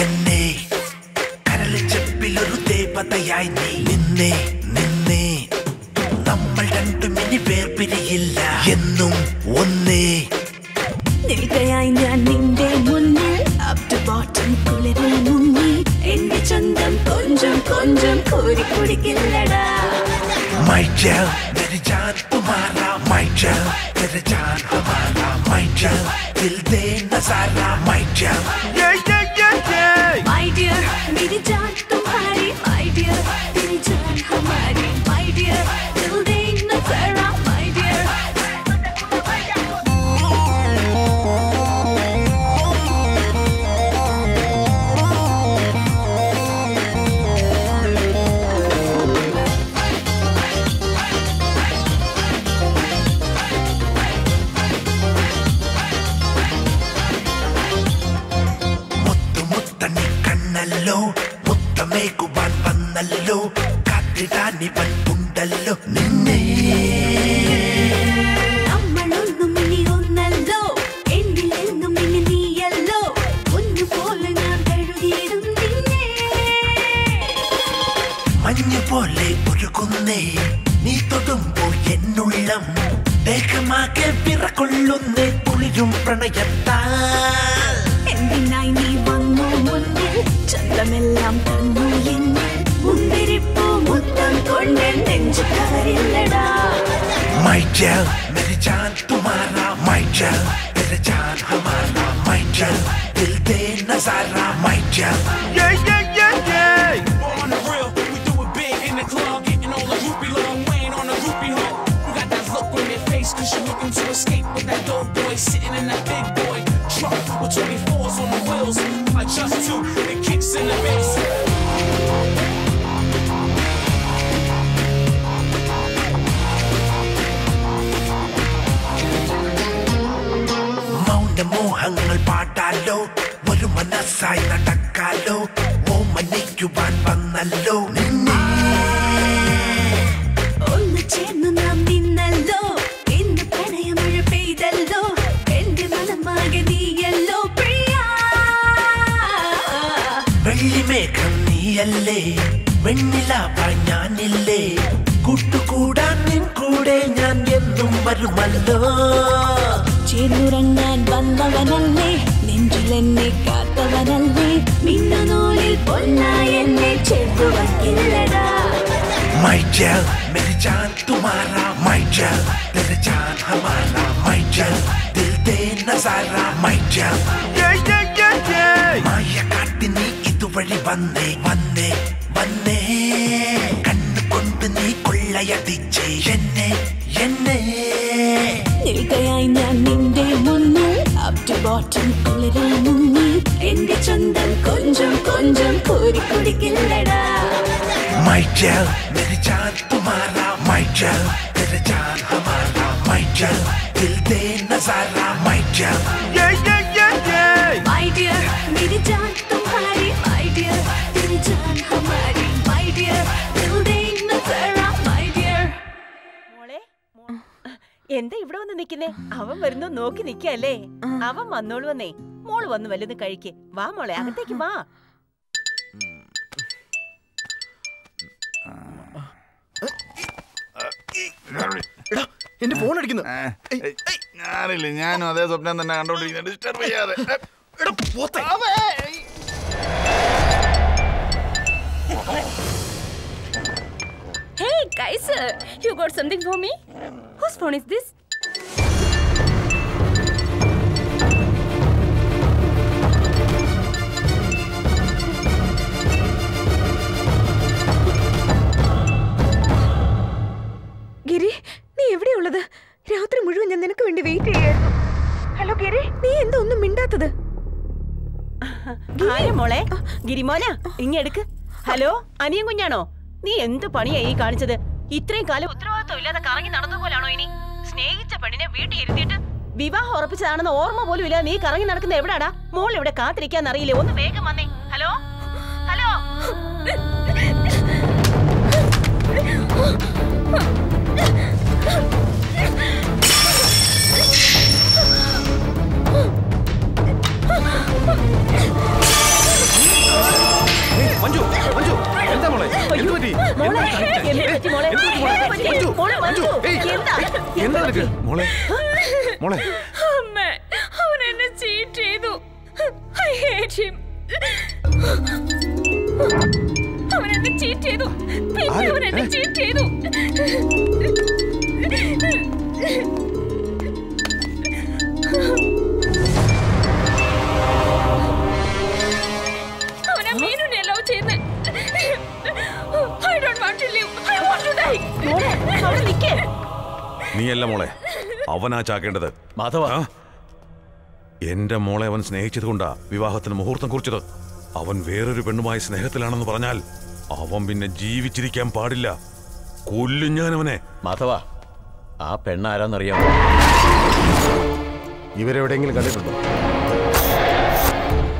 Speaker 23: എന്നെ കരളി ചെപ്പിലൊരു ദേവതയായി നീ നിന്നേ നിന്നേ നമ്മൾ രണ്ടും ഇനി വേർപിരിയില്ല എന്നും ഒന്നേ
Speaker 18: നിൽക്കയായി ഞാൻ നിന്റെ சொந்தம் கொஞ்சம் கொஞ்சம் கூறி குடிக்கில்லடா
Speaker 23: My gel, मेरे जान तुम्हारा My gel, मेरे जान तुम्हारा My gel, दिल दे नजारा My gel, yeah yeah yeah yeah
Speaker 18: My dear, मेरी जान तुम्हारी My dear
Speaker 23: കണ്ണല്ലോ മുത്തമേക്കുവാൻ വന്നല്ലോ കാത്തിടാൻ ഇവൻ ഉണ്ടല്ലോ നിന്നെ. പോലെ ഒരുക്കുന്നേ നീ തൊടുമ്പോൾ എന്നുള്ളം. ദേഹമാകെ വിറകൊള്ളുന്നേ. കുളിരും പ്രണയത്താൽ. माई जल मेरी जान तुम्हारा। माई जल मेरे जान हमारा। माई जल दिल दे नज़ारा।
Speaker 24: माई जल ये ये
Speaker 23: മൗനമോഹങ്ങൾ പാടാലോ ഒരു മനസ്സായി നടക്കാലോ ഓമനിക്കുവാൻ വന്നല്ലോ. നിന്നെ
Speaker 18: ഒന്ന് ചേർന്ന് നാം നിന്നല്ലോ ഇന്ന് പ്രണയമഴ പെയ്തല്ലോ എന്റെ മനമാകെ നീയല്ലോ പ്രിയ.
Speaker 23: വെള്ളിമേഘം നീയല്ലേ വെണ്ണിലാവാൻ ഞാനില്ലേ. കൂട്ടുകൂടാൻ നിൻ കൂടെ ഞാൻ എന്നും വരുമല്ലോ.
Speaker 18: ചേർന്നുറങ്ങാൻ വന്നവനല്ലേ നെഞ്ചിലെന്നെ കാത്തവനല്ലേ മിന്നനൂലിൽ പൊന്നായി എന്നെ ചേർത്തു വയ്ക്കില്ലടാ
Speaker 23: My gel, मेरी जान तुम्हारा My gel, तेरे जान हमारा My gel, दिल दे नजारा My gel, yeah yeah yeah yeah മായ കാട്ടി നീ ഇതുവഴി വന്നേ വന്നേ വന്നേ കണ്ണു കൊണ്ട് നീ കൊള്ളയടിച്ചേ എന്നെ എന്നെ
Speaker 18: നിൽക്കയായി ഞാൻ നിന്റെ മുന്നിൽ അപ് ടു ബോട്ടം കുളിരാൻ മുന്നിൽ എന്റെ ചന്തം കൊഞ്ചം കൊഞ്ചം കോരി കുടിക്കില്ലടാ
Speaker 23: My gel, मेरी जान तुम्हारा My gel, तेरे जान हमारा My gel, दिल दे नजारा My gel, yeah yeah yeah yeah
Speaker 18: My dear, मेरी जान तुम्हारी My dear, तेरी जान हमारी My dear,
Speaker 11: എന്താ ഇവിടെ വന്ന് നിക്കുന്നേ അവൻ വരുന്നു നോക്കി നിക്കല്ലേ അവൻ വന്നോളൂ വന്നേ. മോൾ വന്ന് വലുത് കഴിക്ക്. വാ മോളെ അകത്തേക്ക് വാ.
Speaker 9: എന്റെ ഫോൺ അടിക്കുന്നു.
Speaker 8: ഞാനില്ല ഞാനും അതേ സ്വപ്നം തന്നെ കണ്ടോണ്ടിരിക്കുന്നത് ഡിസ്റ്റർബ് ചെയ്യാതെ.
Speaker 2: Hey, guys, uh, you got something for me? Whose phone is this?
Speaker 13: Giri നീ എവിടെയുള്ളത്? രാത്രി മുഴുവൻ ഞാൻ നിനക്ക് വേണ്ടി വെയിറ്റ് ചെയ്യായിരുന്നു ഹലോ ഗിരി. നീ എന്താ ഒന്നും മിണ്ടാത്തത്?
Speaker 11: ഗിരി മോളെ? ഗിരിമോന ഇങ്ങെടുക്ക് ഹലോ അനിയൻ കുഞ്ഞാണോ? നീ എന്ത് പണിയാ ഈ കാണിച്ചത്? ഇത്രയും കാലം ഉത്തരവാദിത്വം ഇല്ലാതെ കറങ്ങി നടന്ന പോലാണോ ഇനി? സ്നേഹിച്ച പെണ്ണിനെ വീട്ടിൽ ഇരുത്തിയിട്ട് വിവാഹം ഉറപ്പിച്ചതാണെന്ന് ഓർമ്മ പോലും ഇല്ല നീ കറങ്ങി നടക്കുന്ന എവിടാടാ? മോൾ ഇവിടെ കാത്തിരിക്കാൻ അറിയില്ലേ? ഒന്ന് വേഗം വന്നേ. ഹലോ? ഹലോ?
Speaker 9: മഞ്ജു മഞ്ജു.
Speaker 2: അവൻ എന്നെ ചീറ്റ് ചെയ്തു. ഐ ഹേറ്റ് ഹിം അവൻ എന്നെ ചീറ്റ് ചെയ്തു. പിന്നെ അവൻ എന്നെ ചീറ്റ് ചെയ്തു. Don't want to live I want to die
Speaker 11: മോളെ അവിടെ നിൽക്കേ
Speaker 19: നീയല്ല മോളെ. അവനാ ചാക്കേണ്ടത്.
Speaker 3: മാധവ.
Speaker 19: എന്റെ മോളെ അവൻ സ്നേഹിച്ചത് കൊണ്ടാ വിവാഹത്തിന് മുഹൂർത്തം കുറിച്ചത്. അവൻ വേറൊരു പെണ്ണുമായി സ്നേഹത്തിലാണെന്ന് പറഞ്ഞാൽ അവൻ പിന്നെ ജീവിച്ചിരിക്കാൻ പാടില്ല. കൊല്ലും ഞാൻ അവനെ.
Speaker 3: മാധവ ആ പെണ്ണാരാന്നറിയാമോ?
Speaker 7: ഇവരെവിടെയെങ്കിലും കണ്ടിട്ടുണ്ടോ?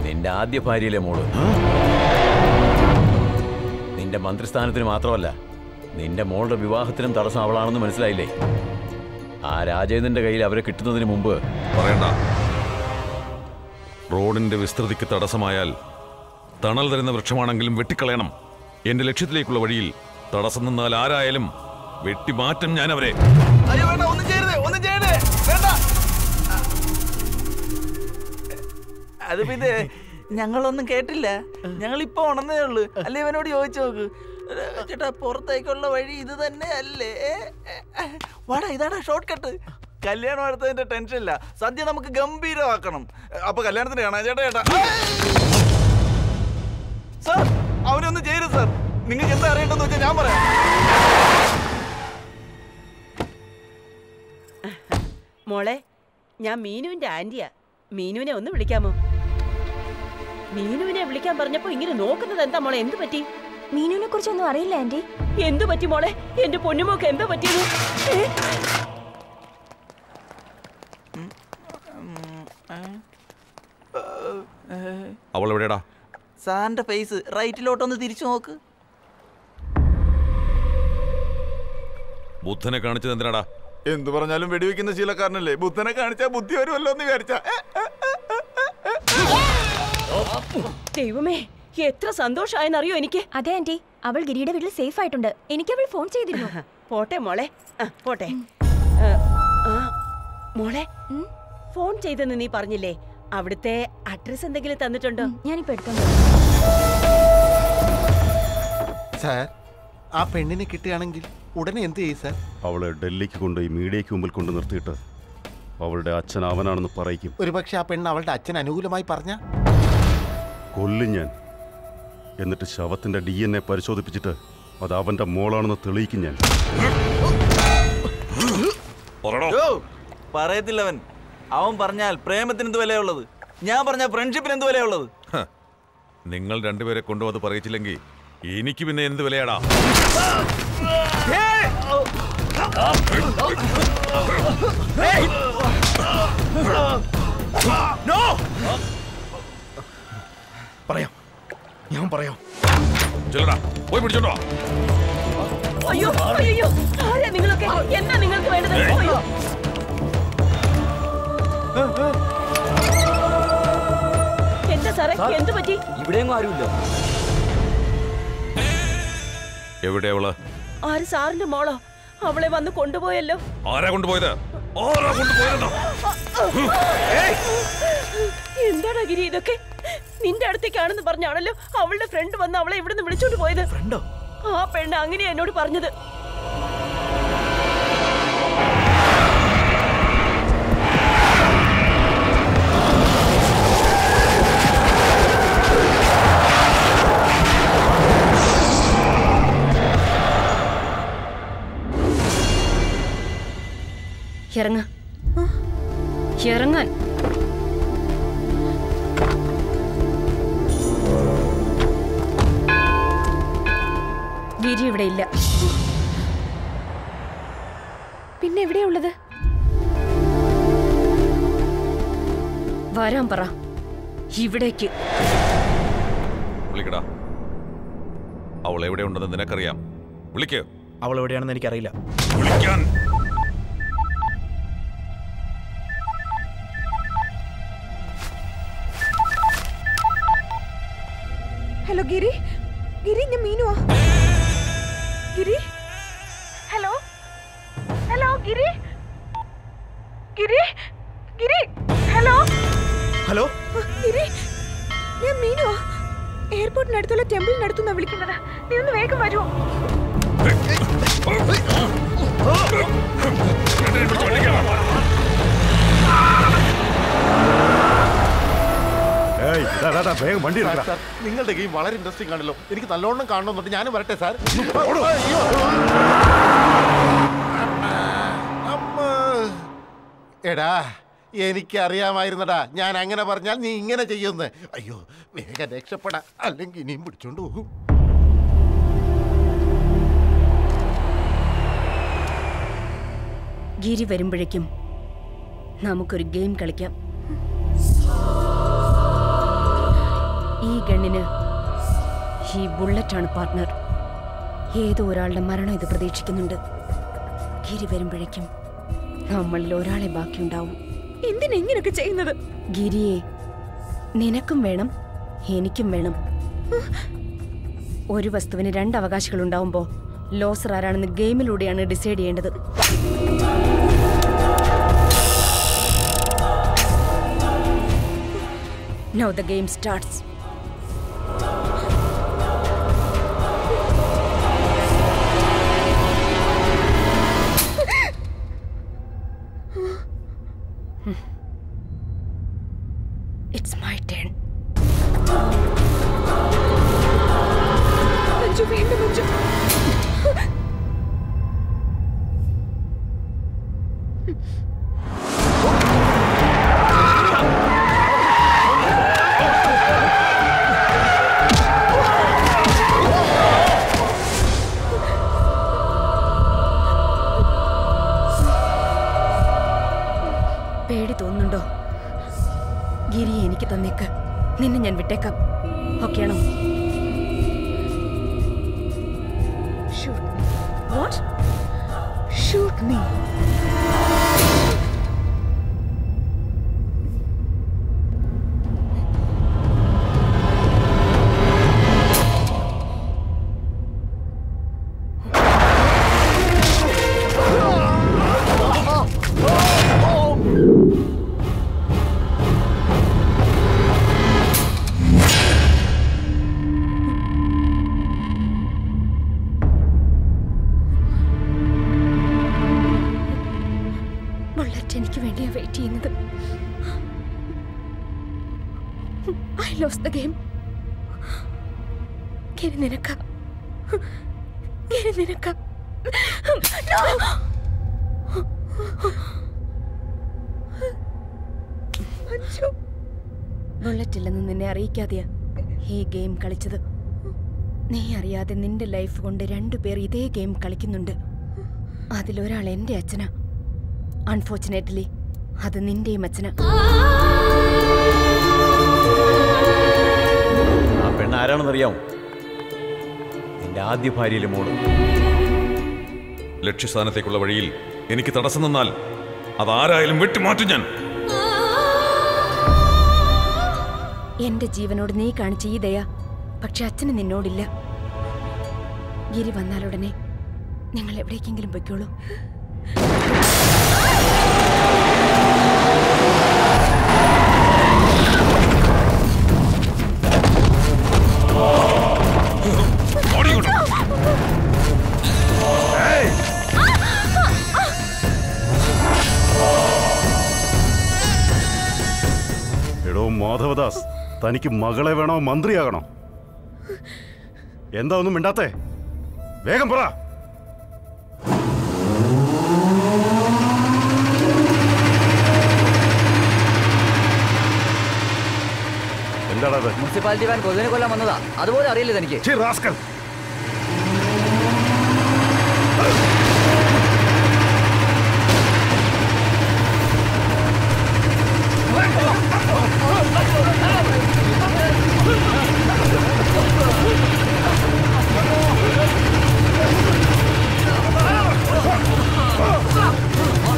Speaker 3: നിന്റെ ആദ്യ ഭാര്യയിലെ മോൾ. നിന്റെ മന്ത്രിസ്ഥാനത്തിന് മാത്രമല്ല നിന്റെ മോളുടെ വിവാഹത്തിനും തടസ്സം അവളാണെന്ന് മനസ്സിലായില്ലേ? ആ രാജേന്ദ്രന്റെ കയ്യിൽ അവരെ കിട്ടുന്നതിന് മുമ്പ്
Speaker 19: പറയണ്ട. റോഡിന്റെ വിസ്തൃതിക്ക് തടസ്സമായാൽ തണൽ തരുന്ന വൃക്ഷമാണെങ്കിലും വെട്ടിക്കളയണം. എന്റെ ലക്ഷ്യത്തിലേക്കുള്ള വഴിയിൽ തടസ്സം നിന്നാൽ ആരായാലും വെട്ടിമാറ്റം ഞാൻ അവരെ.
Speaker 8: അത് പിന്നെ ഞങ്ങളൊന്നും കേട്ടില്ല. ഞങ്ങൾ ഇപ്പൊ ഉണർന്നേ ഉള്ളു. അല്ലെ ഇവനോട് ചോദിച്ചു നോക്ക്. ചേട്ടാ പുറത്തേക്കുള്ള വഴി ഇത് തന്നെ അല്ലേ? വാടാ ഇതാണ് ഷോർട്ട് കട്ട് കല്യാണം അടുത്തതിന്റെ ടെൻഷൻ ഇല്ല. സദ്യ നമുക്ക് ഗംഭീരമാക്കണം. അപ്പൊ കല്യാണത്തിന് കാണാ. ചേട്ടാ ചേട്ടാ. സാർ അവനൊന്നും ചേരും സാർ. നിങ്ങൾക്ക് എന്താ അറിയണ്ടെന്ന് വെച്ചാൽ ഞാൻ പറയാം.
Speaker 11: മോളെ ഞാൻ മീനുവിന്റെ ആന്റിയാ. മീനുവിനെ ഒന്ന് വിളിക്കാമോ? മീനുവിനെ വിളിക്കാൻ പറഞ്ഞപ്പോ ഇങ്ങനെ നോക്കുന്നത് എന്താ മോളെ? എന്ത് പറ്റി?
Speaker 15: മീനുവിനെ കുറിച്ചൊന്നും അറിയില്ല ആന്റി.
Speaker 11: എന്ത് പറ്റി മോളെ? എന്റെ പൊന്നുമോക്ക് എന്താ പറ്റിയത്?
Speaker 19: അവൾ എവിടെടാ
Speaker 8: സാറിന്റെ ഫേസ് റൈറ്റിലോട്ടൊന്ന് തിരിച്ചു നോക്ക്.
Speaker 19: ബുദ്ധനെ കാണിച്ചത് എന്തിനാടാ?
Speaker 8: എന്തു പറഞ്ഞാലും വെടിവെക്കുന്ന ശീലക്കാരനല്ലേ? ബുദ്ധനെ കാണിച്ചാ ബുദ്ധി വരുമല്ലോ എന്ന് വിചാരിച്ച.
Speaker 11: ദൈവമേ എത്ര സന്തോഷമായെന്നറിയോ എനിക്ക്?
Speaker 15: അതെ ആന്റി. അവൾ ഗിരിയുടെ വീട്ടിൽ സേഫ് ആയിട്ടുണ്ട്. എനിക്ക് അവൾ ഫോൺ ചെയ്തിരുന്നു.
Speaker 11: പോട്ടെ മോളെ. ആ, പോട്ടെ. മോളെ ഫോൺ ചെയ്തെന്ന് നീ പറഞ്ഞില്ലേ? അവിടുത്തെ അഡ്രസ് എന്തെങ്കിലും തന്നിട്ടുണ്ടോ?
Speaker 15: ഞാനിപ്പോ എടുക്കാൻ
Speaker 7: സാർ ആ പെണ്ണിനെ കിട്ടുകയാണെങ്കിൽ ഉടനെ എന്ത് ചെയ്യും സാർ?
Speaker 5: അവളെ ഡൽഹിക്ക് കൊണ്ടുപോയി മീഡിയയ്ക്ക് മുമ്പിൽ കൊണ്ട് നിർത്തിയിട്ട് അവളുടെ അച്ഛൻ അവനാണെന്ന് പറയിക്കും.
Speaker 7: ഒരുപക്ഷെ ആ പെണ്ണ് അവളുടെ അച്ഛൻ അനുകൂലമായി പറഞ്ഞ
Speaker 5: കൊല്ലും ഞാൻ എന്നിട്ട് ശവത്തിന്റെ ഡി എൻ എ പരിശോധിപ്പിച്ചിട്ട് അത് അവന്റെ മോളാണെന്ന് തെളിയിക്കും ഞാൻ
Speaker 8: പറയത്തില്ലവൻ അവൻ പറഞ്ഞാൽ പ്രേമത്തിന് എന്ത് വിലയുള്ളത് ഞാൻ പറഞ്ഞ ഫ്രണ്ട്ഷിപ്പിന് എന്ത് വിലയുള്ളത്
Speaker 19: നിങ്ങൾ രണ്ടുപേരെ കൊണ്ടുവന്ന് പറയിച്ചില്ലെങ്കിൽ എനിക്ക് പിന്നെ എന്ത് വിലയാടാ
Speaker 9: പറയാം. ഞാൻ പറയാം.
Speaker 19: ചെല്ലടാ പോയി പിടിച്ചോണ്ടോ
Speaker 11: അയ്യോ അയ്യോ ആരാ നിങ്ങളൊക്കെ? എന്താ നിങ്ങൾക്ക് വേണ്ടത്? അയ്യോ എന്താ സാറേ? എന്ത് പറ്റി?
Speaker 16: ഇവിടെയെങ്ങും ആരുമില്ല.
Speaker 19: എവിടെ അവൾ?
Speaker 11: ആര് സാറിന്റെ മോളോ? അവളെ വന്ന് കൊണ്ടുപോയല്ലോ.
Speaker 19: ആരാ കൊണ്ടുപോയത്? ആരാ കൊണ്ടുപോയതെന്നോ?
Speaker 11: എന്താടാ ഗിരി ഇതൊക്കെ? നിന്റെ അടുത്തേക്കാണെന്ന് പറഞ്ഞാണല്ലോ അവളുടെ ഫ്രണ്ട് വന്ന് അവളെ ഇവിടുന്ന് വിളിച്ചോണ്ട് പോയത്.
Speaker 9: ഫ്രണ്ടോ
Speaker 11: ആ പെണ്ണ് അങ്ങനെയാ എന്നോട് പറഞ്ഞത്.
Speaker 2: ഇറങ്ങ. ഇറങ്ങാൻ. ഗിരി ഇവിടെ ഇല്ല.
Speaker 13: പിന്നെ എവിടെയുള്ളത്
Speaker 2: വരാൻ പറ. ഇവിടേക്ക്.
Speaker 19: വിളിക്കടാ. അവൾ എവിടെ ഉണ്ടെന്ന് നിനക്കറിയാം. വിളിക്ക്.
Speaker 9: അവൾ എവിടെയാണെന്ന് എനിക്കറിയില്ല.
Speaker 19: വിളിക്കാൻ.
Speaker 13: ഹലോ ഗിരി. ഗിരി ഞാൻ മീനുവാ. Giri? Hello? Hello Giri? Giri? Giri? Hello?
Speaker 9: Hello?
Speaker 13: Giri? ഞാൻ മീനുവാ എയർപോർട്ടിനടുത്തുള്ള ടെമ്പിളിനടുത്തുനിന്നാ വിളിക്കുന്നത്. നീ ഒന്ന് വേഗം
Speaker 5: വരൂ ദാ, വേഗം വണ്ടി.
Speaker 7: നിങ്ങളുടെ ഗെയിം വളരെ ഇൻട്രസ്റ്റിംഗ് ആണല്ലോ. എനിക്ക് നല്ലോണം കാണണമെന്നുണ്ട്. ഞാനും വരട്ടെ സാർ. എടാ എനിക്കറിയാമായിരുന്നടാ. ഞാൻ അങ്ങനെ പറഞ്ഞാൽ നീ ഇങ്ങനെ ചെയ്യുന്നു അയ്യോ വേഗം രക്ഷപ്പെടാ. അല്ലെങ്കിൽ ഇനിയും പിടിച്ചോണ്ട് പോകും.
Speaker 2: ഗിരി വരുമ്പോഴേക്കും നമുക്കൊരു ഗെയിം കളിക്കാം. ഗണ്ണിന് ഈ ബുള്ളറ്റാണ് പാർട്ട്ണർ. ഏതോ ഒരാളുടെ മരണം ഇത് പ്രതീക്ഷിക്കുന്നുണ്ട്. ഗിരി വരുമ്പോഴേക്കും നമ്മളിൽ ഒരാളെ ബാക്കിയുണ്ടാവും.
Speaker 13: എന്തിനെങ്ങനെയൊക്കെ ചെയ്യുന്നത്?
Speaker 2: ഗിരിയെ നിനക്കും വേണം എനിക്കും വേണം. ഒരു വസ്തുവിന് രണ്ട് അവകാശികൾ ഉണ്ടാവുമ്പോൾ ലോസർ ആരാണെന്ന് ഗെയിമിലൂടെയാണ് ഡിസൈഡ് ചെയ്യേണ്ടത്. Now the game starts. നിന്നെ ഈ ഗെയിം കളിച്ചത്. നീ അറിയാതെ നിന്റെ ലൈഫ് കൊണ്ട് രണ്ടുപേർ ഇതേ ഗെയിം കളിക്കുന്നുണ്ട്. അതിലൊരാൾ എന്റെ അച്ഛനാ. അൺഫോർച്ചുനേറ്റ്ലി അത് നിന്റെയും അച്ഛനാ.
Speaker 3: ആ പെണ്ണ് ആരാണെന്നറിയാമോ? നിന്റെ ആദ്യ ഭാര്യയിലെ മോൾ.
Speaker 19: ലക്ഷ്യസ്ഥാനത്തേക്കുള്ള വഴിയിൽ എനിക്ക് തടസ്സം നിന്നാൽ അതാരായാലും വെട്ടിമാറ്റും ഞാൻ.
Speaker 2: എന്റെ ജീവനോട് നീ കാണിച്ച ഈ ദയ പക്ഷെ അച്ഛന് നിന്നോടില്ല. ഗിരി വന്നാലുടനെ ഞങ്ങൾ എവിടേക്കെങ്കിലും പൊയ്ക്കോളൂ.
Speaker 5: തനിക്ക് മകളെ വേണോ മന്ത്രിയാകണോ? എന്താ ഒന്നും മിണ്ടാത്തേ? വേഗം പറ. എന്താണത്
Speaker 22: മുനിസിപ്പാലിറ്റി വാൻ കൊതുകിനെ കൊല്ലാൻ വന്നതാ. അതുപോലെ അറിയില്ല തനിക്ക്?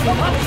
Speaker 22: Oh!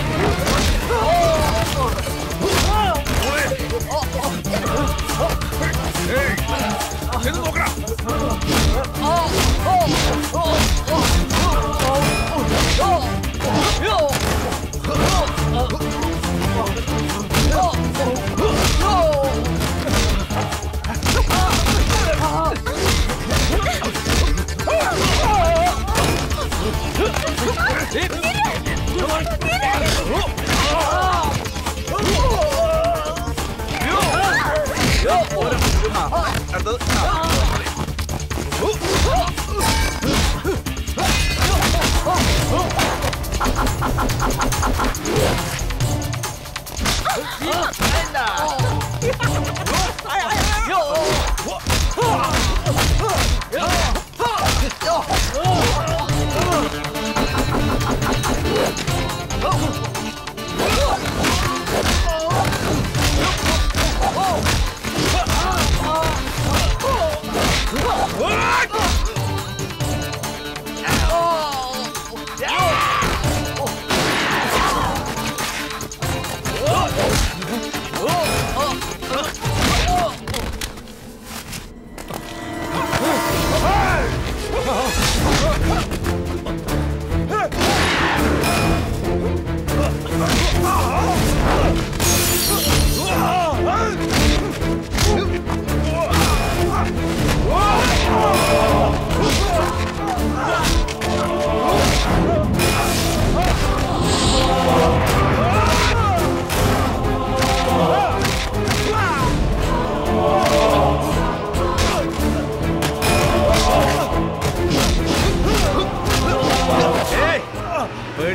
Speaker 9: どあ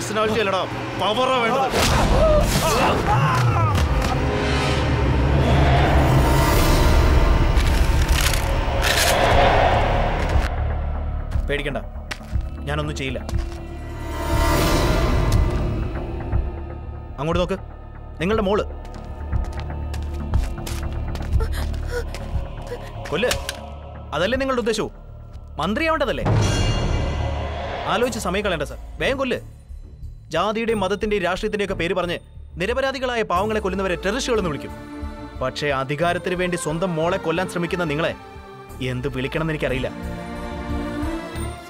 Speaker 9: പേഴ്സണാലിറ്റി അല്ലടാ. പവറാ വേണ്ടത്. പേടിക്കണ്ട. ഞാനൊന്നും ചെയ്യില്ല. അങ്ങോട്ട് നോക്ക്. നിങ്ങളുടെ മോൾ. കൊല്ല്. അതല്ലേ നിങ്ങളുടെ ഉദ്ദേശവും? മന്ത്രിയാവേണ്ടതല്ലേ? ആലോചിച്ച് സമയം കളയണ്ട സാർ. വേഗം കൊല്ല്. ജാതിയുടെയും മതത്തിന്റെയും രാഷ്ട്രീയത്തിന്റെ ഒക്കെ പേര് പറഞ്ഞ് നിരപരാധികളായ പാവങ്ങളെ കൊല്ലുന്നവരെ ടെററിസ്റ്റുകളെന്ന് വിളിക്കും. പക്ഷേ അധികാരത്തിന് വേണ്ടി സ്വന്തം മോളെ കൊല്ലാൻ ശ്രമിക്കുന്ന നിങ്ങളെ എന്ത് വിളിക്കണമെന്ന് എനിക്കറിയില്ല.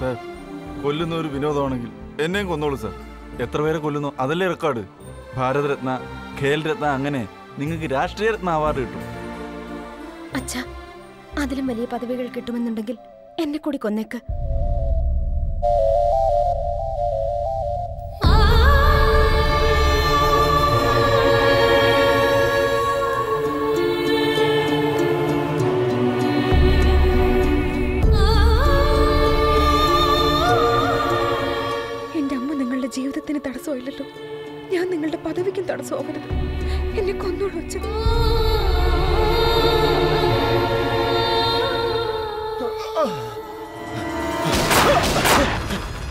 Speaker 8: സാർ കൊല്ലുന്ന ഒരു വിനോദമാണെങ്കിൽ എന്നെയും കൊന്നോളൂ സാർ. എത്ര പേരെ കൊല്ലുന്നു അതല്ലേ റെക്കോർഡ്? ഭാരതരത്ന ഖേൽ രത്ന അങ്ങനെ നിങ്ങൾക്ക് രാഷ്ട്രീയ രത്ന അവാർഡ് കിട്ടും.
Speaker 2: അച്ഛാ അതിലും വലിയ പദവികൾ കിട്ടുമെന്നുണ്ടെങ്കിൽ എന്നെ കൂടി കൊന്നേക്ക്.
Speaker 13: തടസ്സമാവരുത് എന്നെ കൊന്നോളൂ അച്ഛൻ.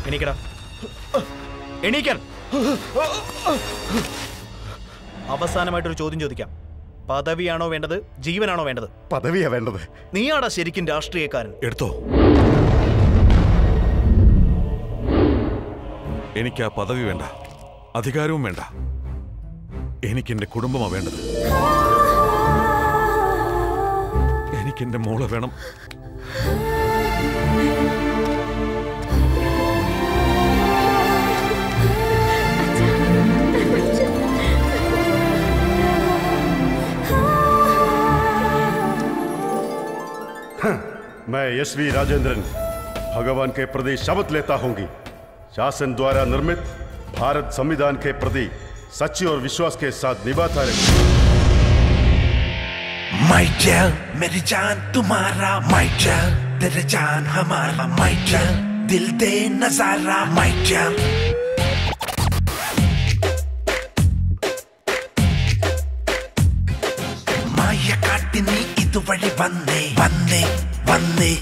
Speaker 9: എണീക്കടാ. എണീക്കാൻ അവസാനമായിട്ടൊരു ചോദ്യം ചോദിക്കാം. പദവിയാണോ വേണ്ടത് ജീവനാണോ വേണ്ടത്?
Speaker 5: പദവിയാ വേണ്ടത്.
Speaker 9: നീയാടാ ശരിക്കും രാഷ്ട്രീയക്കാരൻ.
Speaker 19: എടുത്തോ. എനിക്ക് ആ പദവി വേണ്ട. അധികാരവും വേണ്ട. എനിക്ക് എന്റെ കുടുംബമാ വേണ്ടത് എനിക്ക് എന്റെ മോളെ വേണം
Speaker 5: मैं यशवी राजेंद्रन भगवान के प्रति शपथ लेता हूंगी शासन द्वारा निर्मित भारत संविधान के प्रति सच्ची और विश्वास के साथ निभाता रहे
Speaker 23: माई जल मेरी जान तुम्हारा माई जल तेरे जान हमारा माई जल दिल दे नजारा माई जल മായ കാട്ടി നീ ഇതുവഴി വന്നേ വന്നേ വന്നേ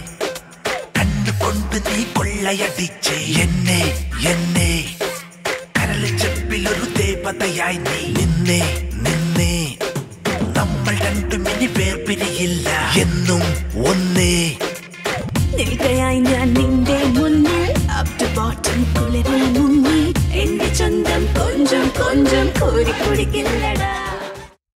Speaker 23: കണ്ടുകൊണ്ട് നീ കൊള്ളയടിച്ച് എന്നെ എന്നെ കരളി ചെപ്പിലൊരു ദേവതയായി നീ. നിന്നെ നിന്നെ. നമ്മൾ രണ്ടും ഇനി പേർ പിരിയില്ല എന്നും ഒന്നേ.
Speaker 25: നിൽക്കയായി ഞാൻ നിന്റെ മുന്നിൽ. അപ് ടു ബോട്ടം കുളിരിൽ മുങ്ങി. എന്റെ ചന്തം കൊഞ്ചം കൊഞ്ചം കോരി കുടിക്കില്ല